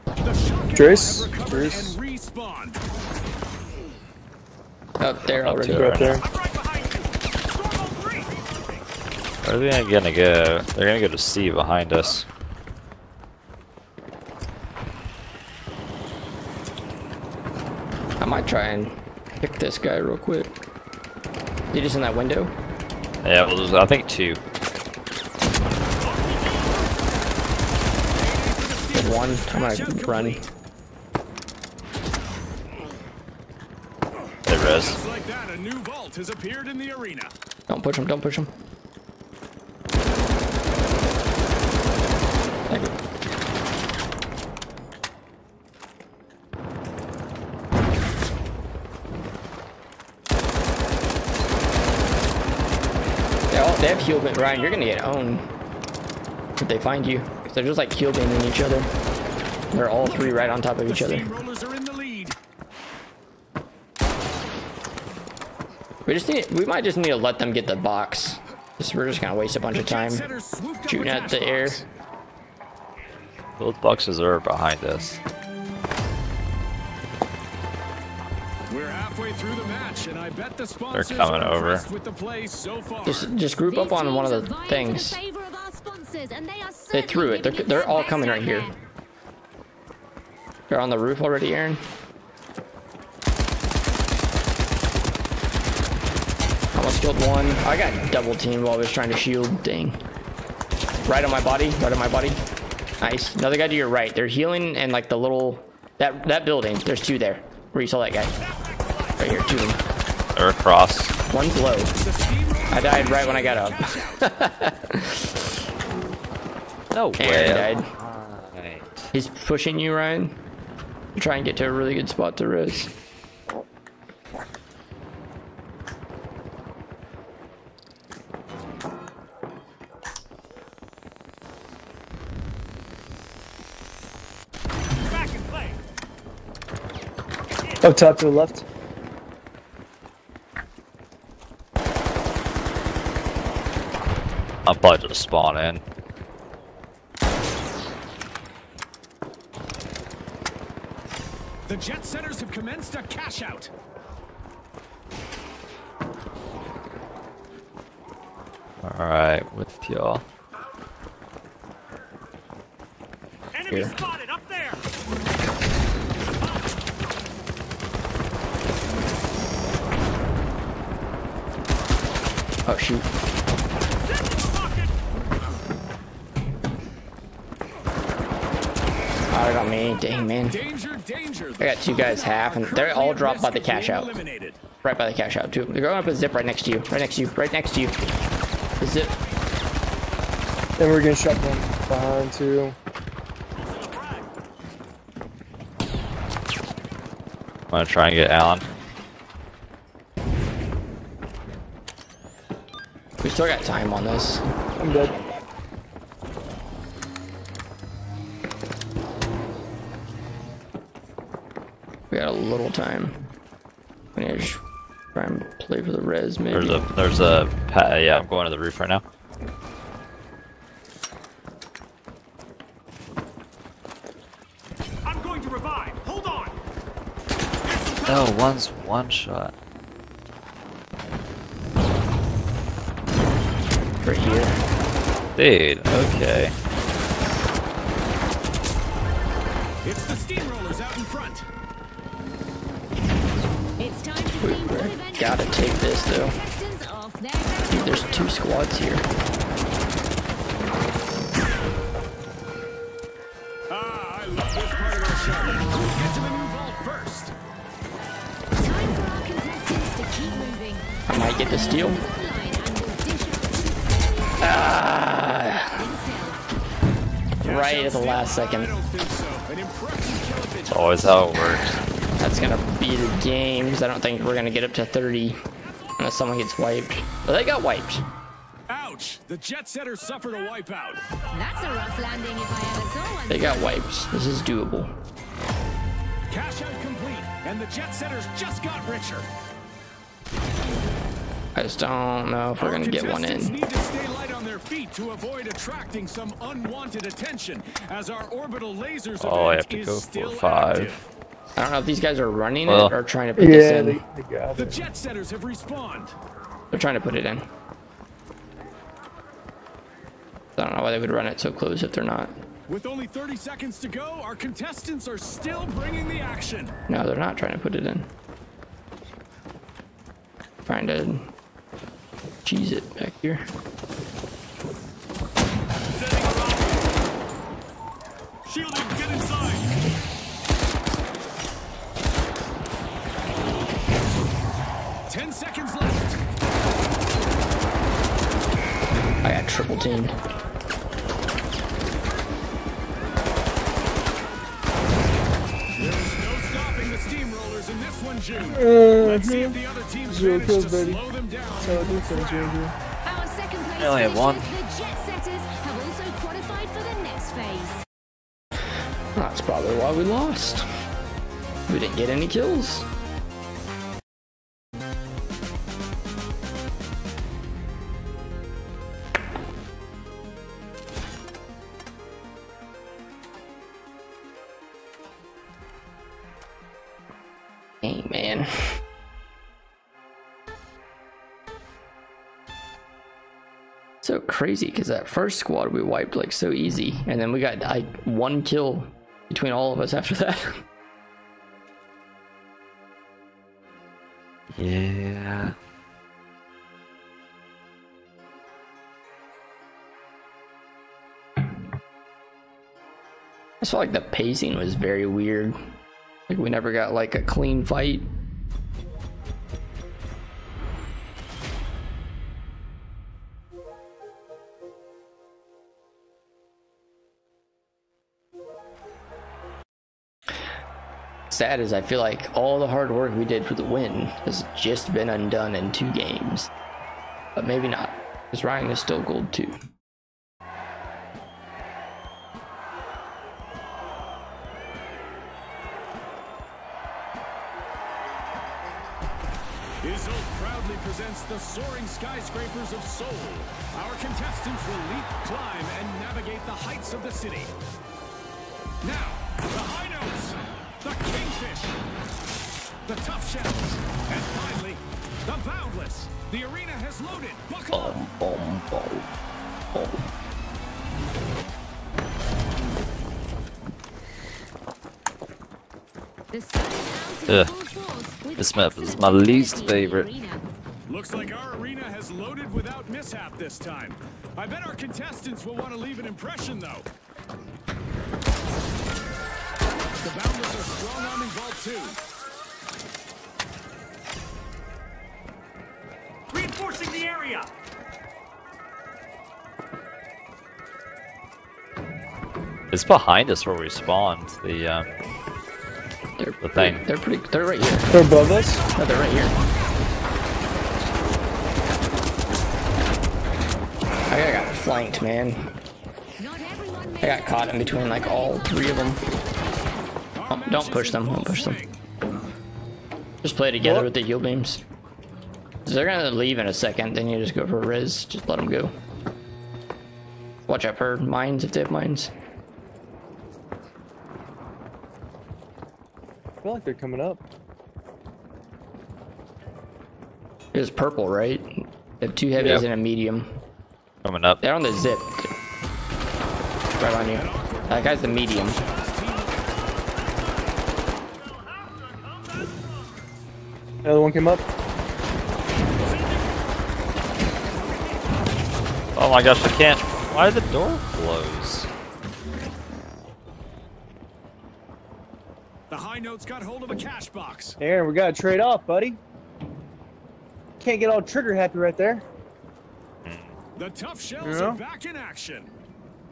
The Trace? Trace? Up there Up already. to it. Right there. I'm right behind you. Stormo three. Where are they gonna go? They're gonna go to C behind us. I might try and pick this guy real quick. He just in that window? Yeah, well, there's, I think two. One. I'm gonna run. a new vault has appeared in the arena. Don't push him, don't push him. They have heal band. Ryan, you're gonna get owned if they find you. They're just like heal each other. They're all three right on top of each other. We just need. We might just need to let them get the box. Just, we're just gonna waste a bunch of time setters swooped up shooting at the air. box. Both boxes are behind us. We're halfway through the match, and I bet the sponsors coming are over. with the play so far. Just, just group up on one of the are vying for things. the favor of our sponsors, and they are They certainly threw it. They're, they're all coming right here. They're on the roof already, Aaron. Almost killed one. I got double teamed while I was trying to shield. Dang. Right on my body. Right on my body. Nice. Another guy to your right. They're healing and like the little that that building. There's two there. Where you saw that guy. Right here, two of them. They're across. One's low. I died right when I got up. No Aaron way. died. He's pushing you, Ryan. Try and get to a really good spot to res. Up top to the left. I'm probably just spawn in. The jet setters have commenced a cash out. Alright, with y'all. Enemy Here. spotted Oh shoot. Pocket. Oh, they got me. Dang man. Danger, danger. I got two guys half, and they're all dropped by the cash out. Right by the cash out too. They're going up a zip right next to you. Right next to you. Right next to you. The zip. Then we're getting shot from behind too. I'm gonna try and get Alan. We still got time on this. I'm dead. We got a little time. We need to just try and play for the res maybe. There's a there's a pa- yeah. I'm going to the roof right now. I'm going to revive. Hold on. No, one's one shot. Right here. Dude, okay. It's the steamrollers out in front. It's time to see full event Gotta take this though. contestants off their Dude, there's two squads here. Ah, I love this part of our show. We get to the new vault first. Time for our contestants to keep moving. I might get the steal. Ah, right at the last second. don't think so. An impressive kill at the It's always how it works. That's gonna be the game 'cause I don't think we're gonna get up to 30 unless someone gets wiped. But they got wiped. Ouch! The jet setters suffered a wipeout. That's a rough landing if I ever saw one. They got wiped. This is doable. Cash out complete, and the jet setters just got richer. I just don't know if we're Our gonna get one contestants in. Feet to avoid attracting some unwanted attention, as our orbital lasers Oh, I have to go for five. active. I don't know if these guys are running Well- it or trying to put this Yeah, in. they, they got The it. jet setters have respawned. They're trying to put it in. I don't know why they would run it so close if they're not. With only 30 seconds to go, our contestants are still bringing the action. No, they're not trying to put it in. Trying to cheese it back here. Shielding. Get inside. Ten seconds left. I got triple teamed. There's no stopping the steamrollers in this one, June. Uh, Let's see if the other teams manage to kills, baby. slow them down. That's how I do things around here. Our second place I only have one. That's probably why we lost. We didn't get any kills. Hey man. So crazy because that first squad we wiped like so easy, and then we got like one kill between all of us after that. Yeah. I felt like the pacing was very weird. Like we never got like a clean fight. Sad is I feel like all the hard work we did for the win has just been undone in two games. But maybe not, because Ryan is still gold too. Izzle proudly presents the soaring skyscrapers of Seoul. Our contestants will leap, climb, and navigate the heights of the city. Now, the high notes, the kingfish, the tough shells, and finally, the boundless. The arena has loaded. Buckle up. Boom, boom, boom. The sun is out Ugh. in full force with This map is my least activity in the favorite. Looks like our arena has loaded without mishap this time. I bet our contestants will want to leave an impression, though. The Boundless are strong arming Vault 2. Reinforcing the area. It's behind us where we spawned. The um, They're, The thing. They're pretty. They're right here. They're above us. No, they're right here. I got flanked, man. I got caught in between like all three of them. Oh, don't push them. Don't push them. Just play together What? with the heal beams. They're gonna leave in a second. Then you just go for a res. Just let them go. Watch out for mines if they have mines. I feel like they're coming up. It's purple, right? They have two heavies Yep. and a medium. coming up. They're on the zip. Right on you. That guy's the medium. Another one came up. Oh my gosh, I can't. Why did the door close? The high notes got hold of a cash box. Aaron, we gotta trade off, buddy. Can't get all trigger happy right there. The tough shells Yeah. are back in action.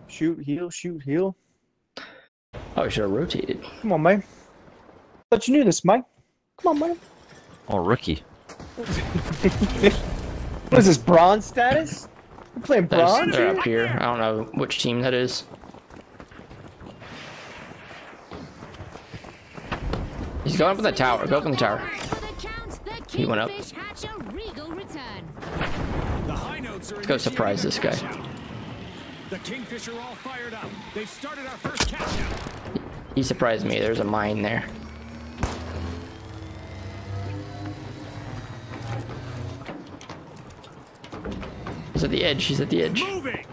Shoot, heal, shoot, heal. Oh, we should have rotated. Come on, man. Thought you knew this, Mike. Come on, man. Oh, rookie. What is this, bronze status? We're playing They're, bronze? they're here? up here. I don't know which team that is. He's going up in the tower. Go up in the tower. For the count, the He went up. Kingfish hatch a regal return. The high notes are Let's go surprise this guy. initiating a cash out. The Kingfish are all fired up. They've started our first cash out. He surprised me. There's a mine there. He's at the edge. He's at the edge. Moving.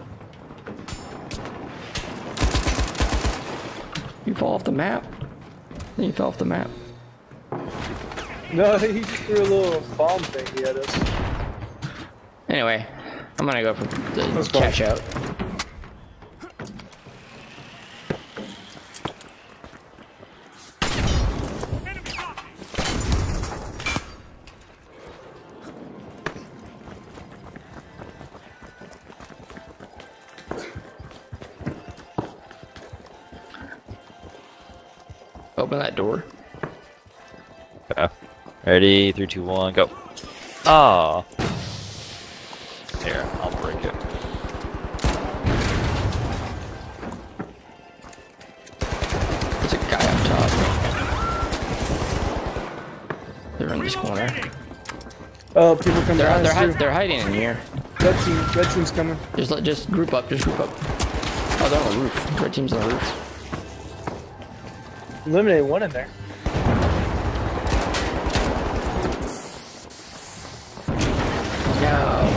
You fall off the map. Then you fell off the map. No, he just threw a little bomb thing at us. Anyway, I'm gonna go for the Let's go. cash out. open that door. Yeah. Ready, three, two, one, go. Ah. Oh. Here, I'll break it. There's a guy up top. They're in this corner. Oh, people coming. They're, they're, they're hiding in here. Red team, red team's coming. Just just group up, just group up. Oh, they're on the roof. Red team's on the roof. Eliminate one in there. No.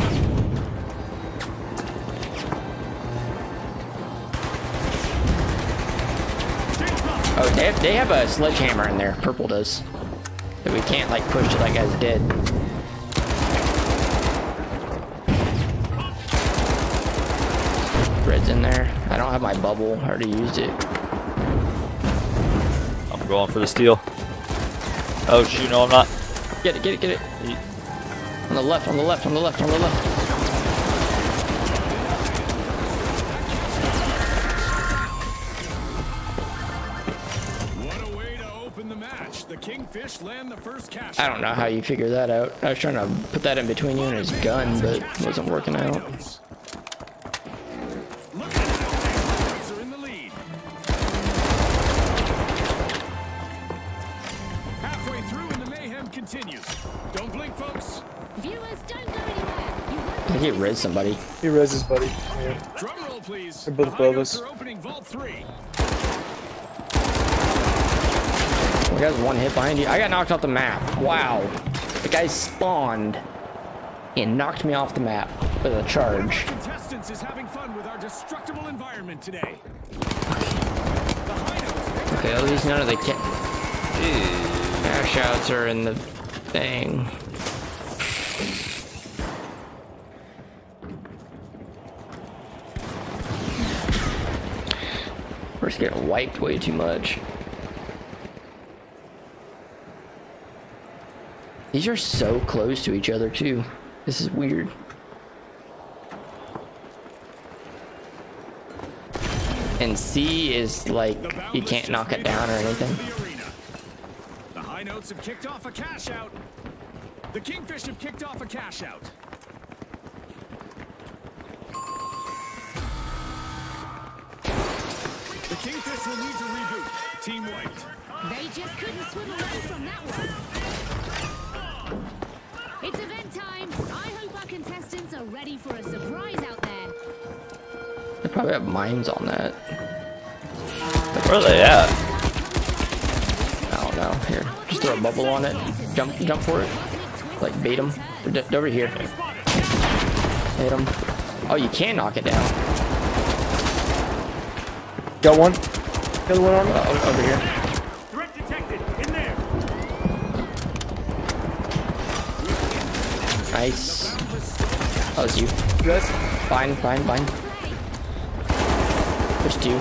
Oh, they have, they have a sledgehammer in there. Purple does. That we can't like push till that guy's dead. Red's in there. I don't have my bubble. I already used it. I'm going for the steal. Oh shoot, no I'm not. Get it, get it, get it. On the left, on the left, on the left, on the left. What a way to open the match. The Kingfish land the first cash. I don't know how you figure that out. I was trying to put that in between you and his gun, but it wasn't working out. Think he res somebody. He res his buddy. Yeah. Drum roll, please. They're both The High above Notes us. are opening Vault 3. We got one hit behind you. I got knocked off the map. Wow. The guy spawned and knocked me off the map with a charge. Contestants is having fun with our destructible environment today. The High Notes Okay, at least none of the ca- cash outs are in the thing. Just getting wiped way too much. These are so close to each other too. This is weird. And C is like you can't knock it down or anything. to the arena. The High Notes have kicked off a cash out. The Kingfish have kicked off a cash out. Kingfish will need to reboot. Team White. They just couldn't swim away from that one. It's event time. I hope our contestants are ready for a surprise out there. They probably have mines on that. Where are they at? I don't know. Here, just throw a bubble on it. Jump, jump for it. Like bait them. Over here. Hit them. Oh, you can knock it down. Got one. The other one on me. Uh, o- over here. Threat detected. In there. Nice. That was you. Res. Fine, fine, fine. There's two.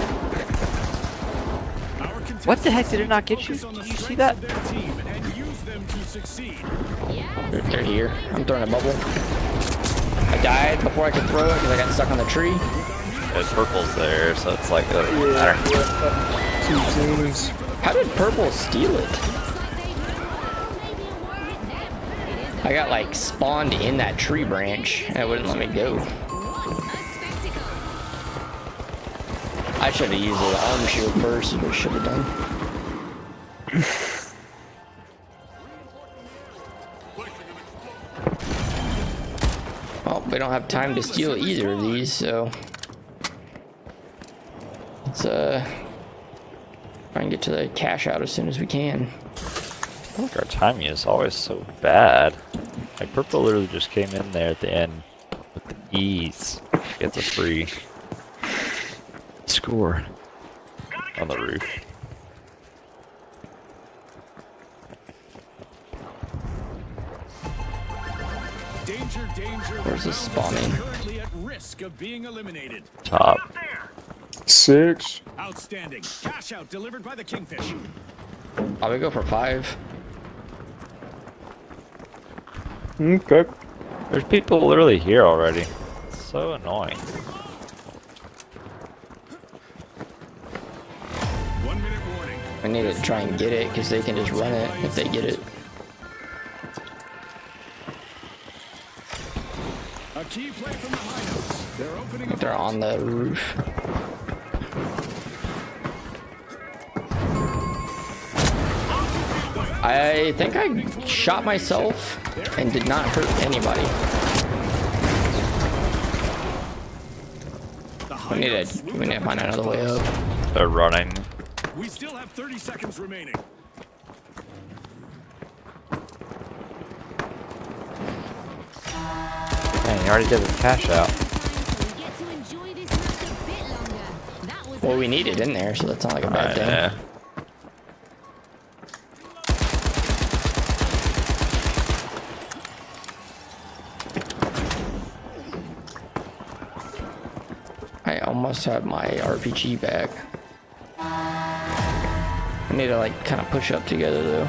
What the heck, did it not get you? contestants focus on the Did you see that? of their team and use them to succeed. Yeah. They're, they're here. I'm throwing a bubble. I died before I could throw it because I got stuck on the tree. There's purple's there, so it's like it doesn't Yeah. matter. yeah. Two teams. How did purple steal it? Looks like they've maybe a one-hit them. It is I got like spawned in that tree branch and it wouldn't let me go. what a spectacle. I should have used the arm shield first, is what I should have done. Well, we don't have time to steal either of these, so let's uh try and get to the cash out as soon as we can. I feel like our timing is always so bad. Like purple literally just came in there at the end with the ease. Gets a free score on the roof. Danger, danger. Where's the the spawning? Currently at risk of being eliminated. Top. Six. Outstanding. Cash out delivered by the Kingfish. I would go for five. Okay. There's people literally here already. It's so annoying. One minute warning. I need to try and get it because they can just run it if they get it. A key play from the High Notes. They're opening a They're on the roof. I I think I shot myself and did not hurt anybody. We need to, we need to find another way up. They're running. We still have 30 seconds remaining. Man, you already did the cash out. We get to enjoy this match a bit longer. That was Well, we need it in there, so that's not like a bad thing. Yeah. I almost have my RPG back. I need to like kind of push up together though.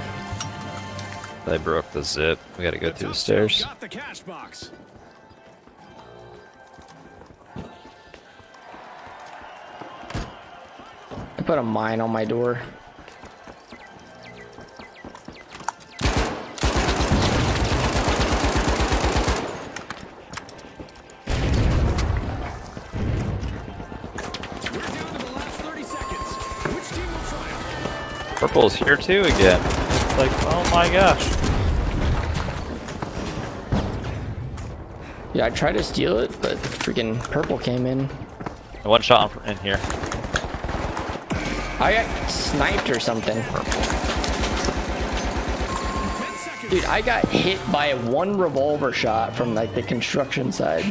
They broke the zip. We gotta go through the stairs. Got the cash box. I put a mine on my door. Purple's here too again. It's Like, oh my gosh. Yeah, I tried to steal it, but freaking purple came in. One shot in here. I got sniped or something. 10. Dude, I got hit by one revolver shot from like the construction side.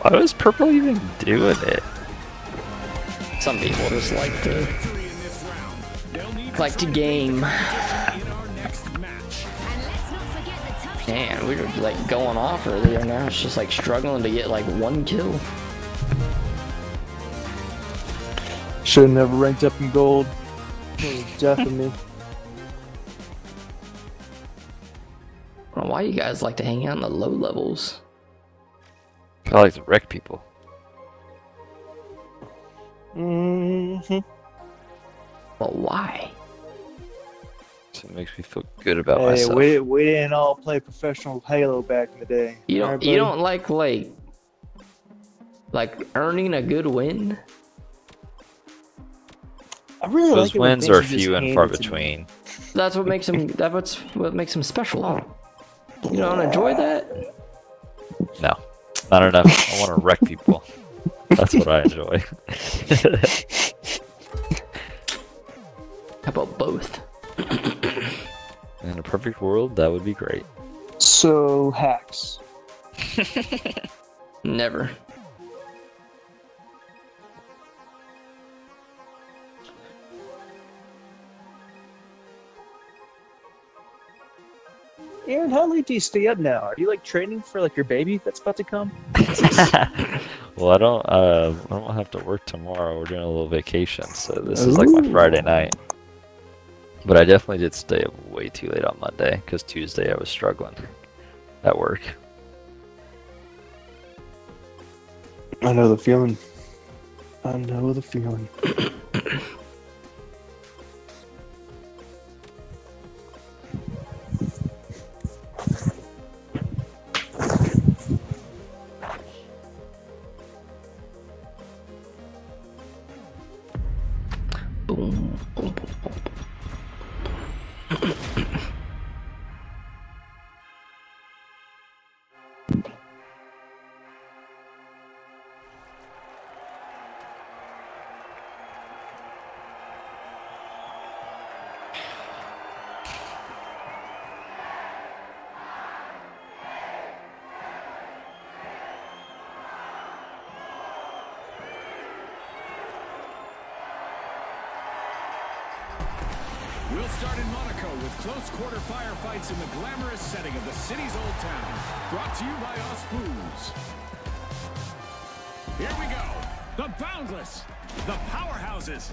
Why was purple even doing it? Some people just like to Victory in this round. They'll need like to game. in our next match. And let's not forget the tough Man, we were like going off earlier. Now it's just like struggling to get like one kill. Should have never ranked up in gold. It death of me. I don't know why you guys like to hang out in the low levels. I like to wreck people. Mm-hmm. But why? So it makes me feel good about Hey, myself. we, we didn't all play professional Halo back in the day. You don't Alright, you don't like like like earning a good win? I really Those like wins are few and far handed me. between. That's what makes him that's what makes him special. You don't enjoy that? No, not enough. I want to wreck people. That's what I enjoy. How about both? In a perfect world, that would be great. So hacks. Never. Aaron, how late do you stay up now? Are you like training for like your baby that's about to come? well, I don't. Uh, I don't have to work tomorrow. We're doing a little vacation, so this is like my Friday night. But I definitely did stay up way too late on Monday because Tuesday I was struggling at work. I know the feeling. I know the feeling. with close quarter firefights in the glamorous setting of the city's old town. Brought to you by OSPUZE. Here we go. The Boundless, the Powerhouses,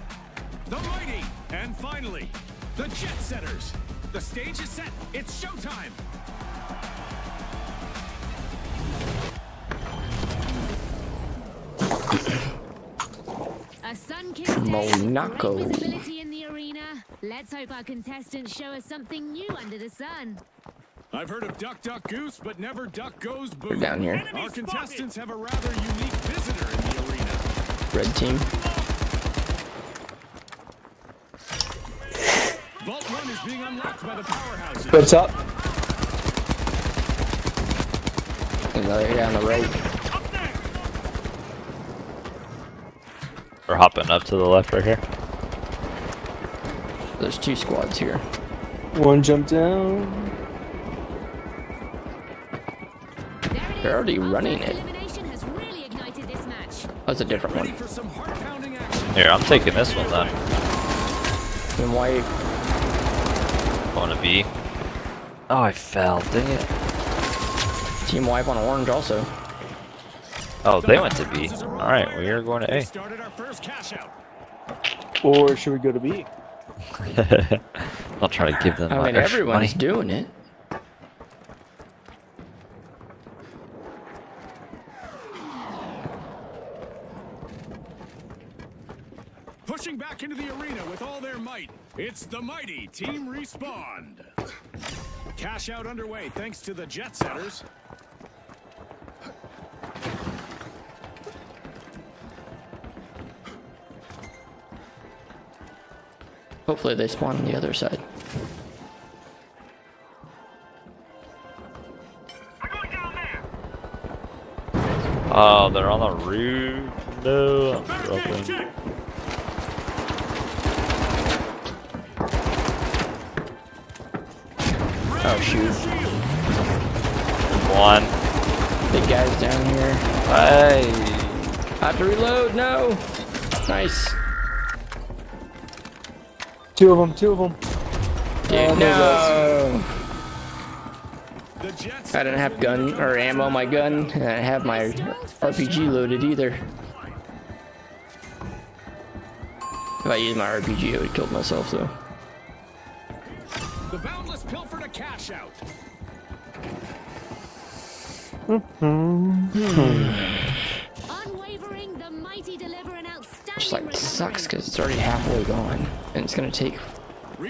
the Mighty, and finally, the Jet Setters. The stage is set. It's showtime. A sun-kissed day with Monaco. great visibility in the arena. Let's hope our contestants show us something new under the sun. I've heard of Duck Duck Goose, but never Duck Goes Boo. We're down here. Our contestants have a rather unique visitor in the arena. Red team. Vault 1 is being unlocked by the powerhouses. Go up another guy on the right. We're hopping up to the left right here. There's two squads here. One jump down. They're already running it. Elimination has really ignited this match. That's a different one. for some heart-pounding action. Here, I'm taking this one then. And white. Going to B. Oh, I fell. Dang it. Team wipe on orange also. Oh, they went to B. Alright, we are going to A. Started our first cash out. Or should we go to B? I'll try to give them I my mean, extra everyone's money. doing it. Pushing back into the arena with all their might. It's the mighty Team Respawn. Cash out underway thanks to the Jet Setters. Hopefully they spawn on the other side. Oh, they're on the roof. No, I'm dropping. Oh shoot. One. Big guys down here. Hey. I have to reload, no! Nice. Two of them. Two of them. Dude, Oh, no! The Jets I didn't have gun or ammo on my gun, and I didn't have my RPG loaded either. If I used my RPG, I would have killed myself though. The Boundless pilfered a cash out. Unwavering, sucks because it's already halfway gone, and it's gonna take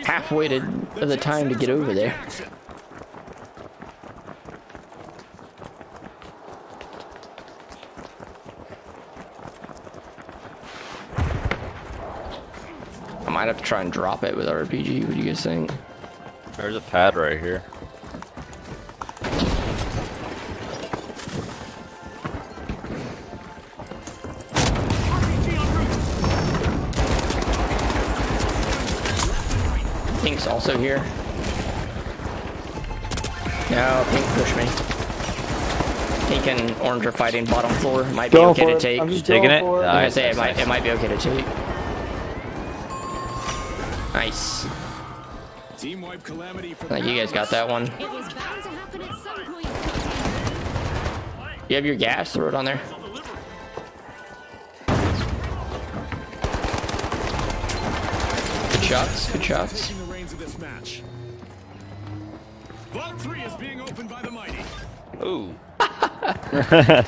halfway to of the time to get over there. I might have to try and drop it with RPG. What do you guys think? There's a pad right here. Pink's also here. No, Pink push me. Pink and Orange are fighting bottom floor. Might be Going okay to it. take. I'm just taking going it? for I was gonna Nice, say it might nice. it might be okay to take. Nice. Team wipe calamity for I think you guys got that one. It was bound to happen at some point, Scotty. You have your gas? Throw it on there. Good shots. Good shots. Ooh. Are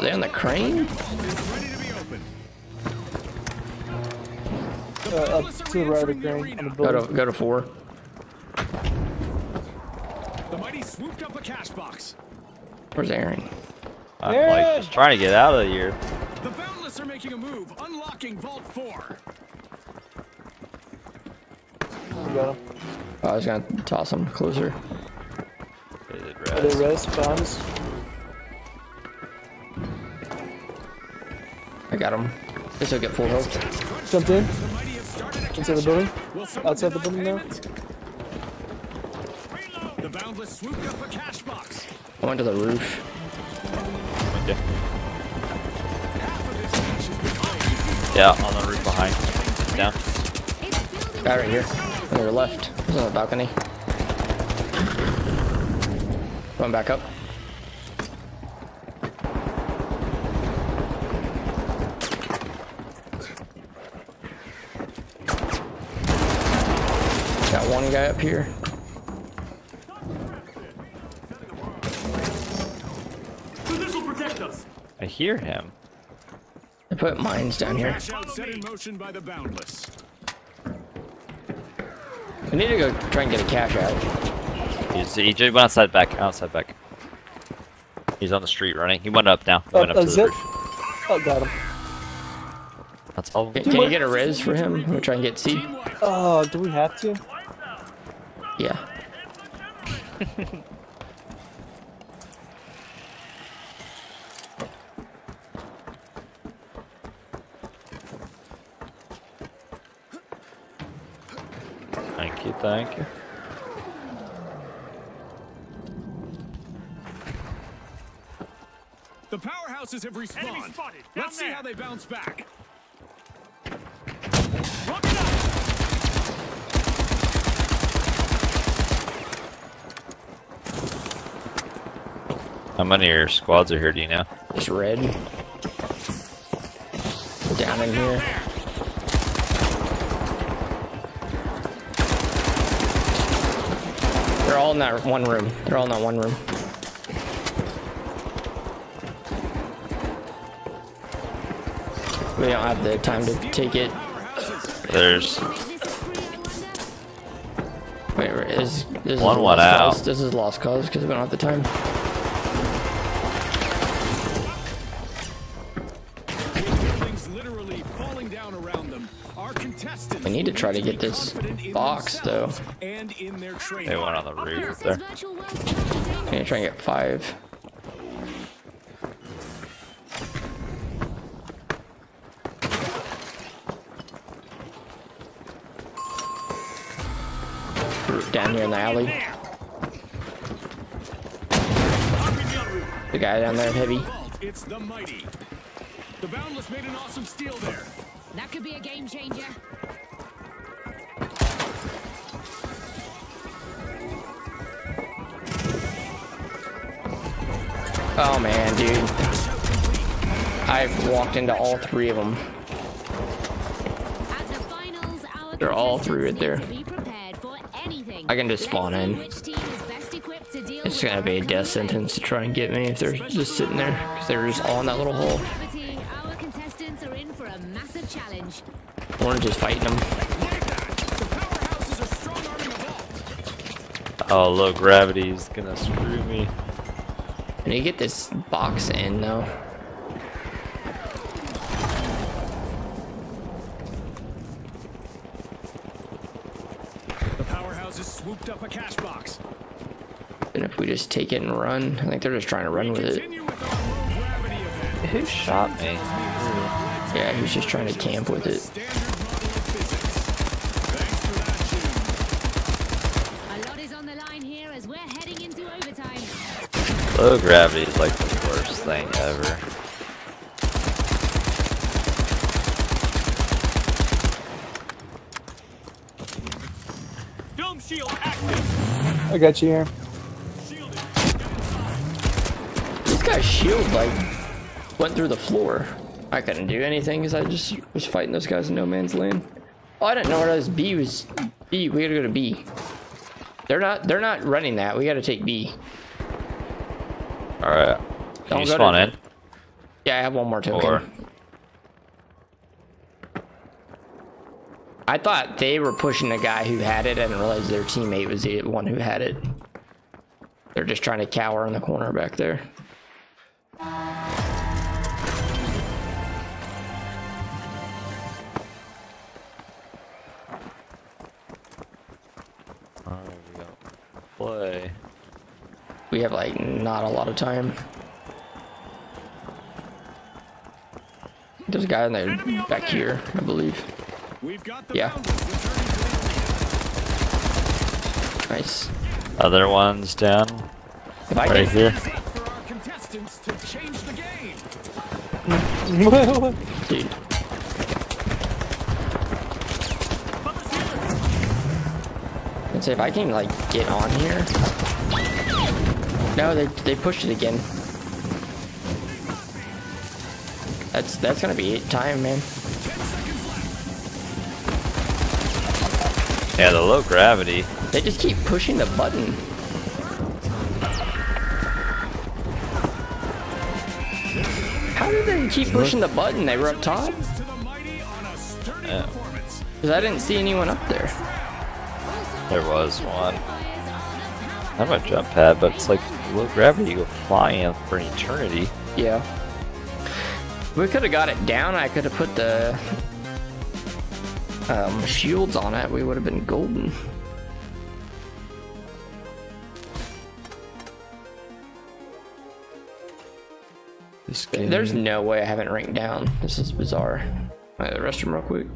they on the crane? Is ready to be opened. Uh, up to the right of the crane on the Go to go to four. The mighty swooped up a cash box. Where's Aaron? I'm Yeah. like just trying to get out of here. The Boundless are making a move, unlocking Vault 4. Got 'em. Oh, I was gonna toss him closer. Is it Are res? they res behind? I got him. This will get full health. Jumped in. The mighty have started a Inside the building. out. Will someone Outside the building now. The Boundless swooped up a cash box. I went to the roof. Okay. Half of this match has been played. Yeah, on the roof behind. Down. It's building Guy right here. On your left. He's on the balcony. Going back up. Got one guy up here. This will protect us. I hear him. I put mines down here. Cash out set in motion by the Boundless. We need to go try and get a cash out. He's, he just went outside back. Outside back. He's on the street running. He went up now. He Up, went up uh, to the zip. roof. Oh, got him. That's all. Can, can you get a res for him? We'll try and get C. Oh, do we have to? Yeah. Thank you, thank you. Powerhouses have Enemy respawned. spotted. Down Let's see how they bounce back. Rock it up. How many of your squads are here, do you know? Just red. Down in here. They're all in that one room. They're all in that one room. We don't have the time to take it. There's Make this a free, I wonder? Wait, wait is this One is went lost out. cause? This is lost cause because we don't have the time. Buildings literally falling down around them. Our contestants We need to try to get this box, though. themselves And in their training. they went on the roof This there. is virtual world strategy I'm gonna try and get five. Down here in the alley. The other room. The guy down there heavy. It's the mighty. The Boundless made an awesome steal there. That could be a game changer. Oh man, dude. I've walked into all three of them. At the finals, our They're all three right there. I can just spawn in. which team gotta It's gonna be a death sentence to try and get me if they're just sitting there. Because they're just all in that little hole. Oh, gravity, our contestants are in for a massive challenge. Orange is fighting them. Like that. The powerhouses are strong arming the vault. Oh, low gravity's gonna screw me. Can you get this box in though. The powerhouses swooped up a cash box. And if we just take it and run, I think they're just trying to run with it. Continue with our low gravity event. Who shot me? Yeah, he's just trying to camp with it. Standard model of physics. Thanks for that, June. A lot is on the line here as we're heading into overtime. Low gravity is like the worst thing ever. Dome shield active. I got you here. Shielded. This guy's shield like went through the floor. I couldn't do anything because I just was fighting those guys in no man's land. Oh, I didn't know where that was. B was B. We gotta go to B. They're not. They're not running that. We gotta take B. Alright. Can Don't you go to- spawn in? Yeah, I have one more token. Or I thought they were pushing the guy who had it. I didn't realize their teammate was the one who had it. They're just trying to cower in the corner back there. Oh, we got play. We have like not a lot of time. There's a guy in there back here, I believe. We've got the Yeah. Boundless returning to the Nice. Other ones down If I right can, here. Dude. Let's see if I can like get on here. No, they they pushed it again. That's that's gonna be it. time, man. Yeah, the low gravity. They just keep pushing the button. They keep pushing the button? They were up top? To the mighty on a sturdy Yeah. Because I didn't see anyone up there. There was one. I'm a jump pad, but it's like low gravity. You go flying for an eternity. Yeah. We could have got it down. I could have put the um, shields on it, we would have been golden. There's no way I haven't ranked down. This is bizarre. Alright, the restroom real quick.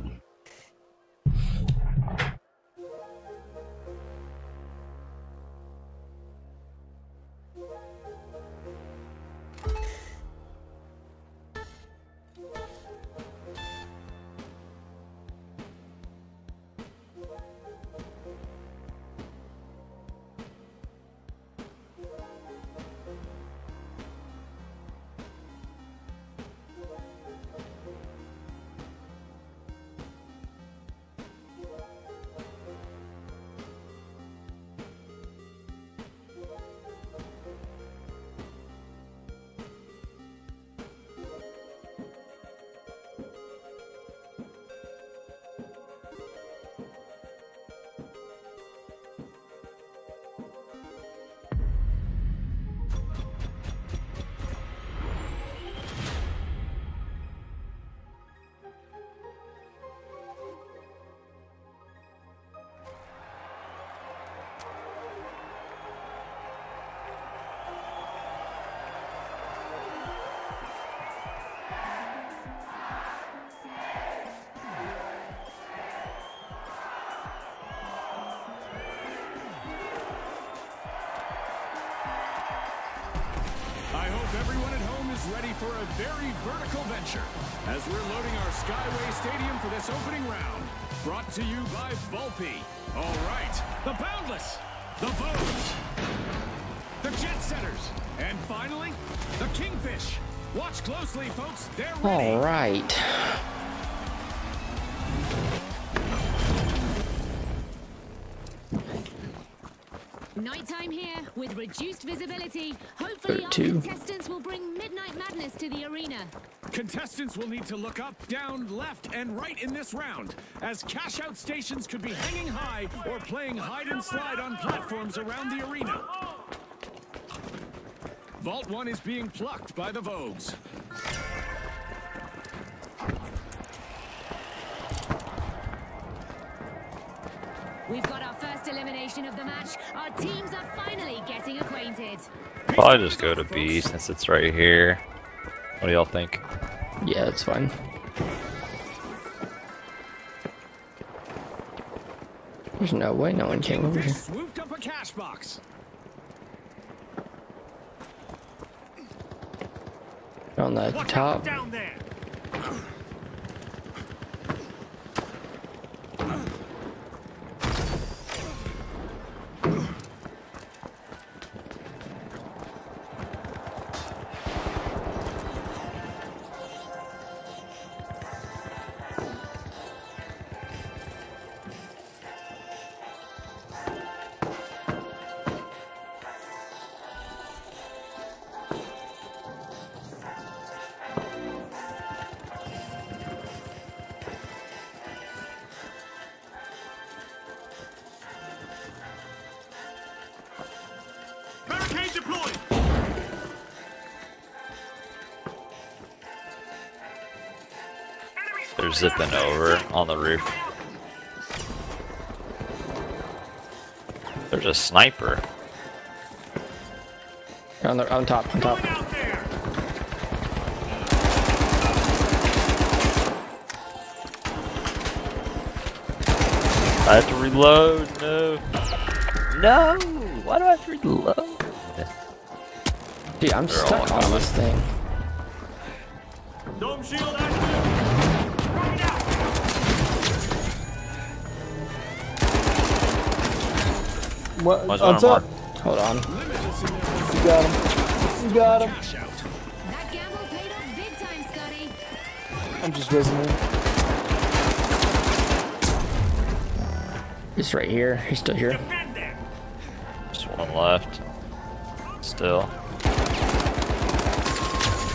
ready for a very vertical venture as we're loading our Skyway Stadium for this opening round. Brought to you by Volpe. All right, the Boundless, the Vogues, the Jet Setters, and finally, the Kingfish. Watch closely, folks. They're ready. All right. Nighttime here with reduced visibility. Hopefully, 32. Contestants will need to look up, down, left, and right in this round, as cash-out stations could be hanging high or playing hide and slide on platforms around the arena. Vault 1 is being plucked by the Vogues. We've got our first elimination of the match. Our teams are finally getting acquainted. Probably just go to B since it's right here. What do y'all think? Yeah, that's fine. There's no way no one came over here. swooped up a cash box. On the top. Down there. zipping over on the roof. There's a sniper. On the on top, on top. Going out there. I have to reload. No. No. Why do I have to reload? Dude, I'm They're stuck on this thing. What? Why's on on top. Hold on. Limitless You got him. You got him. cash out. That gamble paid off big time, Scotty. I'm just visiting. He's right here. He's still here. Just one left. Still.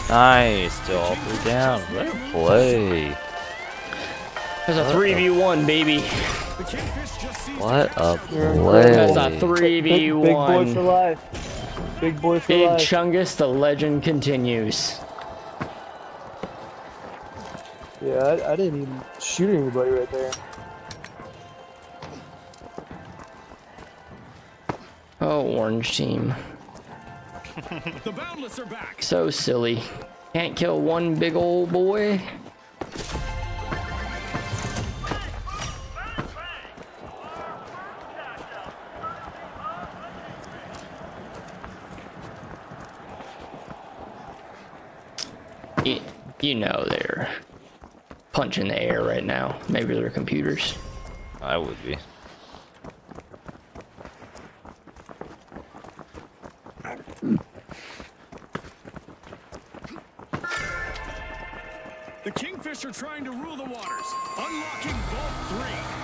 Nice. Still all three down. What a play. That's a 3v1, baby. What a play. There's a 3v1. Big, big boy for life. Big boy for big life. Big Chungus, the legend continues. Yeah, I, I didn't even shoot anybody right there. Oh, orange team. the Boundless are back. So silly. Can't kill one big old boy. You, you know they're punching the air right now. Maybe they're computers. I would be. The Kingfish are trying to rule the waters, unlocking Vault 3.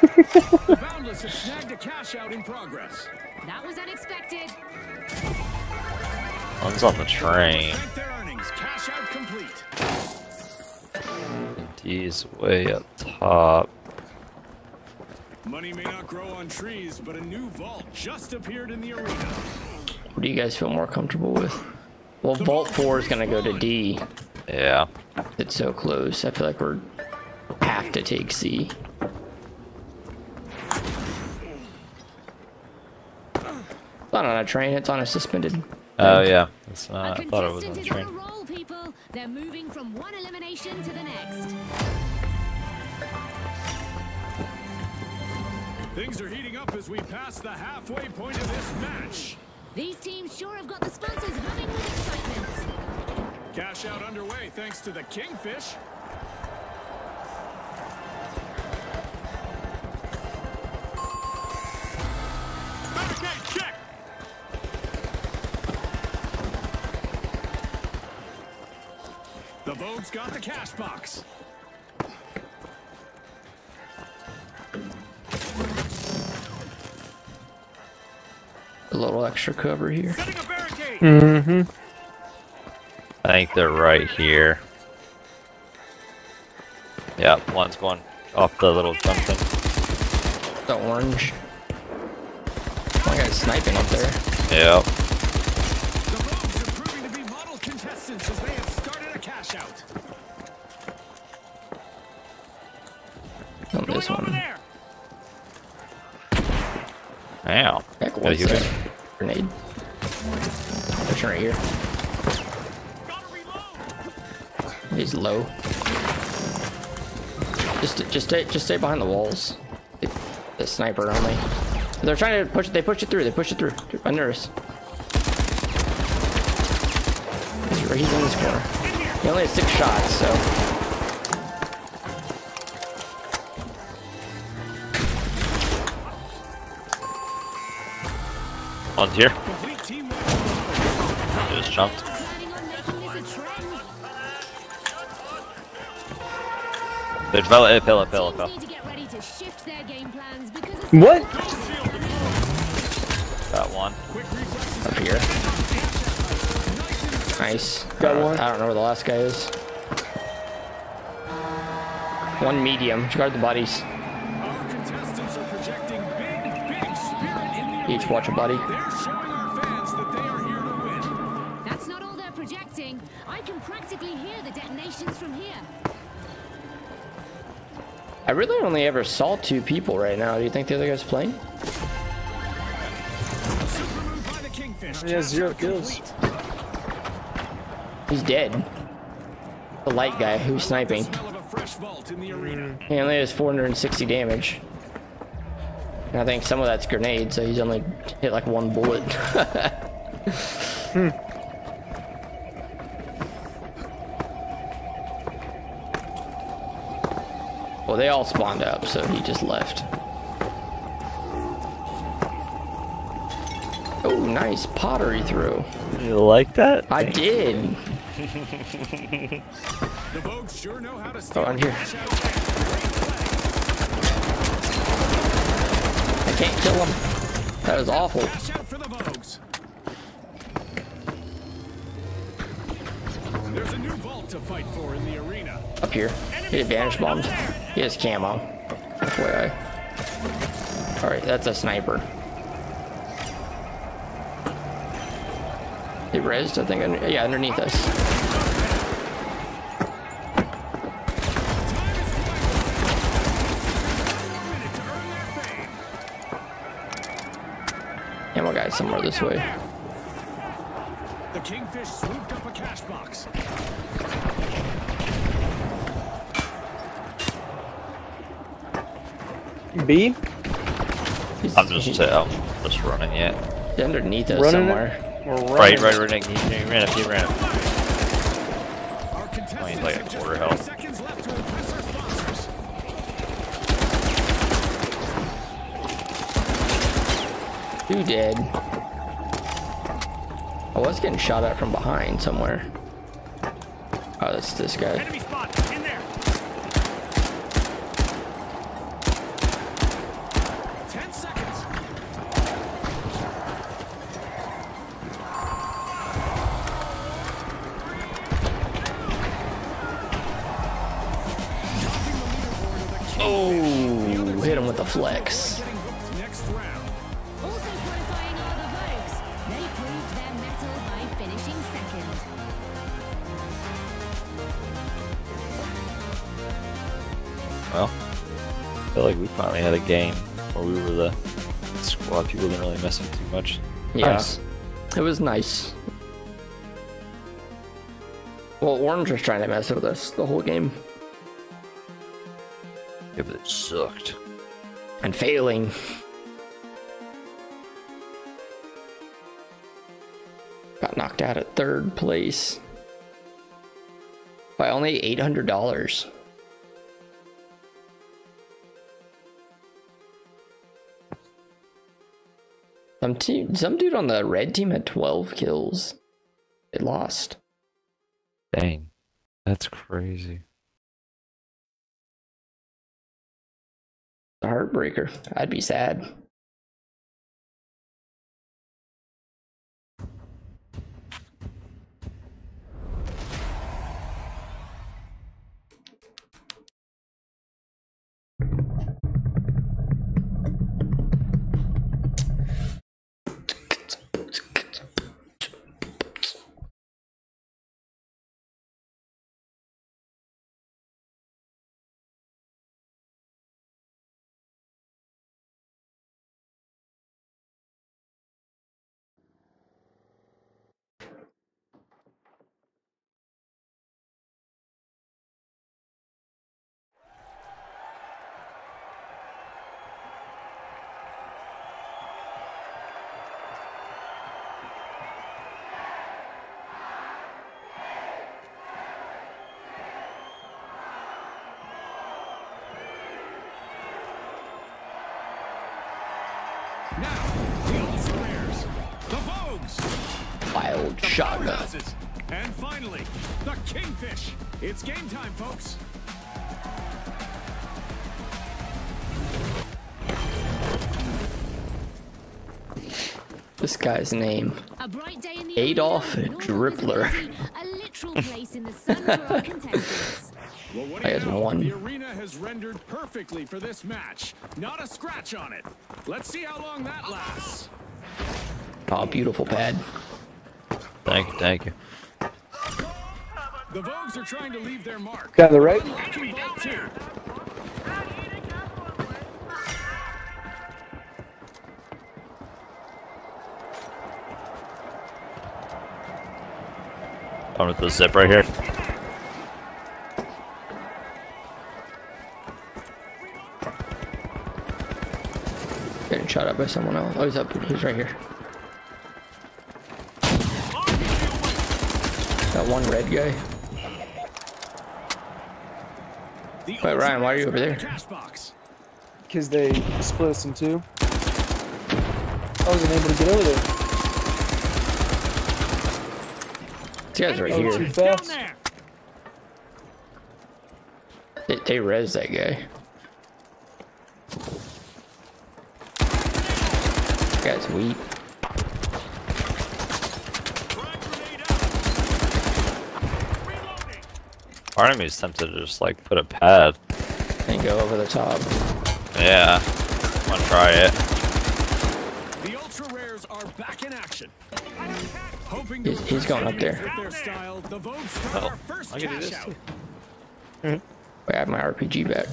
The Boundless have snagged a cash out in progress. That was unexpected. One's on the train. Bank their earnings. Cash out complete. And he's way up top. Money may not grow on trees, but a new vault just appeared in the arena. What do you guys feel more comfortable with? Well, Vault 4 is going to go to D. Yeah. It's so close. I feel like we're have to take C. It's not on a train, it's on a suspended. Oh yeah. That's A not, I thought it was on contestant the is on a train. roll, people. They're moving from one elimination to the next. Things are heating up as we pass the halfway point of this match. These teams sure have got the sponsors humming with excitement. Cash out underway thanks to the Kingfish. The Vogue's got the cash box. A little extra cover here. Setting a barricade. Mm-hmm. I think they're right here. Yeah, one's going off the little something. The orange. One guy's sniping up there. Yep. This one. there. Ow. Heck, Gotta what's heal that? it. Grenade. Pushing right here. He's low. Just, just stay, just stay behind the walls. The, the sniper only. They're trying to push. They push it through. They push it through. Under us. He's, he's in this corner. He only has six shots, so need to get ready to shift their game plans because it's What? Got one. up here. Nice. Got I don't- one. I don't know where the last guy is. One medium. Guard the bodies. Our contestants are projecting big, big spirit in the Each watch a body. I really only ever saw two people right now. Do you think the other guy's playing? Super by the Kingfish. He has zero kills. He's dead. The light guy who's sniping. Smell of a fresh vault in the arena. He only has 460 damage. And I think some of that's grenade, so he's only hit like one bullet. Hmm. Well, they all spawned up, so he just left. Oh, nice pottery throw. You like that? I did. The Vogues sure know how to steal Oh, I'm here. I can't kill him. That was awful. Cash out for the Vogues. There's a new vault to fight for in the arena. Up here. He advantage bombed. He has camo. FYI. Alright, that's a sniper. He raised, I think. Under yeah, underneath us. Ammo guy somewhere this way. The kingfish swooped up a cash box. B? He's, I'm just, he's uh, I'm just running yet. underneath us Running somewhere. We're running. Right, right, right. He, he ran up, he ran up. Our contestants like a quarter health. seconds left to impress our sponsors. Two dead. I was getting shot at from behind somewhere. Oh, that's this guy. game where we were the squad people didn't really mess with too much. Yes. It was nice. Well, Orange was trying to mess with us the whole game. Yeah, but it sucked. And failing. Got knocked out at third place by only $800. Some team, some dude on the red team had twelve kills. It lost. Dang. That's crazy. A heartbreaker. I'd be sad. It's game time, folks. This guy's name. A bright day in the Adolf arena, normal Dribbler. A literal place in the sun for our. Well, what I do guess know? one. The arena has rendered perfectly for this match. Not a scratch on it. Let's see how long that lasts. Oh, beautiful pad. Thank you, thank you. The Vogues are trying to leave their mark. Got the right? Wrecking Ball 2. Coming with the zip right here. Getting shot at by someone else. Oh, he's up. He's right here. That one red guy. The Wait, Ryan, why are you over there? Cash box. Because they split us in two. I wasn't able to get over there. This guy's right Oh, too here. Fast. They, they res that guy. This guy's weak. Frag grenade out. Reloading. Part of me is tempted to just like put a pad. And go over the top. Yeah. Wanna try it. The Ultra Rares are back in action. Hoping He's- he's going up there. Their style, the Vogues start Oh, our first I can do cash this out. too. Wait, I have my RPG back.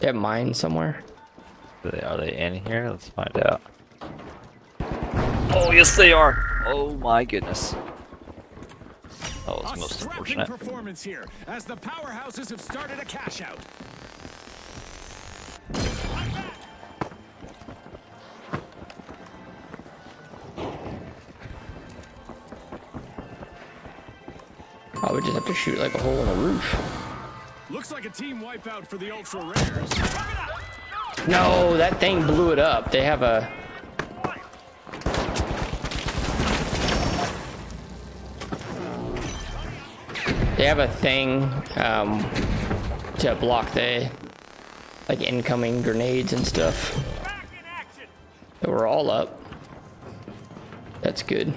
They have mine somewhere. Are they, are they in here? Let's find out. Yes, they are. Oh, my goodness. That was A most unfortunate. performance here as the powerhouses have started a cash out. Oh, we just have to shoot like a hole in the roof. Looks like a team wipeout for the ultra rares. No, that thing blew it up. They have a. They have a thing um, to block the like incoming grenades and stuff. Back in action. They were all up. That's good.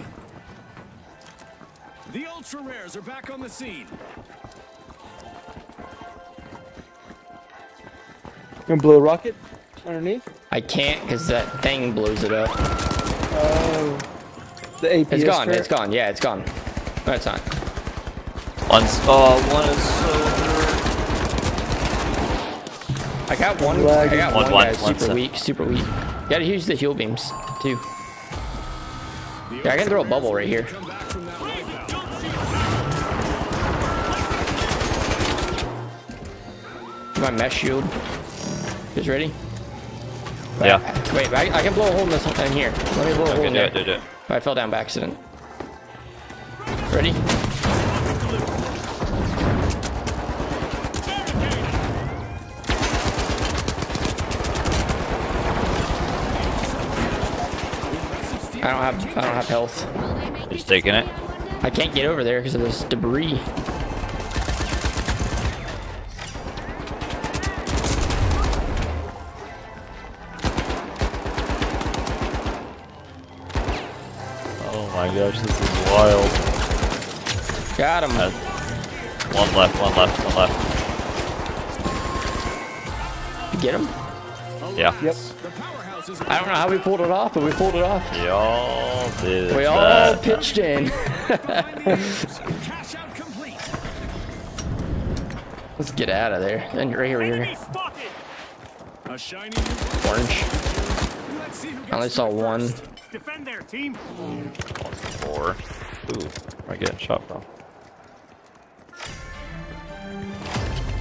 The ultra rares are back on the scene. Gonna blow a rocket underneath? I can't because that thing blows it up. Oh. The APS It's gone. turret? It's gone. Yeah, it's gone. No, it's not. One's, oh, one is so I got one. I got One one, one super set. weak. Super weak. Gotta use the heal beams too. Yeah, I can throw a bubble right here. Come back from that wipeout. My mesh shield is ready. Yeah. Wait, I, I can blow a hole in this in here. Let me blow a hole Okay, in do there. it, do it. Oh, I fell down by accident. I don't have I don't have health. Will He's taking it. I can't get over there because of this debris. Oh my gosh, this is wild. Got him. Uh, one left, one left, one left. Get him. Yeah. Yep. I don't know how we pulled it off, but we pulled it off. Y'all did We all that. pitched in. behind the ears. Cash out complete. Let's get out of there. And right here, right here. spotted. A shiny new Orange. Let's see who gets I only saw one. Defend there, team. Four. Ooh, am I getting shot from?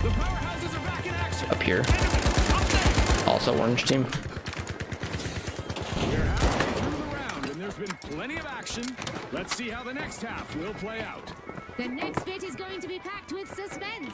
The powerhouses are back in action. Up here. Also orange team. We're halfway through the round, and there's been plenty of action. Let's see how the next half will play out. The next bit is going to be packed with suspense.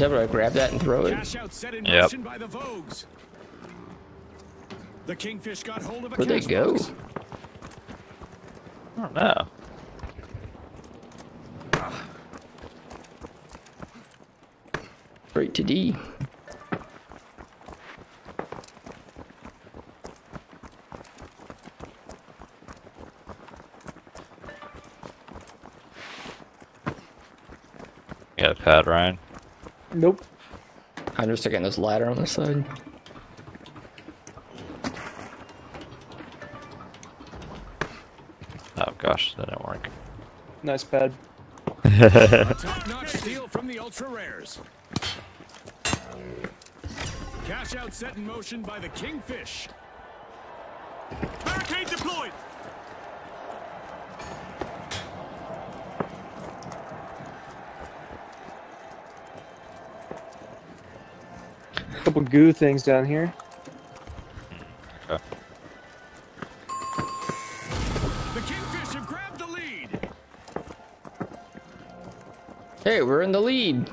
Are you able to grab that and throw it? Cash out set in Yep. by the Vogues. The Kingfish got hold of a Where'd they cash go? box. I don't know. Straight to D. You got a pad, Ryan? Nope. I'm just taking this ladder on the side. Oh gosh, that didn't work. Nice pad. Top-notch steal from the ultra rares. Cash out set in motion by the Kingfish. Barricade deployed. Couple goo things down here. Okay. The Kingfish have grabbed the lead. Hey, we're in the lead.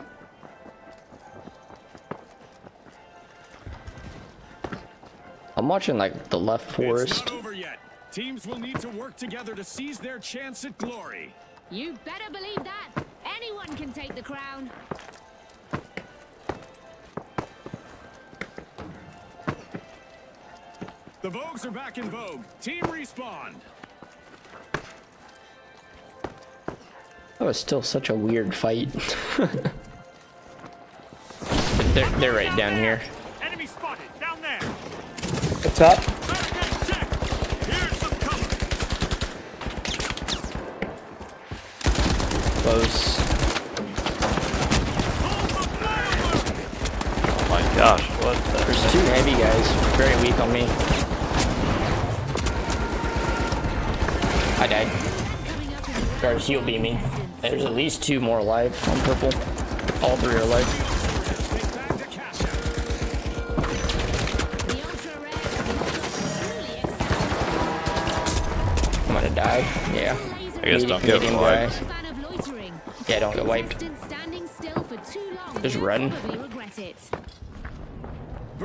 I'm watching like the left It's forest. not over yet. Teams will need to work together to seize their chance at glory. You better believe that. Anyone can take the crown. The Vogues are back in vogue. Team respawn. That was still such a weird fight. they're, they're right down here. Enemy spotted. Down there. Up top. Barricade check. Here's some cover. Close. Oh my gosh, what the? There's two heavy guys. Very weak on me. I died. Coming up in Guards heal beaming. There's at least two more alive on purple. All three are alive. Take back the cash out. the ultra rare truly exceptional. I'm gonna die. Yeah. I guess don't get Medium wiped. guy. Fan of loitering. Yeah, don't get wiped. Contestant standing still for too long. Just run.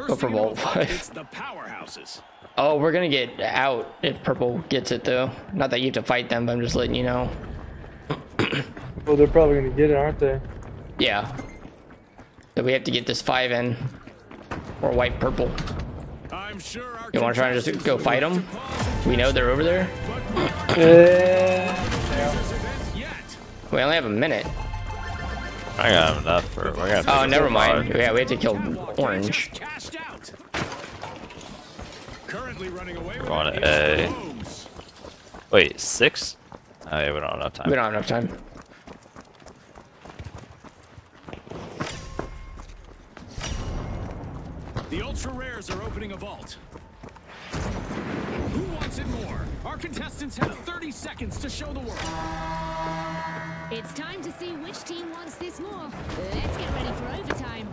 Probably. Go for Vault 5. The powerhouses. Oh, we're gonna get out if purple gets it though. Not that you have to fight them, but I'm just letting you know. Well, they're probably gonna get it, aren't they? Yeah. So we have to get this five in. Or white purple. I'm sure our You wanna try and just go fight them? We know they're over there. Yeah. this event yet. We only have a minute. I got enough for. We're gonna. Oh, never mind. hard. Yeah, we have to kill orange. cashed out. Currently running away with Going it to A. Wait, six? Oh yeah, we don't have enough time. We don't have enough time. The ultra rares are opening a vault. Who wants it more? Our contestants have 30 seconds to show the world. It's time to see which team wants this more. Let's get ready for overtime.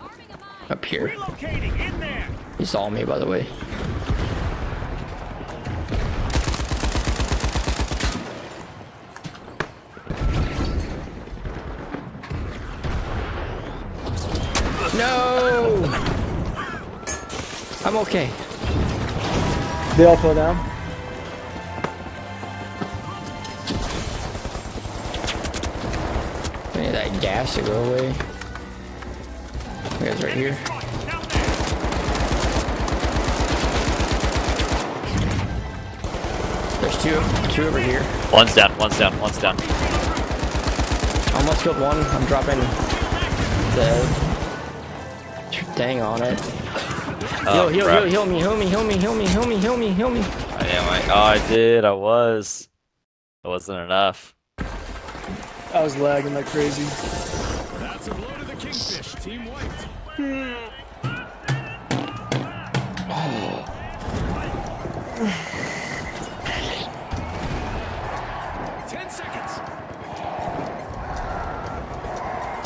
Arming a mine. Up here. Relocating. In there. He saw me, by the way. No! I'm okay. They all fell down. Need that gas to go away. You guys right here. Spotted. Down there. There's two, two over here. One's down. One's down. One's down. Almost killed one. I'm dropping the dang on it. Oh, Heal, heal, crap. heal, heal me, heal me, heal me, heal me, heal me, heal me, heal me. I am. I. Oh, I did. I was. It wasn't enough. I was lagging like crazy. That's a blow to the Kingfish. Team wiped. Ten seconds.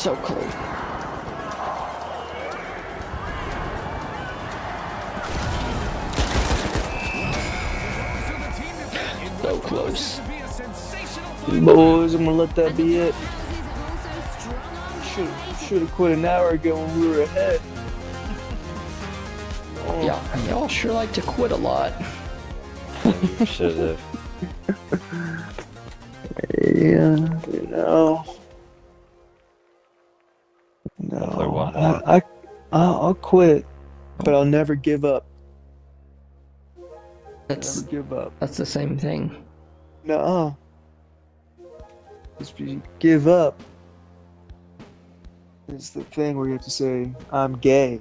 So close. So the team defeat in So what close. Boys, I'm gonna let that be it. powerhouses have also strung on Should should have quit an hour ago when we were ahead. Oh. Yeah, y'all sure like to quit a lot. Should have. Yeah, you know. No. I, I, I'll I'll quit, but I'll never give up. That's Never give up. that's the same thing. No. If you give up, it's the thing where you have to say, I'm gay.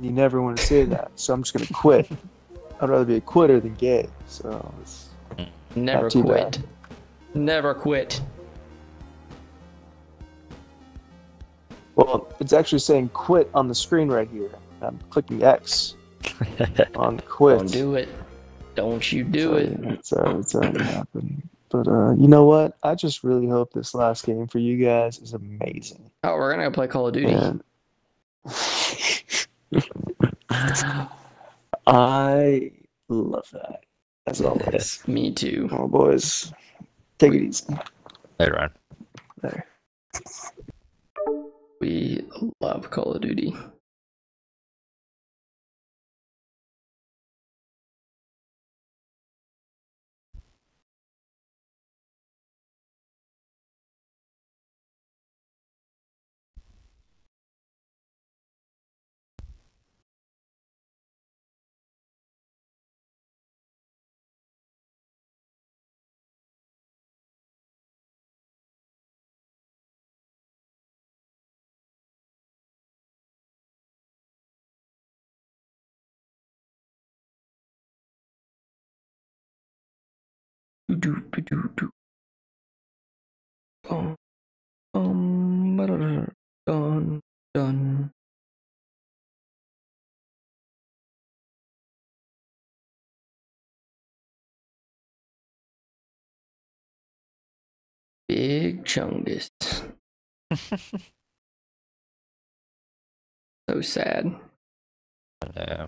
You never want to say that, so I'm just gonna quit. I'd rather be a quitter than gay. So it's Never quit. bad. Never quit. well, it's actually saying quit on the screen right here. I'm clicking X on quit. Don't do it. Don't you do So, it. It's, uh, it's already happened. But uh, you know what? I just really hope this last game for you guys is amazing. Oh, we're gonna go play Call of Duty. And I love that. As always. Me too. Oh, boys. Take it easy. Hey, Ryan. There. We love Call of Duty. Ba-doo, ba-doo, doo. Um, um, ba-da-da, dun, dun. Big Chungus. so sad. Yeah.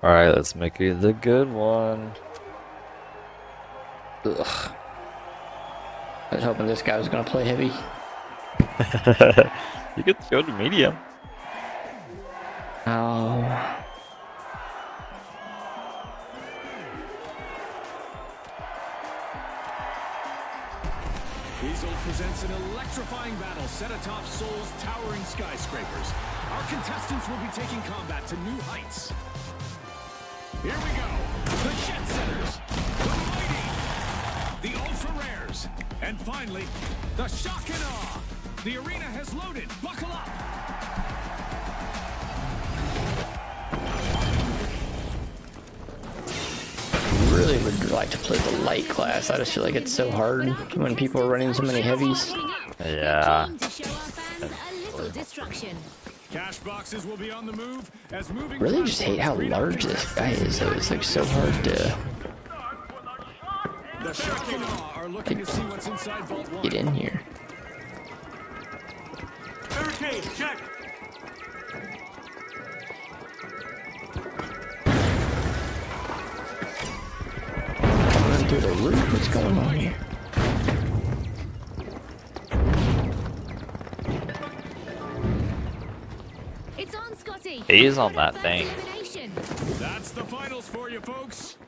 Alright, let's make it the good one. Ugh. I was hoping this guy was gonna play heavy. you could go to medium. Oh. Weasel presents an electrifying battle set atop Seoul's towering skyscrapers. Our contestants will be taking combat to new heights. Here we go. The Jet Setters, the Mighty, the Ultra Rares, and finally, the Shock and Awe. The arena has loaded. Buckle up. Really would like to play the light class. I just feel like it's so hard when people are running so many heavies. Yeah. Keen to show our fans a little destruction. Cash boxes will be on the move as moving Really just hate how large this guy is. though. It's like so hard to The Shock are looking to see what's inside Vault 1. get in here. Barricade, check. Run through the roof. What's going on here? He's on that thing. elimination. That's the finals for you, folks.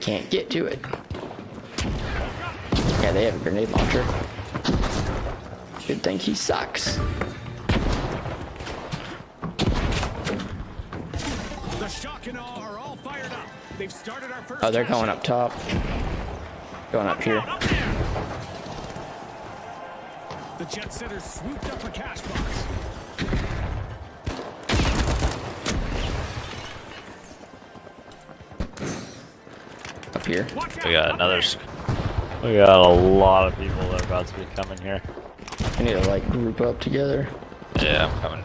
Can't get to it. Yeah, they have a grenade launcher. Good thing he sucks. Oh, they're going up top. Going up here. Up. The Jet Setters swooped up a cash box. Up here. We got another. We got a lot of people that are about to be coming here. We need to like group up together. Yeah, I'm coming.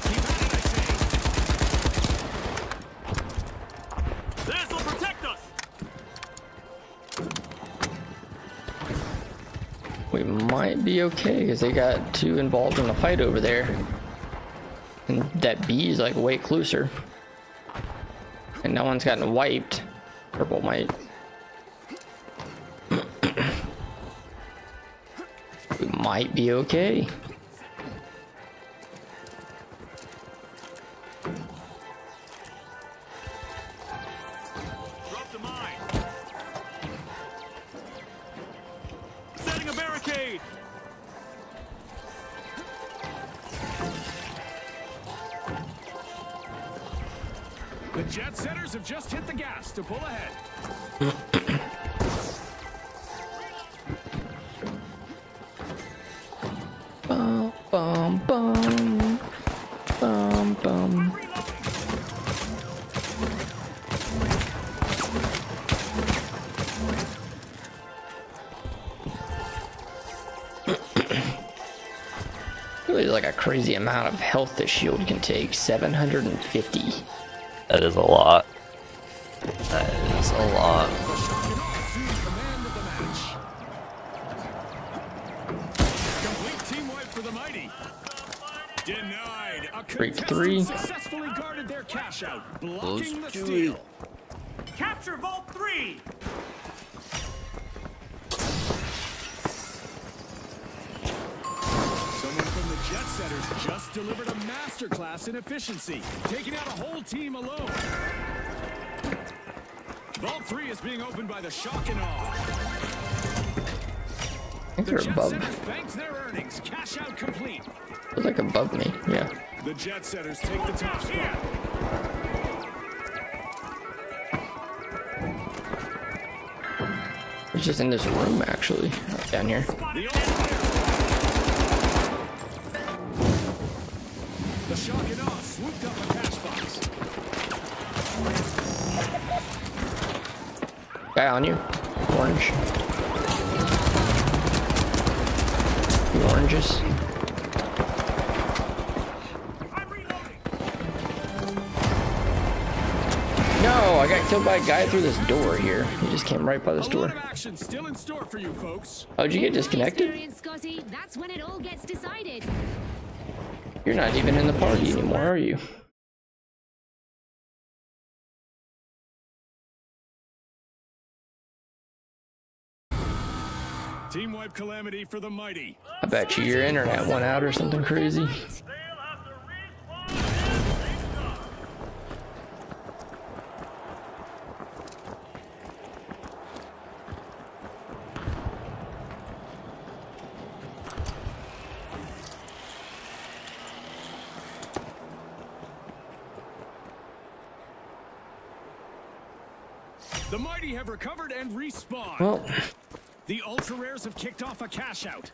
might be okay because they got two involved in a fight over there. And that bee is like way closer. And no one's gotten wiped. Purple might. we might be okay. crazy amount of health the shield can take. 750. That is a lot. That is a lot. Break three. Let's do it. Capture Vault 3! Masterclass in efficiency, taking out a whole team alone. Vault 3 is being opened by the shock and awe. I think The they're above. Banks their earnings, cash out complete. They're like above me. Yeah. The Jet Setters take the top spot. It's just in this room actually. Down here. Guy on you. Orange. Two oranges. No, I got killed by a guy through this door here. He just came right by this door. of action still in store for you folks. Oh, How'd you get disconnected? That's when it all gets decided. You're not even in the party anymore, are you? Team wipe calamity for the mighty. I bet you your internet went out or something crazy. They'll have to respawn and restart. The mighty have recovered and respawned. Well, the ultra rares have kicked off a cash out.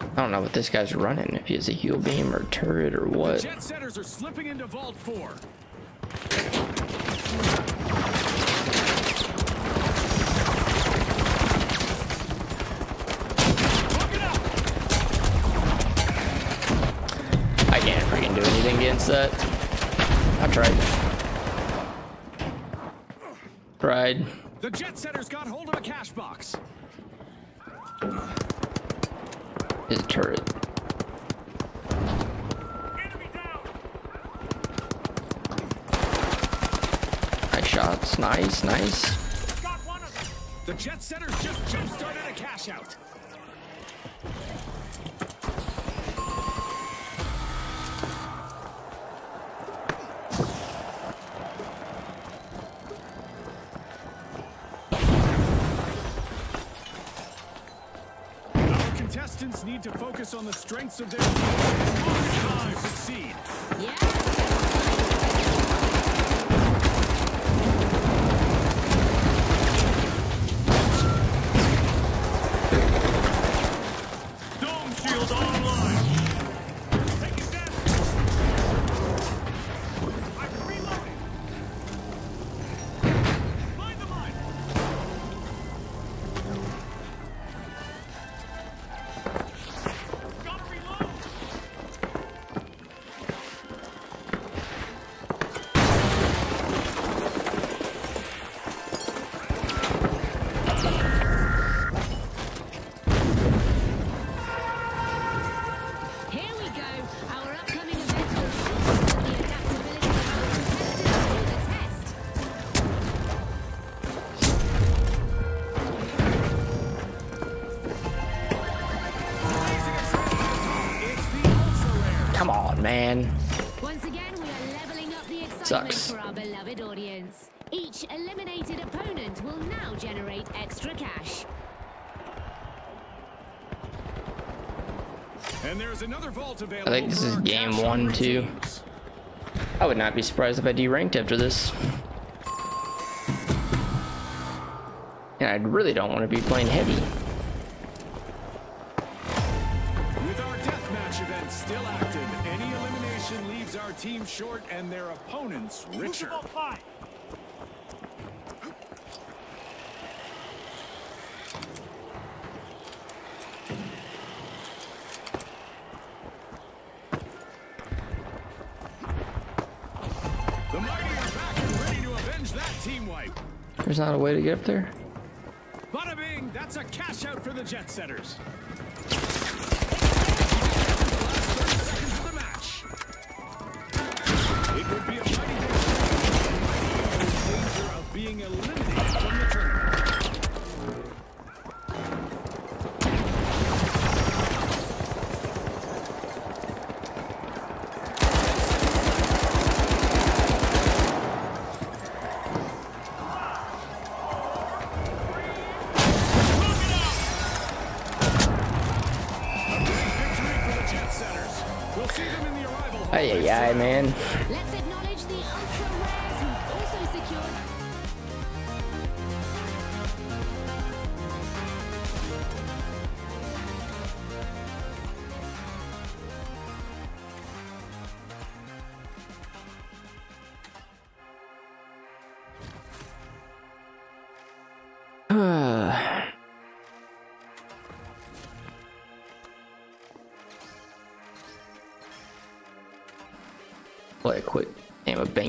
I don't know what this guy's running, if he has a heal beam or turret or The what. jet setters are slipping into Vault 4. Look it up! I can't freaking do anything against that. I tried. Tried. The jet setters got hold of a cash box. His turret. Enemy down. Nice shots. Nice, nice. Got one of them. The jet setters just jump started a cash out. Contestants need to focus on the strengths of their team to succeed. Yeah. Sucks. for our beloved audience. Each eliminated opponent will now generate extra cash. And there's another vault I think this is game one, hungry too. I would not be surprised if I deranked after this. And I really don't want to be playing heavy. And their opponents richer. The mighty are back and ready to avenge that team wipe. There's not a way to get up there. Bada bing, that's a cash out for the Jet Setters.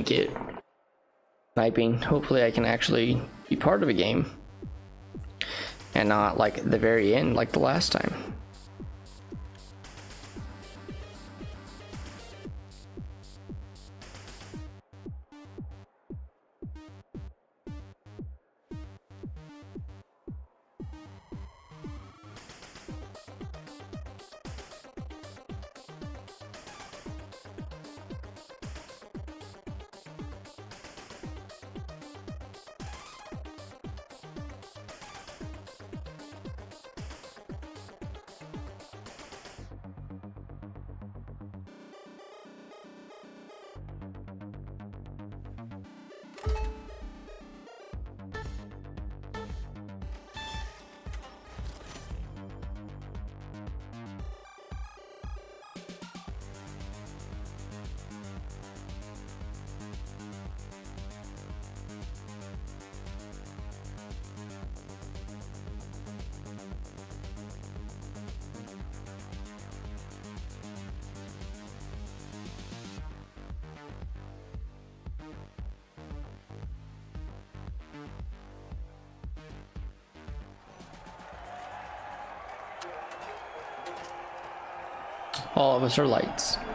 Of Bank It. Sniping. Hopefully I can actually be part of a game. And not like the very end like the last time. Us are lights.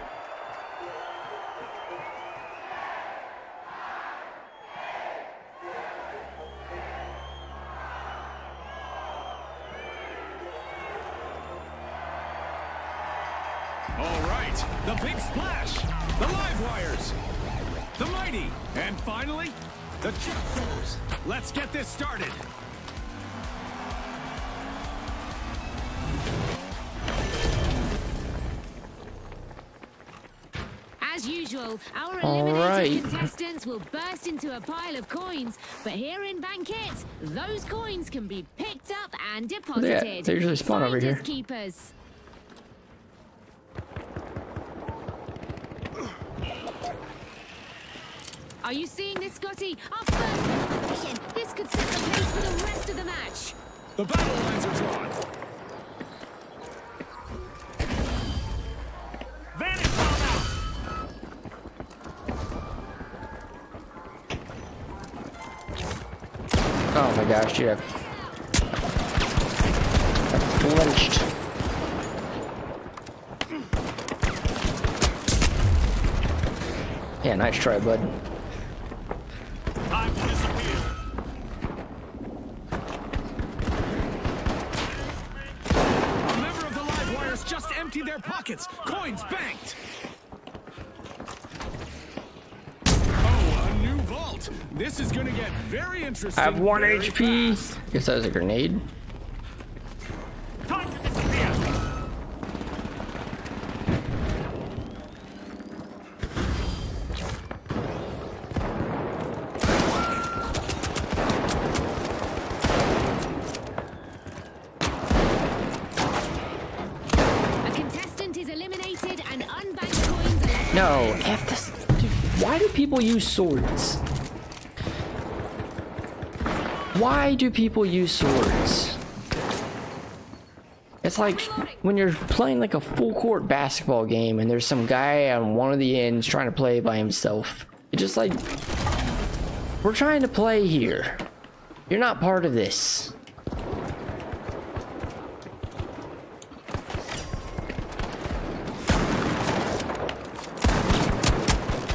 Will burst into a pile of coins, but here in Bank It, those coins can be picked up and deposited. Yeah, they usually spawn over here. Keepers. Are you seeing this, Scotty? Our first position. This could set the pace for the rest of the match. The battle lines are My gosh, Flinched. Yeah, nice try, bud. I have one HP. fast. Guess that was a grenade. Time to disappear. A contestant is eliminated and unbanked coins. No, F this. Dude, why do people use swords? Why do people use swords? It's like when you're playing like a full court basketball game and there's some guy on one of the ends trying to play by himself. It's just like, we're trying to play here. You're not part of this.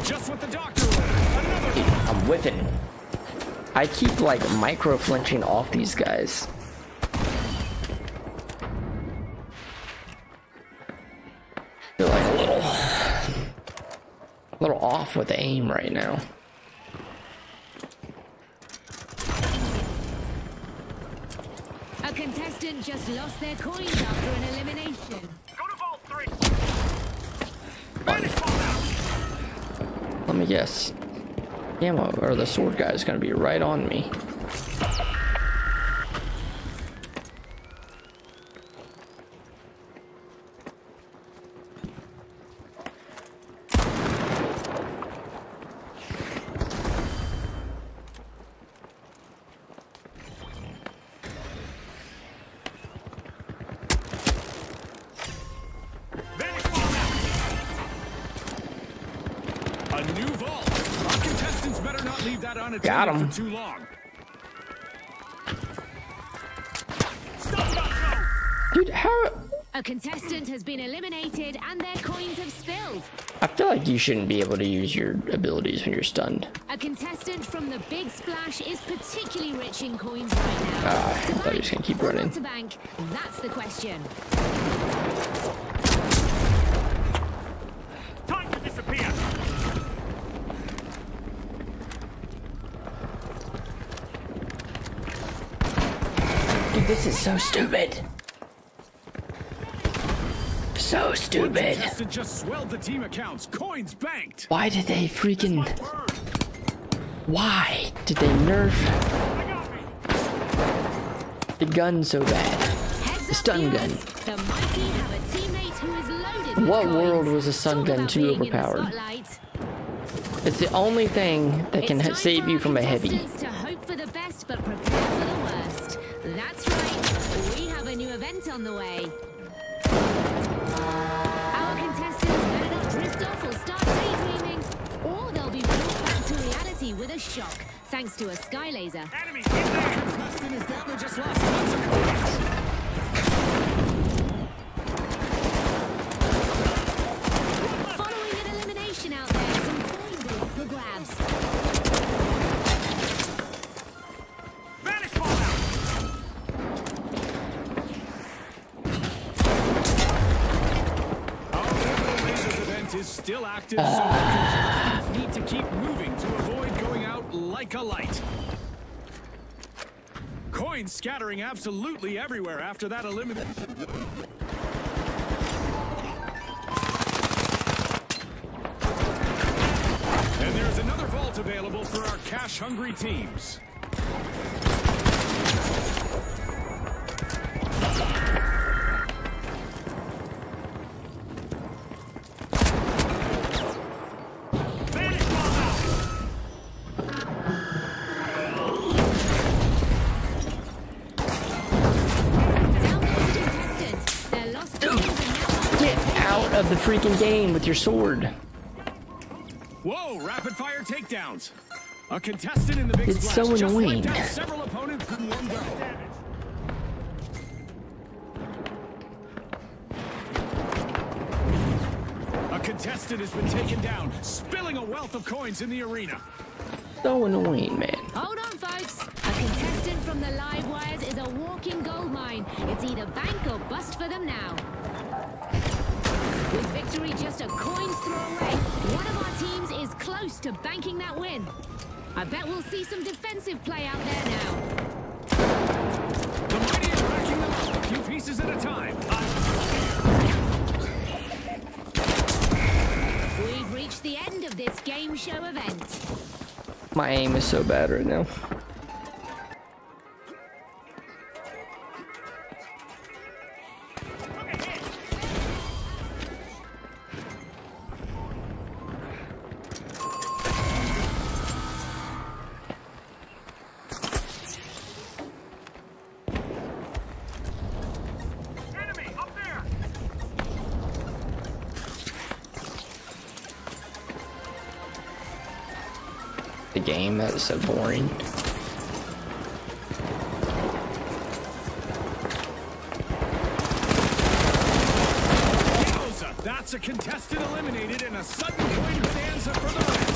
Just what the doctor ordered. Another I'm whiffing. I keep like micro flinching off these guys. They're like a little, a little off with aim right now. A contestant just lost their coins after an elimination. Go to vault three. Vanish. Let me guess. Ammo or the sword guy is gonna be right on me. That unattended Got 'em. for too long. Stun gun zone. Dude, how? A contestant has been eliminated and their coins have spilled. I feel like you shouldn't be able to use your abilities when you're stunned. A contestant from the Big Splash is particularly rich in coins right now. Ah, I To thought he was gonna keep running. to bank, that's the question. Time to disappear. Dude, this is so stupid. So stupid. just swelled the team accounts. Coins banked. Why did they freaking... Why did they nerf They got me. the gun so bad? The stun gun. The mighty have a teammate who is loaded with What world was a stun gun too being in the overpowered? It's the only thing that can It's ha- time save you from a heavy. On the way. Our contestants better not drift off or start daydreaming, or they'll be brought back to reality with a shock, thanks to a sky laser. Enemies in there. Contestant is down to just lost light. Coins scattering absolutely everywhere after that elimination. And there's another vault available for our cash-hungry teams. Of the freaking game with your sword. Whoa, rapid fire takedowns. A contestant in the big It's splash so annoying. several opponents in one go. A contestant has been taken down, spilling a wealth of coins in the arena. So annoying, man. Hold on, folks. A contestant from the live wires is a walking gold mine. It's either bank or bust for them now. With victory just a coin's throw away, one of our teams is close to banking that win. I bet we'll see some defensive play out there now. The mighty is racking them up, a few pieces at a time. We've reached the end of this game show event. My aim is so bad right now. That is so boring. That's a contestant eliminated and a sudden coin bonanza for the rest.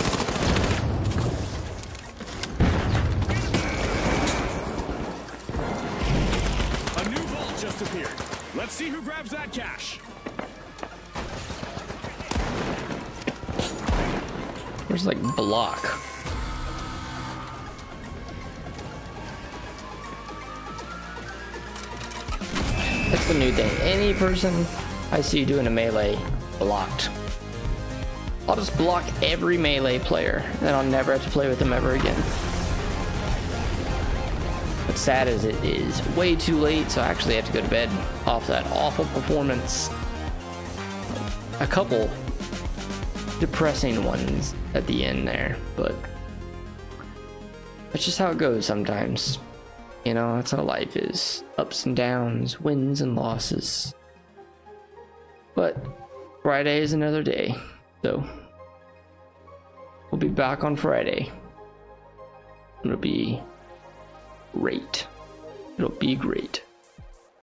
A new vault just appeared. Let's see who grabs that cash. There's like block. That's the new thing. Any person I see doing a melee, blocked. I'll just block every melee player, and I'll never have to play with them ever again. But sad as it is, way too late, so I actually have to go to bed off that awful performance. A couple depressing ones at the end there, but that's just how it goes sometimes. You know, that's how life is ups and downs, wins and losses. But Friday is another day, so we'll be back on Friday. It'll be great. It'll be great.